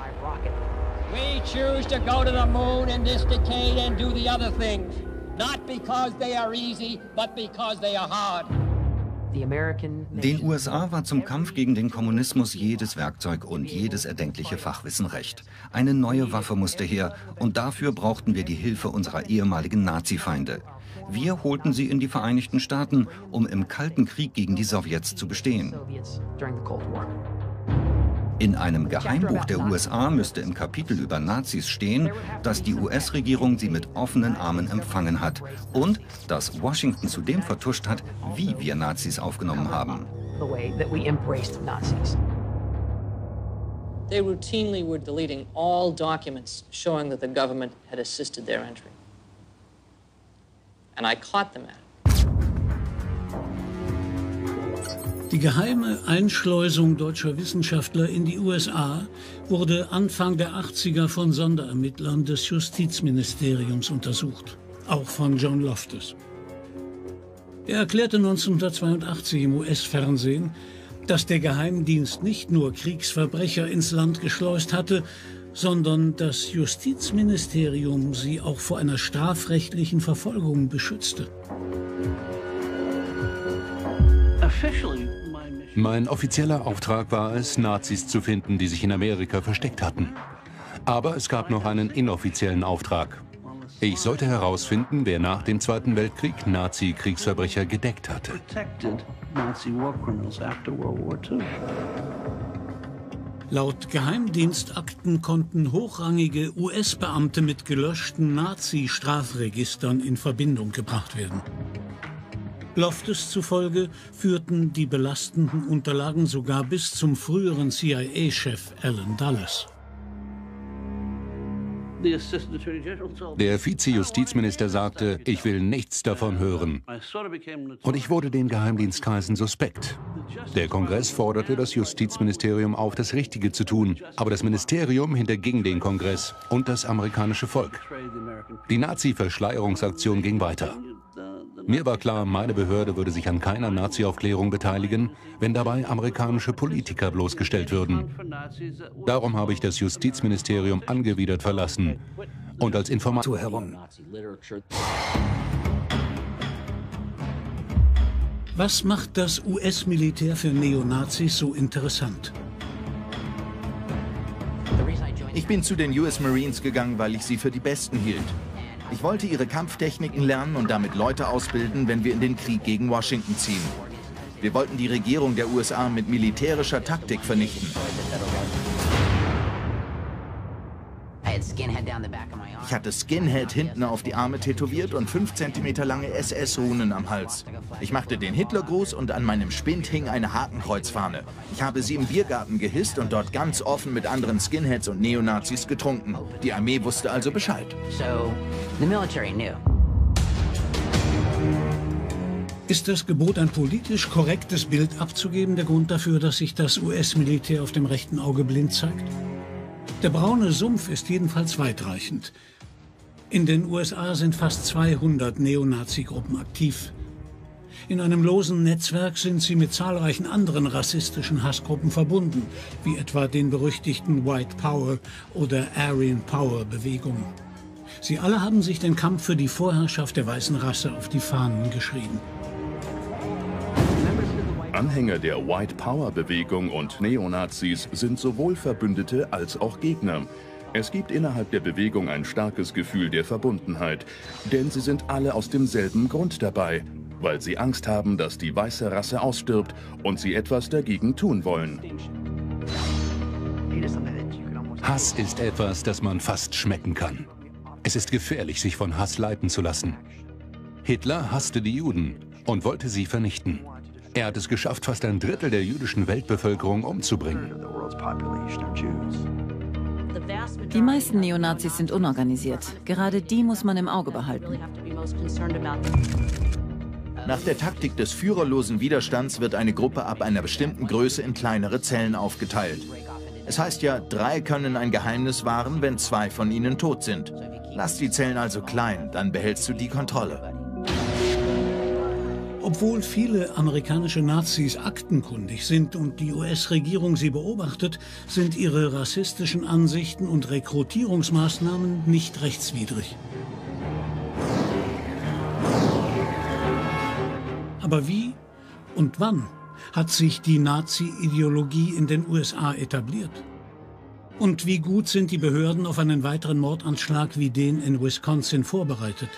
We choose to go to the moon in this decade and do the other things, not because they are easy, but because they are hard. Den USA war zum Kampf gegen den Kommunismus jedes Werkzeug und jedes erdenkliche Fachwissen recht. Eine neue Waffe musste her und dafür brauchten wir die Hilfe unserer ehemaligen Nazi-Feinde. Wir holten sie in die Vereinigten Staaten, um im Kalten Krieg gegen die Sowjets zu bestehen. In einem Geheimbuch der USA müsste im Kapitel über Nazis stehen, dass die US-Regierung sie mit offenen Armen empfangen hat und dass Washington zudem vertuscht hat, wie wir Nazis aufgenommen haben. They routinely were deleting all documents showing that the government had assisted their entry. And I caught them at it. Die geheime Einschleusung deutscher Wissenschaftler in die USA wurde Anfang der 80er von Sonderermittlern des Justizministeriums untersucht, auch von John Loftus. Er erklärte 1982 im US-Fernsehen, dass der Geheimdienst nicht nur Kriegsverbrecher ins Land geschleust hatte, sondern das Justizministerium sie auch vor einer strafrechtlichen Verfolgung beschützte. Mein offizieller Auftrag war es, Nazis zu finden, die sich in Amerika versteckt hatten. Aber es gab noch einen inoffiziellen Auftrag. Ich sollte herausfinden, wer nach dem Zweiten Weltkrieg Nazi-Kriegsverbrecher gedeckt hatte. Laut Geheimdienstakten konnten hochrangige US-Beamte mit gelöschten Nazi-Strafregistern in Verbindung gebracht werden. Loftus zufolge führten die belastenden Unterlagen sogar bis zum früheren CIA-Chef Alan Dulles. Der Vize-Justizminister sagte, ich will nichts davon hören. Und ich wurde den Geheimdienstkreisen suspekt. Der Kongress forderte das Justizministerium auf, das Richtige zu tun. Aber das Ministerium hinterging den Kongress und das amerikanische Volk. Die Nazi-Verschleierungsaktion ging weiter. Mir war klar, meine Behörde würde sich an keiner Nazi-Aufklärung beteiligen, wenn dabei amerikanische Politiker bloßgestellt würden. Darum habe ich das Justizministerium angewidert verlassen und als Informator herum. Was macht das US-Militär für Neonazis so interessant? Ich bin zu den US Marines gegangen, weil ich sie für die Besten hielt. Ich wollte ihre Kampftechniken lernen und damit Leute ausbilden, wenn wir in den Krieg gegen Washington ziehen. Wir wollten die Regierung der USA mit militärischer Taktik vernichten. Ich hatte Skinhead hinten auf die Arme tätowiert und 5 cm lange SS-Runen am Hals. Ich machte den Hitlergruß und an meinem Spind hing eine Hakenkreuzfahne. Ich habe sie im Biergarten gehisst und dort ganz offen mit anderen Skinheads und Neonazis getrunken. Die Armee wusste also Bescheid. So, the military knew. Ist das Gebot, ein politisch korrektes Bild abzugeben, der Grund dafür, dass sich das US-Militär auf dem rechten Auge blind zeigt? Der braune Sumpf ist jedenfalls weitreichend. In den USA sind fast 200 Neonazi-Gruppen aktiv. In einem losen Netzwerk sind sie mit zahlreichen anderen rassistischen Hassgruppen verbunden, wie etwa den berüchtigten White Power oder Aryan Power Bewegungen. Sie alle haben sich den Kampf für die Vorherrschaft der weißen Rasse auf die Fahnen geschrieben. Anhänger der White Power Bewegung und Neonazis sind sowohl Verbündete als auch Gegner. Es gibt innerhalb der Bewegung ein starkes Gefühl der Verbundenheit, denn sie sind alle aus demselben Grund dabei, weil sie Angst haben, dass die weiße Rasse ausstirbt und sie etwas dagegen tun wollen. Hass ist etwas, das man fast schmecken kann. Es ist gefährlich, sich von Hass leiten zu lassen. Hitler hasste die Juden und wollte sie vernichten. Er hat es geschafft, fast ein Drittel der jüdischen Weltbevölkerung umzubringen. Die meisten Neonazis sind unorganisiert. Gerade die muss man im Auge behalten. Nach der Taktik des führerlosen Widerstands wird eine Gruppe ab einer bestimmten Größe in kleinere Zellen aufgeteilt. Es heißt ja, drei können ein Geheimnis wahren, wenn zwei von ihnen tot sind. Lass die Zellen also klein, dann behältst du die Kontrolle. Obwohl viele amerikanische Nazis aktenkundig sind und die US-Regierung sie beobachtet, sind ihre rassistischen Ansichten und Rekrutierungsmaßnahmen nicht rechtswidrig. Aber wie und wann hat sich die Nazi-Ideologie in den USA etabliert? Und wie gut sind die Behörden auf einen weiteren Mordanschlag wie den in Wisconsin vorbereitet?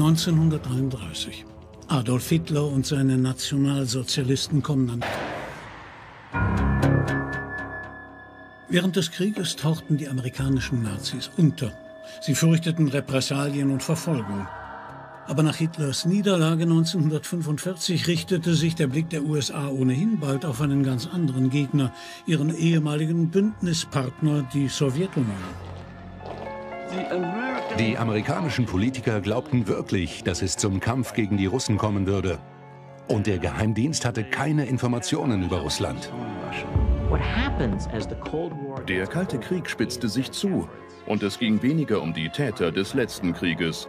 1933. Adolf Hitler und seine Nationalsozialisten kommen an. Während des Krieges tauchten die amerikanischen Nazis unter. Sie fürchteten Repressalien und Verfolgung. Aber nach Hitlers Niederlage 1945 richtete sich der Blick der USA ohnehin bald auf einen ganz anderen Gegner, ihren ehemaligen Bündnispartner, die Sowjetunion. Die amerikanischen Politiker glaubten wirklich, dass es zum Kampf gegen die Russen kommen würde. Und der Geheimdienst hatte keine Informationen über Russland. Der Kalte Krieg spitzte sich zu und es ging weniger um die Täter des letzten Krieges.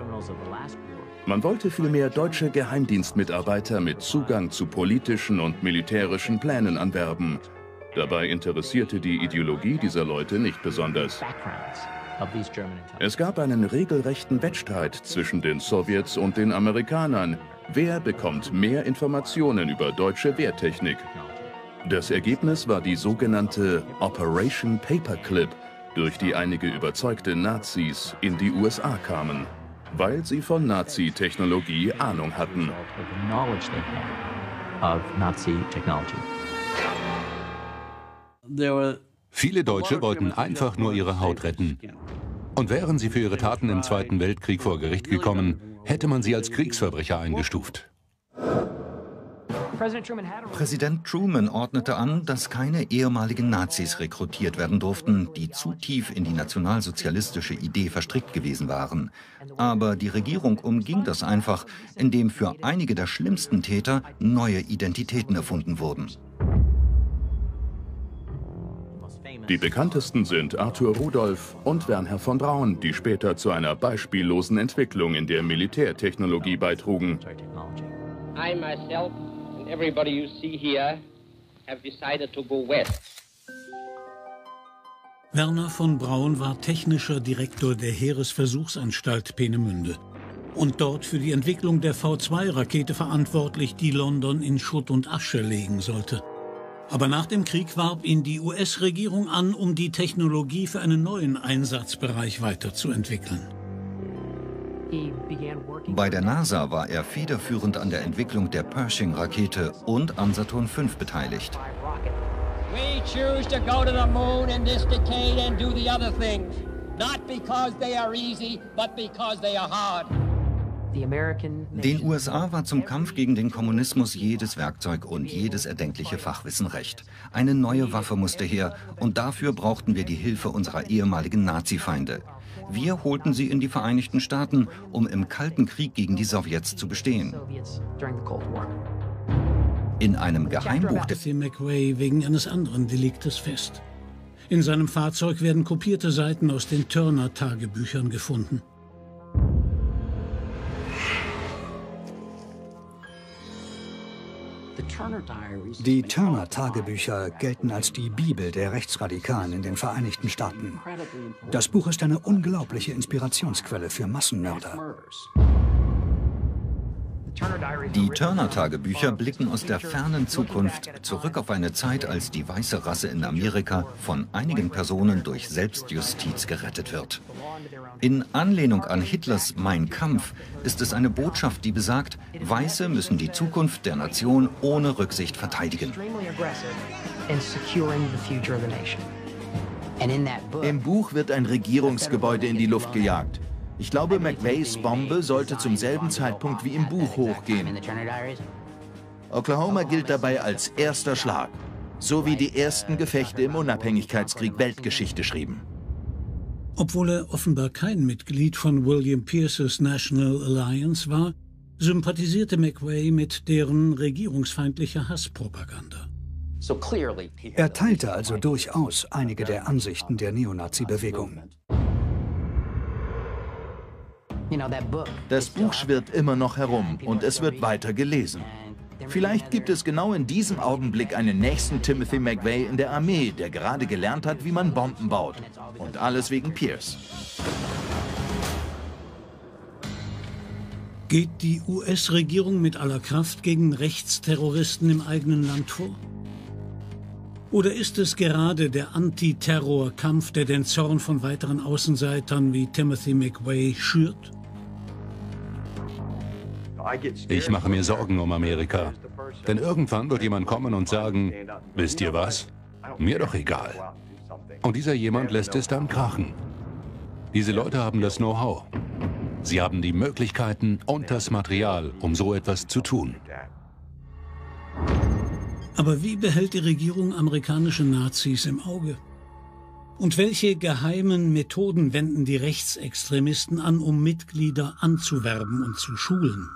Man wollte vielmehr deutsche Geheimdienstmitarbeiter mit Zugang zu politischen und militärischen Plänen anwerben. Dabei interessierte die Ideologie dieser Leute nicht besonders. Es gab einen regelrechten Wettstreit zwischen den Sowjets und den Amerikanern. Wer bekommt mehr Informationen über deutsche Wehrtechnik? Das Ergebnis war die sogenannte Operation Paperclip, durch die einige überzeugte Nazis in die USA kamen, weil sie von Nazi-Technologie Ahnung hatten. There were Viele Deutsche wollten einfach nur ihre Haut retten. Und wären sie für ihre Taten im Zweiten Weltkrieg vor Gericht gekommen, hätte man sie als Kriegsverbrecher eingestuft. Präsident Truman ordnete an, dass keine ehemaligen Nazis rekrutiert werden durften, die zu tief in die nationalsozialistische Idee verstrickt gewesen waren. Aber die Regierung umging das einfach, indem für einige der schlimmsten Täter neue Identitäten erfunden wurden. Die bekanntesten sind Arthur Rudolph und Wernher von Braun, die später zu einer beispiellosen Entwicklung in der Militärtechnologie beitrugen. I myself and everybody you see here have decided to go west. Werner von Braun war technischer Direktor der Heeresversuchsanstalt Peenemünde und dort für die Entwicklung der V2-Rakete verantwortlich, die London in Schutt und Asche legen sollte. Aber nach dem Krieg warb ihn die US-Regierung an, um die Technologie für einen neuen Einsatzbereich weiterzuentwickeln. Bei der NASA war er federführend an der Entwicklung der Pershing-Rakete und an Saturn V beteiligt. We choose to go to the moon in this decade and do the other things, not because they are easy, but because they are hard. Den USA war zum Kampf gegen den Kommunismus jedes Werkzeug und jedes erdenkliche Fachwissen recht. Eine neue Waffe musste her und dafür brauchten wir die Hilfe unserer ehemaligen Nazi-Feinde. Wir holten sie in die Vereinigten Staaten, um im Kalten Krieg gegen die Sowjets zu bestehen. In einem Geheimbuch der McVeigh wegen eines anderen Deliktes fest. In seinem Fahrzeug werden kopierte Seiten aus den Turner-Tagebüchern gefunden. Die Turner-Tagebücher gelten als die Bibel der Rechtsradikalen in den Vereinigten Staaten. Das Buch ist eine unglaubliche Inspirationsquelle für Massenmörder. Die Turner-Tagebücher blicken aus der fernen Zukunft zurück auf eine Zeit, als die weiße Rasse in Amerika von einigen Personen durch Selbstjustiz gerettet wird. In Anlehnung an Hitlers Mein Kampf ist es eine Botschaft, die besagt, Weiße müssen die Zukunft der Nation ohne Rücksicht verteidigen. Im Buch wird ein Regierungsgebäude in die Luft gejagt. Ich glaube, McVeighs Bombe sollte zum selben Zeitpunkt wie im Buch hochgehen. Oklahoma gilt dabei als erster Schlag, so wie die ersten Gefechte im Unabhängigkeitskrieg Weltgeschichte schrieben. Obwohl er offenbar kein Mitglied von William Pierces National Alliance war, sympathisierte McVeigh mit deren regierungsfeindlicher Hasspropaganda. Er teilte also durchaus einige der Ansichten der Neonazi-Bewegung. Das Buch schwirrt immer noch herum und es wird weiter gelesen. Vielleicht gibt es genau in diesem Augenblick einen nächsten Timothy McVeigh in der Armee, der gerade gelernt hat, wie man Bomben baut. Und alles wegen Pierce. Geht die US-Regierung mit aller Kraft gegen Rechtsterroristen im eigenen Land vor? Oder ist es gerade der Antiterrorkampf, der den Zorn von weiteren Außenseitern wie Timothy McVeigh schürt? Ich mache mir Sorgen um Amerika. Denn irgendwann wird jemand kommen und sagen, wisst ihr was? Mir doch egal. Und dieser jemand lässt es dann krachen. Diese Leute haben das Know-how. Sie haben die Möglichkeiten und das Material, um so etwas zu tun. Aber wie behält die Regierung amerikanische Nazis im Auge? Und welche geheimen Methoden wenden die Rechtsextremisten an, um Mitglieder anzuwerben und zu schulen?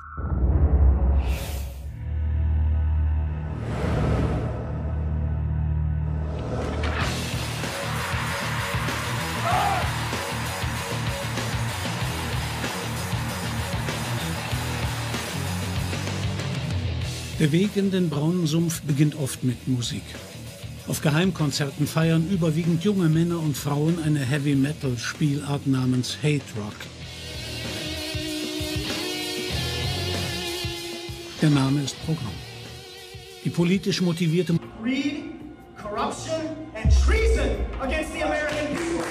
Weg in den braunen Sumpf beginnt oft mit Musik. Auf Geheimkonzerten feiern überwiegend junge Männer und Frauen eine Heavy-Metal-Spielart namens Hate Rock. Der Name ist Programm. Die politisch motivierte Greed, corruption, and treason against the American people.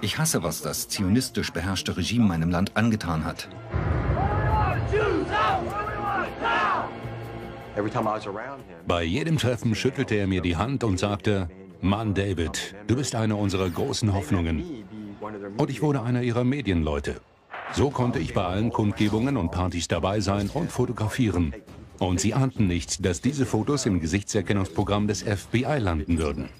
Ich hasse, was das zionistisch beherrschte Regime meinem Land angetan hat. Bei jedem Treffen schüttelte er mir die Hand und sagte, Mann, David, du bist eine unserer großen Hoffnungen. Und ich wurde einer ihrer Medienleute. So konnte ich bei allen Kundgebungen und Partys dabei sein und fotografieren. Und sie ahnten nicht, dass diese Fotos im Gesichtserkennungsprogramm des FBI landen würden.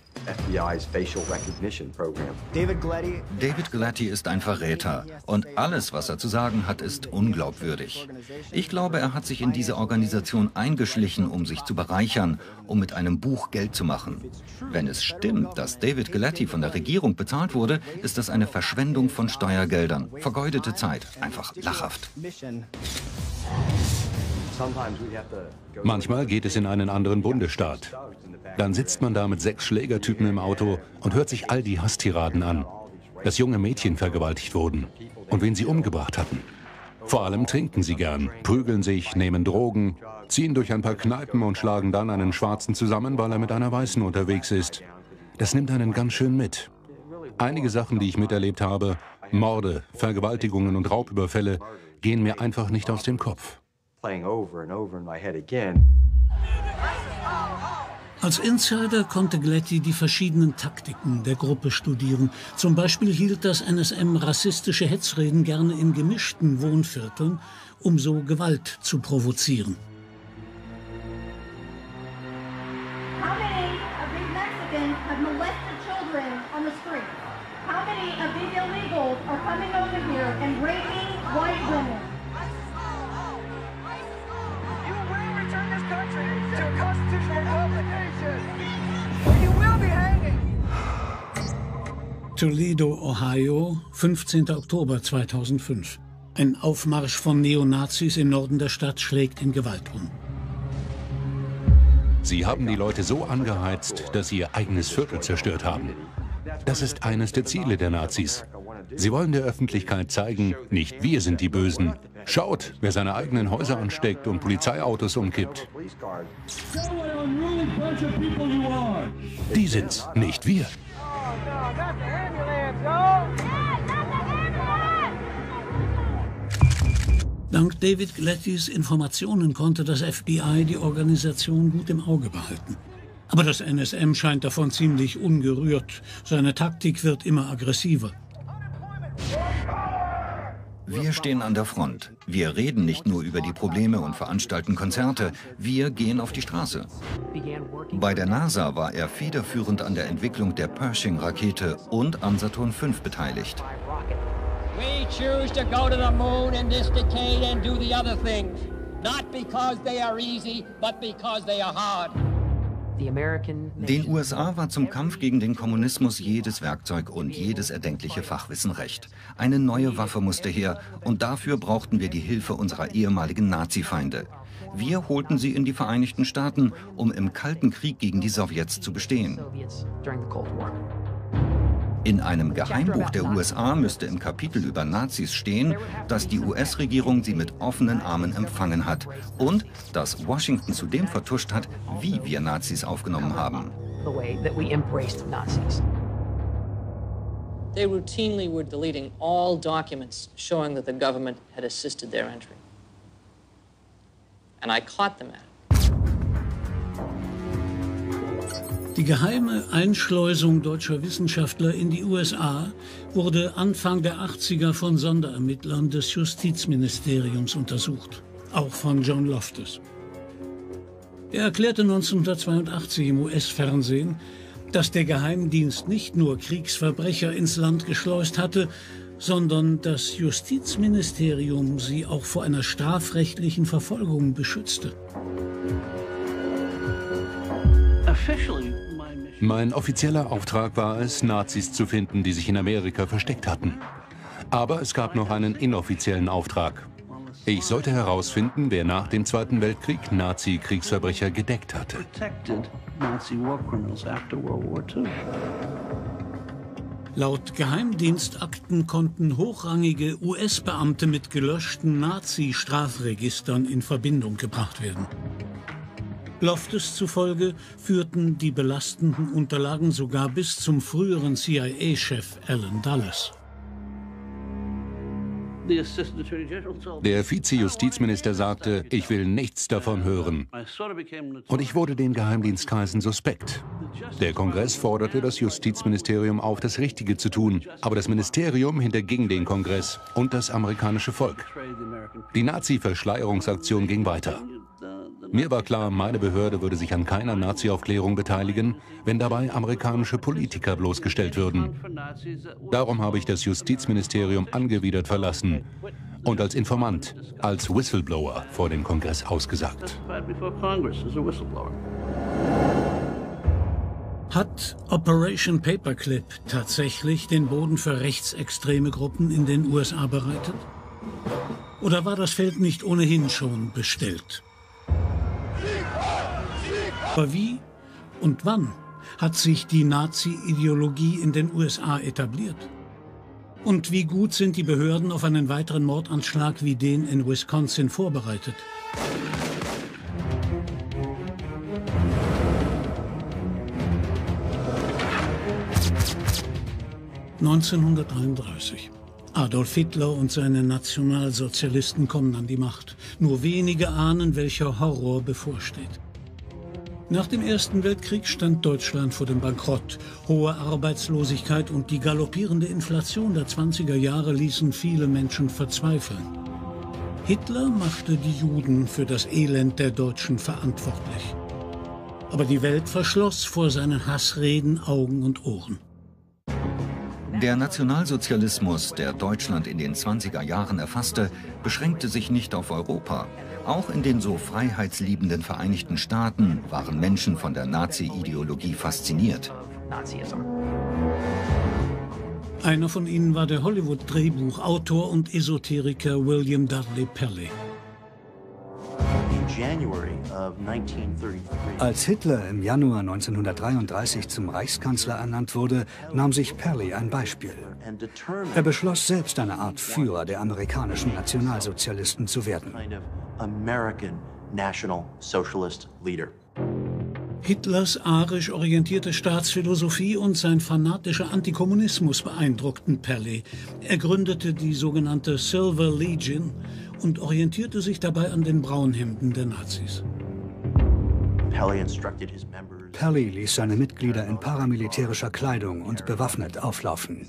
David Glatty ist ein Verräter und alles, was er zu sagen hat, ist unglaubwürdig. Ich glaube, er hat sich in diese Organisation eingeschlichen, um sich zu bereichern, um mit einem Buch Geld zu machen. Wenn es stimmt, dass David Glatty von der Regierung bezahlt wurde, ist das eine Verschwendung von Steuergeldern, vergeudete Zeit, einfach lachhaft. Manchmal geht es in einen anderen Bundesstaat. Dann sitzt man da mit sechs Schlägertypen im Auto und hört sich all die Hasstiraden an, dass junge Mädchen vergewaltigt wurden und wen sie umgebracht hatten. Vor allem trinken sie gern, prügeln sich, nehmen Drogen, ziehen durch ein paar Kneipen und schlagen dann einen Schwarzen zusammen, weil er mit einer Weißen unterwegs ist. Das nimmt einen ganz schön mit. Einige Sachen, die ich miterlebt habe, Morde, Vergewaltigungen und Raubüberfälle, gehen mir einfach nicht aus dem Kopf. Als Insider konnte Gletty die verschiedenen Taktiken der Gruppe studieren. Zum Beispiel hielt das NSM rassistische Hetzreden gerne in gemischten Wohnvierteln, um so Gewalt zu provozieren. Toledo, Ohio, 15. Oktober 2005. Ein Aufmarsch von Neonazis im Norden der Stadt schlägt in Gewalt um. Sie haben die Leute so angeheizt, dass sie ihr eigenes Viertel zerstört haben. Das ist eines der Ziele der Nazis. Sie wollen der Öffentlichkeit zeigen, nicht wir sind die Bösen. Schaut, wer seine eigenen Häuser ansteckt und Polizeiautos umkippt. Die sind's, nicht wir. Dank David Glattys Informationen konnte das FBI die Organisation gut im Auge behalten. Aber das NSM scheint davon ziemlich ungerührt. Seine Taktik wird immer aggressiver. Wir stehen an der Front. Wir reden nicht nur über die Probleme und veranstalten Konzerte. Wir gehen auf die Straße. Bei der NASA war er federführend an der Entwicklung der Pershing-Rakete und an Saturn V beteiligt. We choose to go in this decade and do the other things. Not because they are easy, but because they are hard. Den USA war zum Kampf gegen den Kommunismus jedes Werkzeug und jedes erdenkliche Fachwissen recht. Eine neue Waffe musste her und dafür brauchten wir die Hilfe unserer ehemaligen Nazi-Feinde. Wir holten sie in die Vereinigten Staaten, um im Kalten Krieg gegen die Sowjets zu bestehen. In einem Geheimbuch der USA müsste im Kapitel über Nazis stehen, dass die US-Regierung sie mit offenen Armen empfangen hat und dass Washington zudem vertuscht hat, wie wir Nazis aufgenommen haben. They routinely were deleting all documents showing that the government had assisted their entry. And I caught them at it. Die geheime Einschleusung deutscher Wissenschaftler in die USA wurde Anfang der 80er von Sonderermittlern des Justizministeriums untersucht, auch von John Loftus. Er erklärte 1982 im US-Fernsehen, dass der Geheimdienst nicht nur Kriegsverbrecher ins Land geschleust hatte, sondern das Justizministerium sie auch vor einer strafrechtlichen Verfolgung beschützte. Mein offizieller Auftrag war es, Nazis zu finden, die sich in Amerika versteckt hatten. Aber es gab noch einen inoffiziellen Auftrag. Ich sollte herausfinden, wer nach dem Zweiten Weltkrieg Nazi-Kriegsverbrecher gedeckt hatte. Laut Geheimdienstakten konnten hochrangige US-Beamte mit gelöschten Nazi-Strafregistern in Verbindung gebracht werden. Loftus zufolge führten die belastenden Unterlagen sogar bis zum früheren CIA-Chef Alan Dulles. Der Vize-Justizminister sagte, ich will nichts davon hören. Und ich wurde den Geheimdienstkreisen suspekt. Der Kongress forderte das Justizministerium auf, das Richtige zu tun, aber das Ministerium hinterging den Kongress und das amerikanische Volk. Die Nazi-Verschleierungsaktion ging weiter. Mir war klar, meine Behörde würde sich an keiner Nazi-Aufklärung beteiligen, wenn dabei amerikanische Politiker bloßgestellt würden. Darum habe ich das Justizministerium angewidert verlassen und als Informant, als Whistleblower vor dem Kongress ausgesagt. Hat Operation Paperclip tatsächlich den Boden für rechtsextreme Gruppen in den USA bereitet? Oder war das Feld nicht ohnehin schon bestellt? Aber wie und wann hat sich die Nazi-Ideologie in den USA etabliert? Und wie gut sind die Behörden auf einen weiteren Mordanschlag wie den in Wisconsin vorbereitet? 1933. Adolf Hitler und seine Nationalsozialisten kommen an die Macht. Nur wenige ahnen, welcher Horror bevorsteht. Nach dem Ersten Weltkrieg stand Deutschland vor dem Bankrott. Hohe Arbeitslosigkeit und die galoppierende Inflation der 20er Jahre ließen viele Menschen verzweifeln. Hitler machte die Juden für das Elend der Deutschen verantwortlich. Aber die Welt verschloss vor seinen Hassreden Augen und Ohren. Der Nationalsozialismus, der Deutschland in den 20er Jahren erfasste, beschränkte sich nicht auf Europa. Auch in den so freiheitsliebenden Vereinigten Staaten waren Menschen von der Nazi-Ideologie fasziniert. Einer von ihnen war der Hollywood-Drehbuchautor und Esoteriker William Dudley Pelley. Als Hitler im Januar 1933 zum Reichskanzler ernannt wurde, nahm sich Perry ein Beispiel. Er beschloss selbst eine Art Führer der amerikanischen Nationalsozialisten zu werden. Hitlers arisch orientierte Staatsphilosophie und sein fanatischer Antikommunismus beeindruckten Perry. Er gründete die sogenannte Silver Legion und orientierte sich dabei an den Braunhemden der Nazis. Pelly ließ seine Mitglieder in paramilitärischer Kleidung und bewaffnet auflaufen.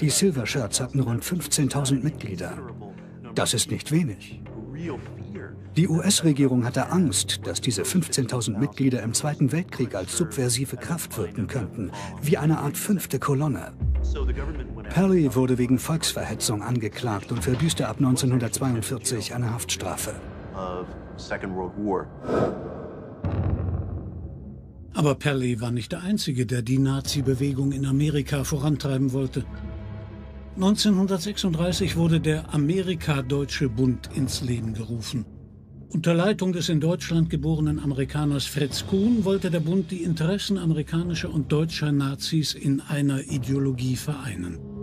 Die Silver Shirts hatten rund 15.000 Mitglieder. Das ist nicht wenig. Die US-Regierung hatte Angst, dass diese 15.000 Mitglieder im Zweiten Weltkrieg als subversive Kraft wirken könnten, wie eine Art fünfte Kolonne. Perry wurde wegen Volksverhetzung angeklagt und verbüßte ab 1942 eine Haftstrafe. Aber Perry war nicht der Einzige, der die Nazi-Bewegung in Amerika vorantreiben wollte. 1936 wurde der Amerika-Deutsche Bund ins Leben gerufen. Unter Leitung des in Deutschland geborenen Amerikaners Fritz Kuhn wollte der Bund die Interessen amerikanischer und deutscher Nazis in einer Ideologie vereinen.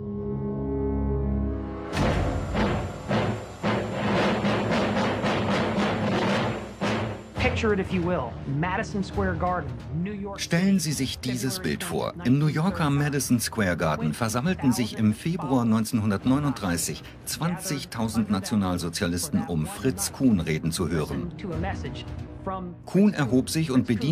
Stellen Sie sich dieses Bild vor. Im New Yorker Madison Square Garden versammelten sich im Februar 1939 20.000 Nationalsozialisten, um Fritz Kuhn reden zu hören. Kuhn erhob sich und bediente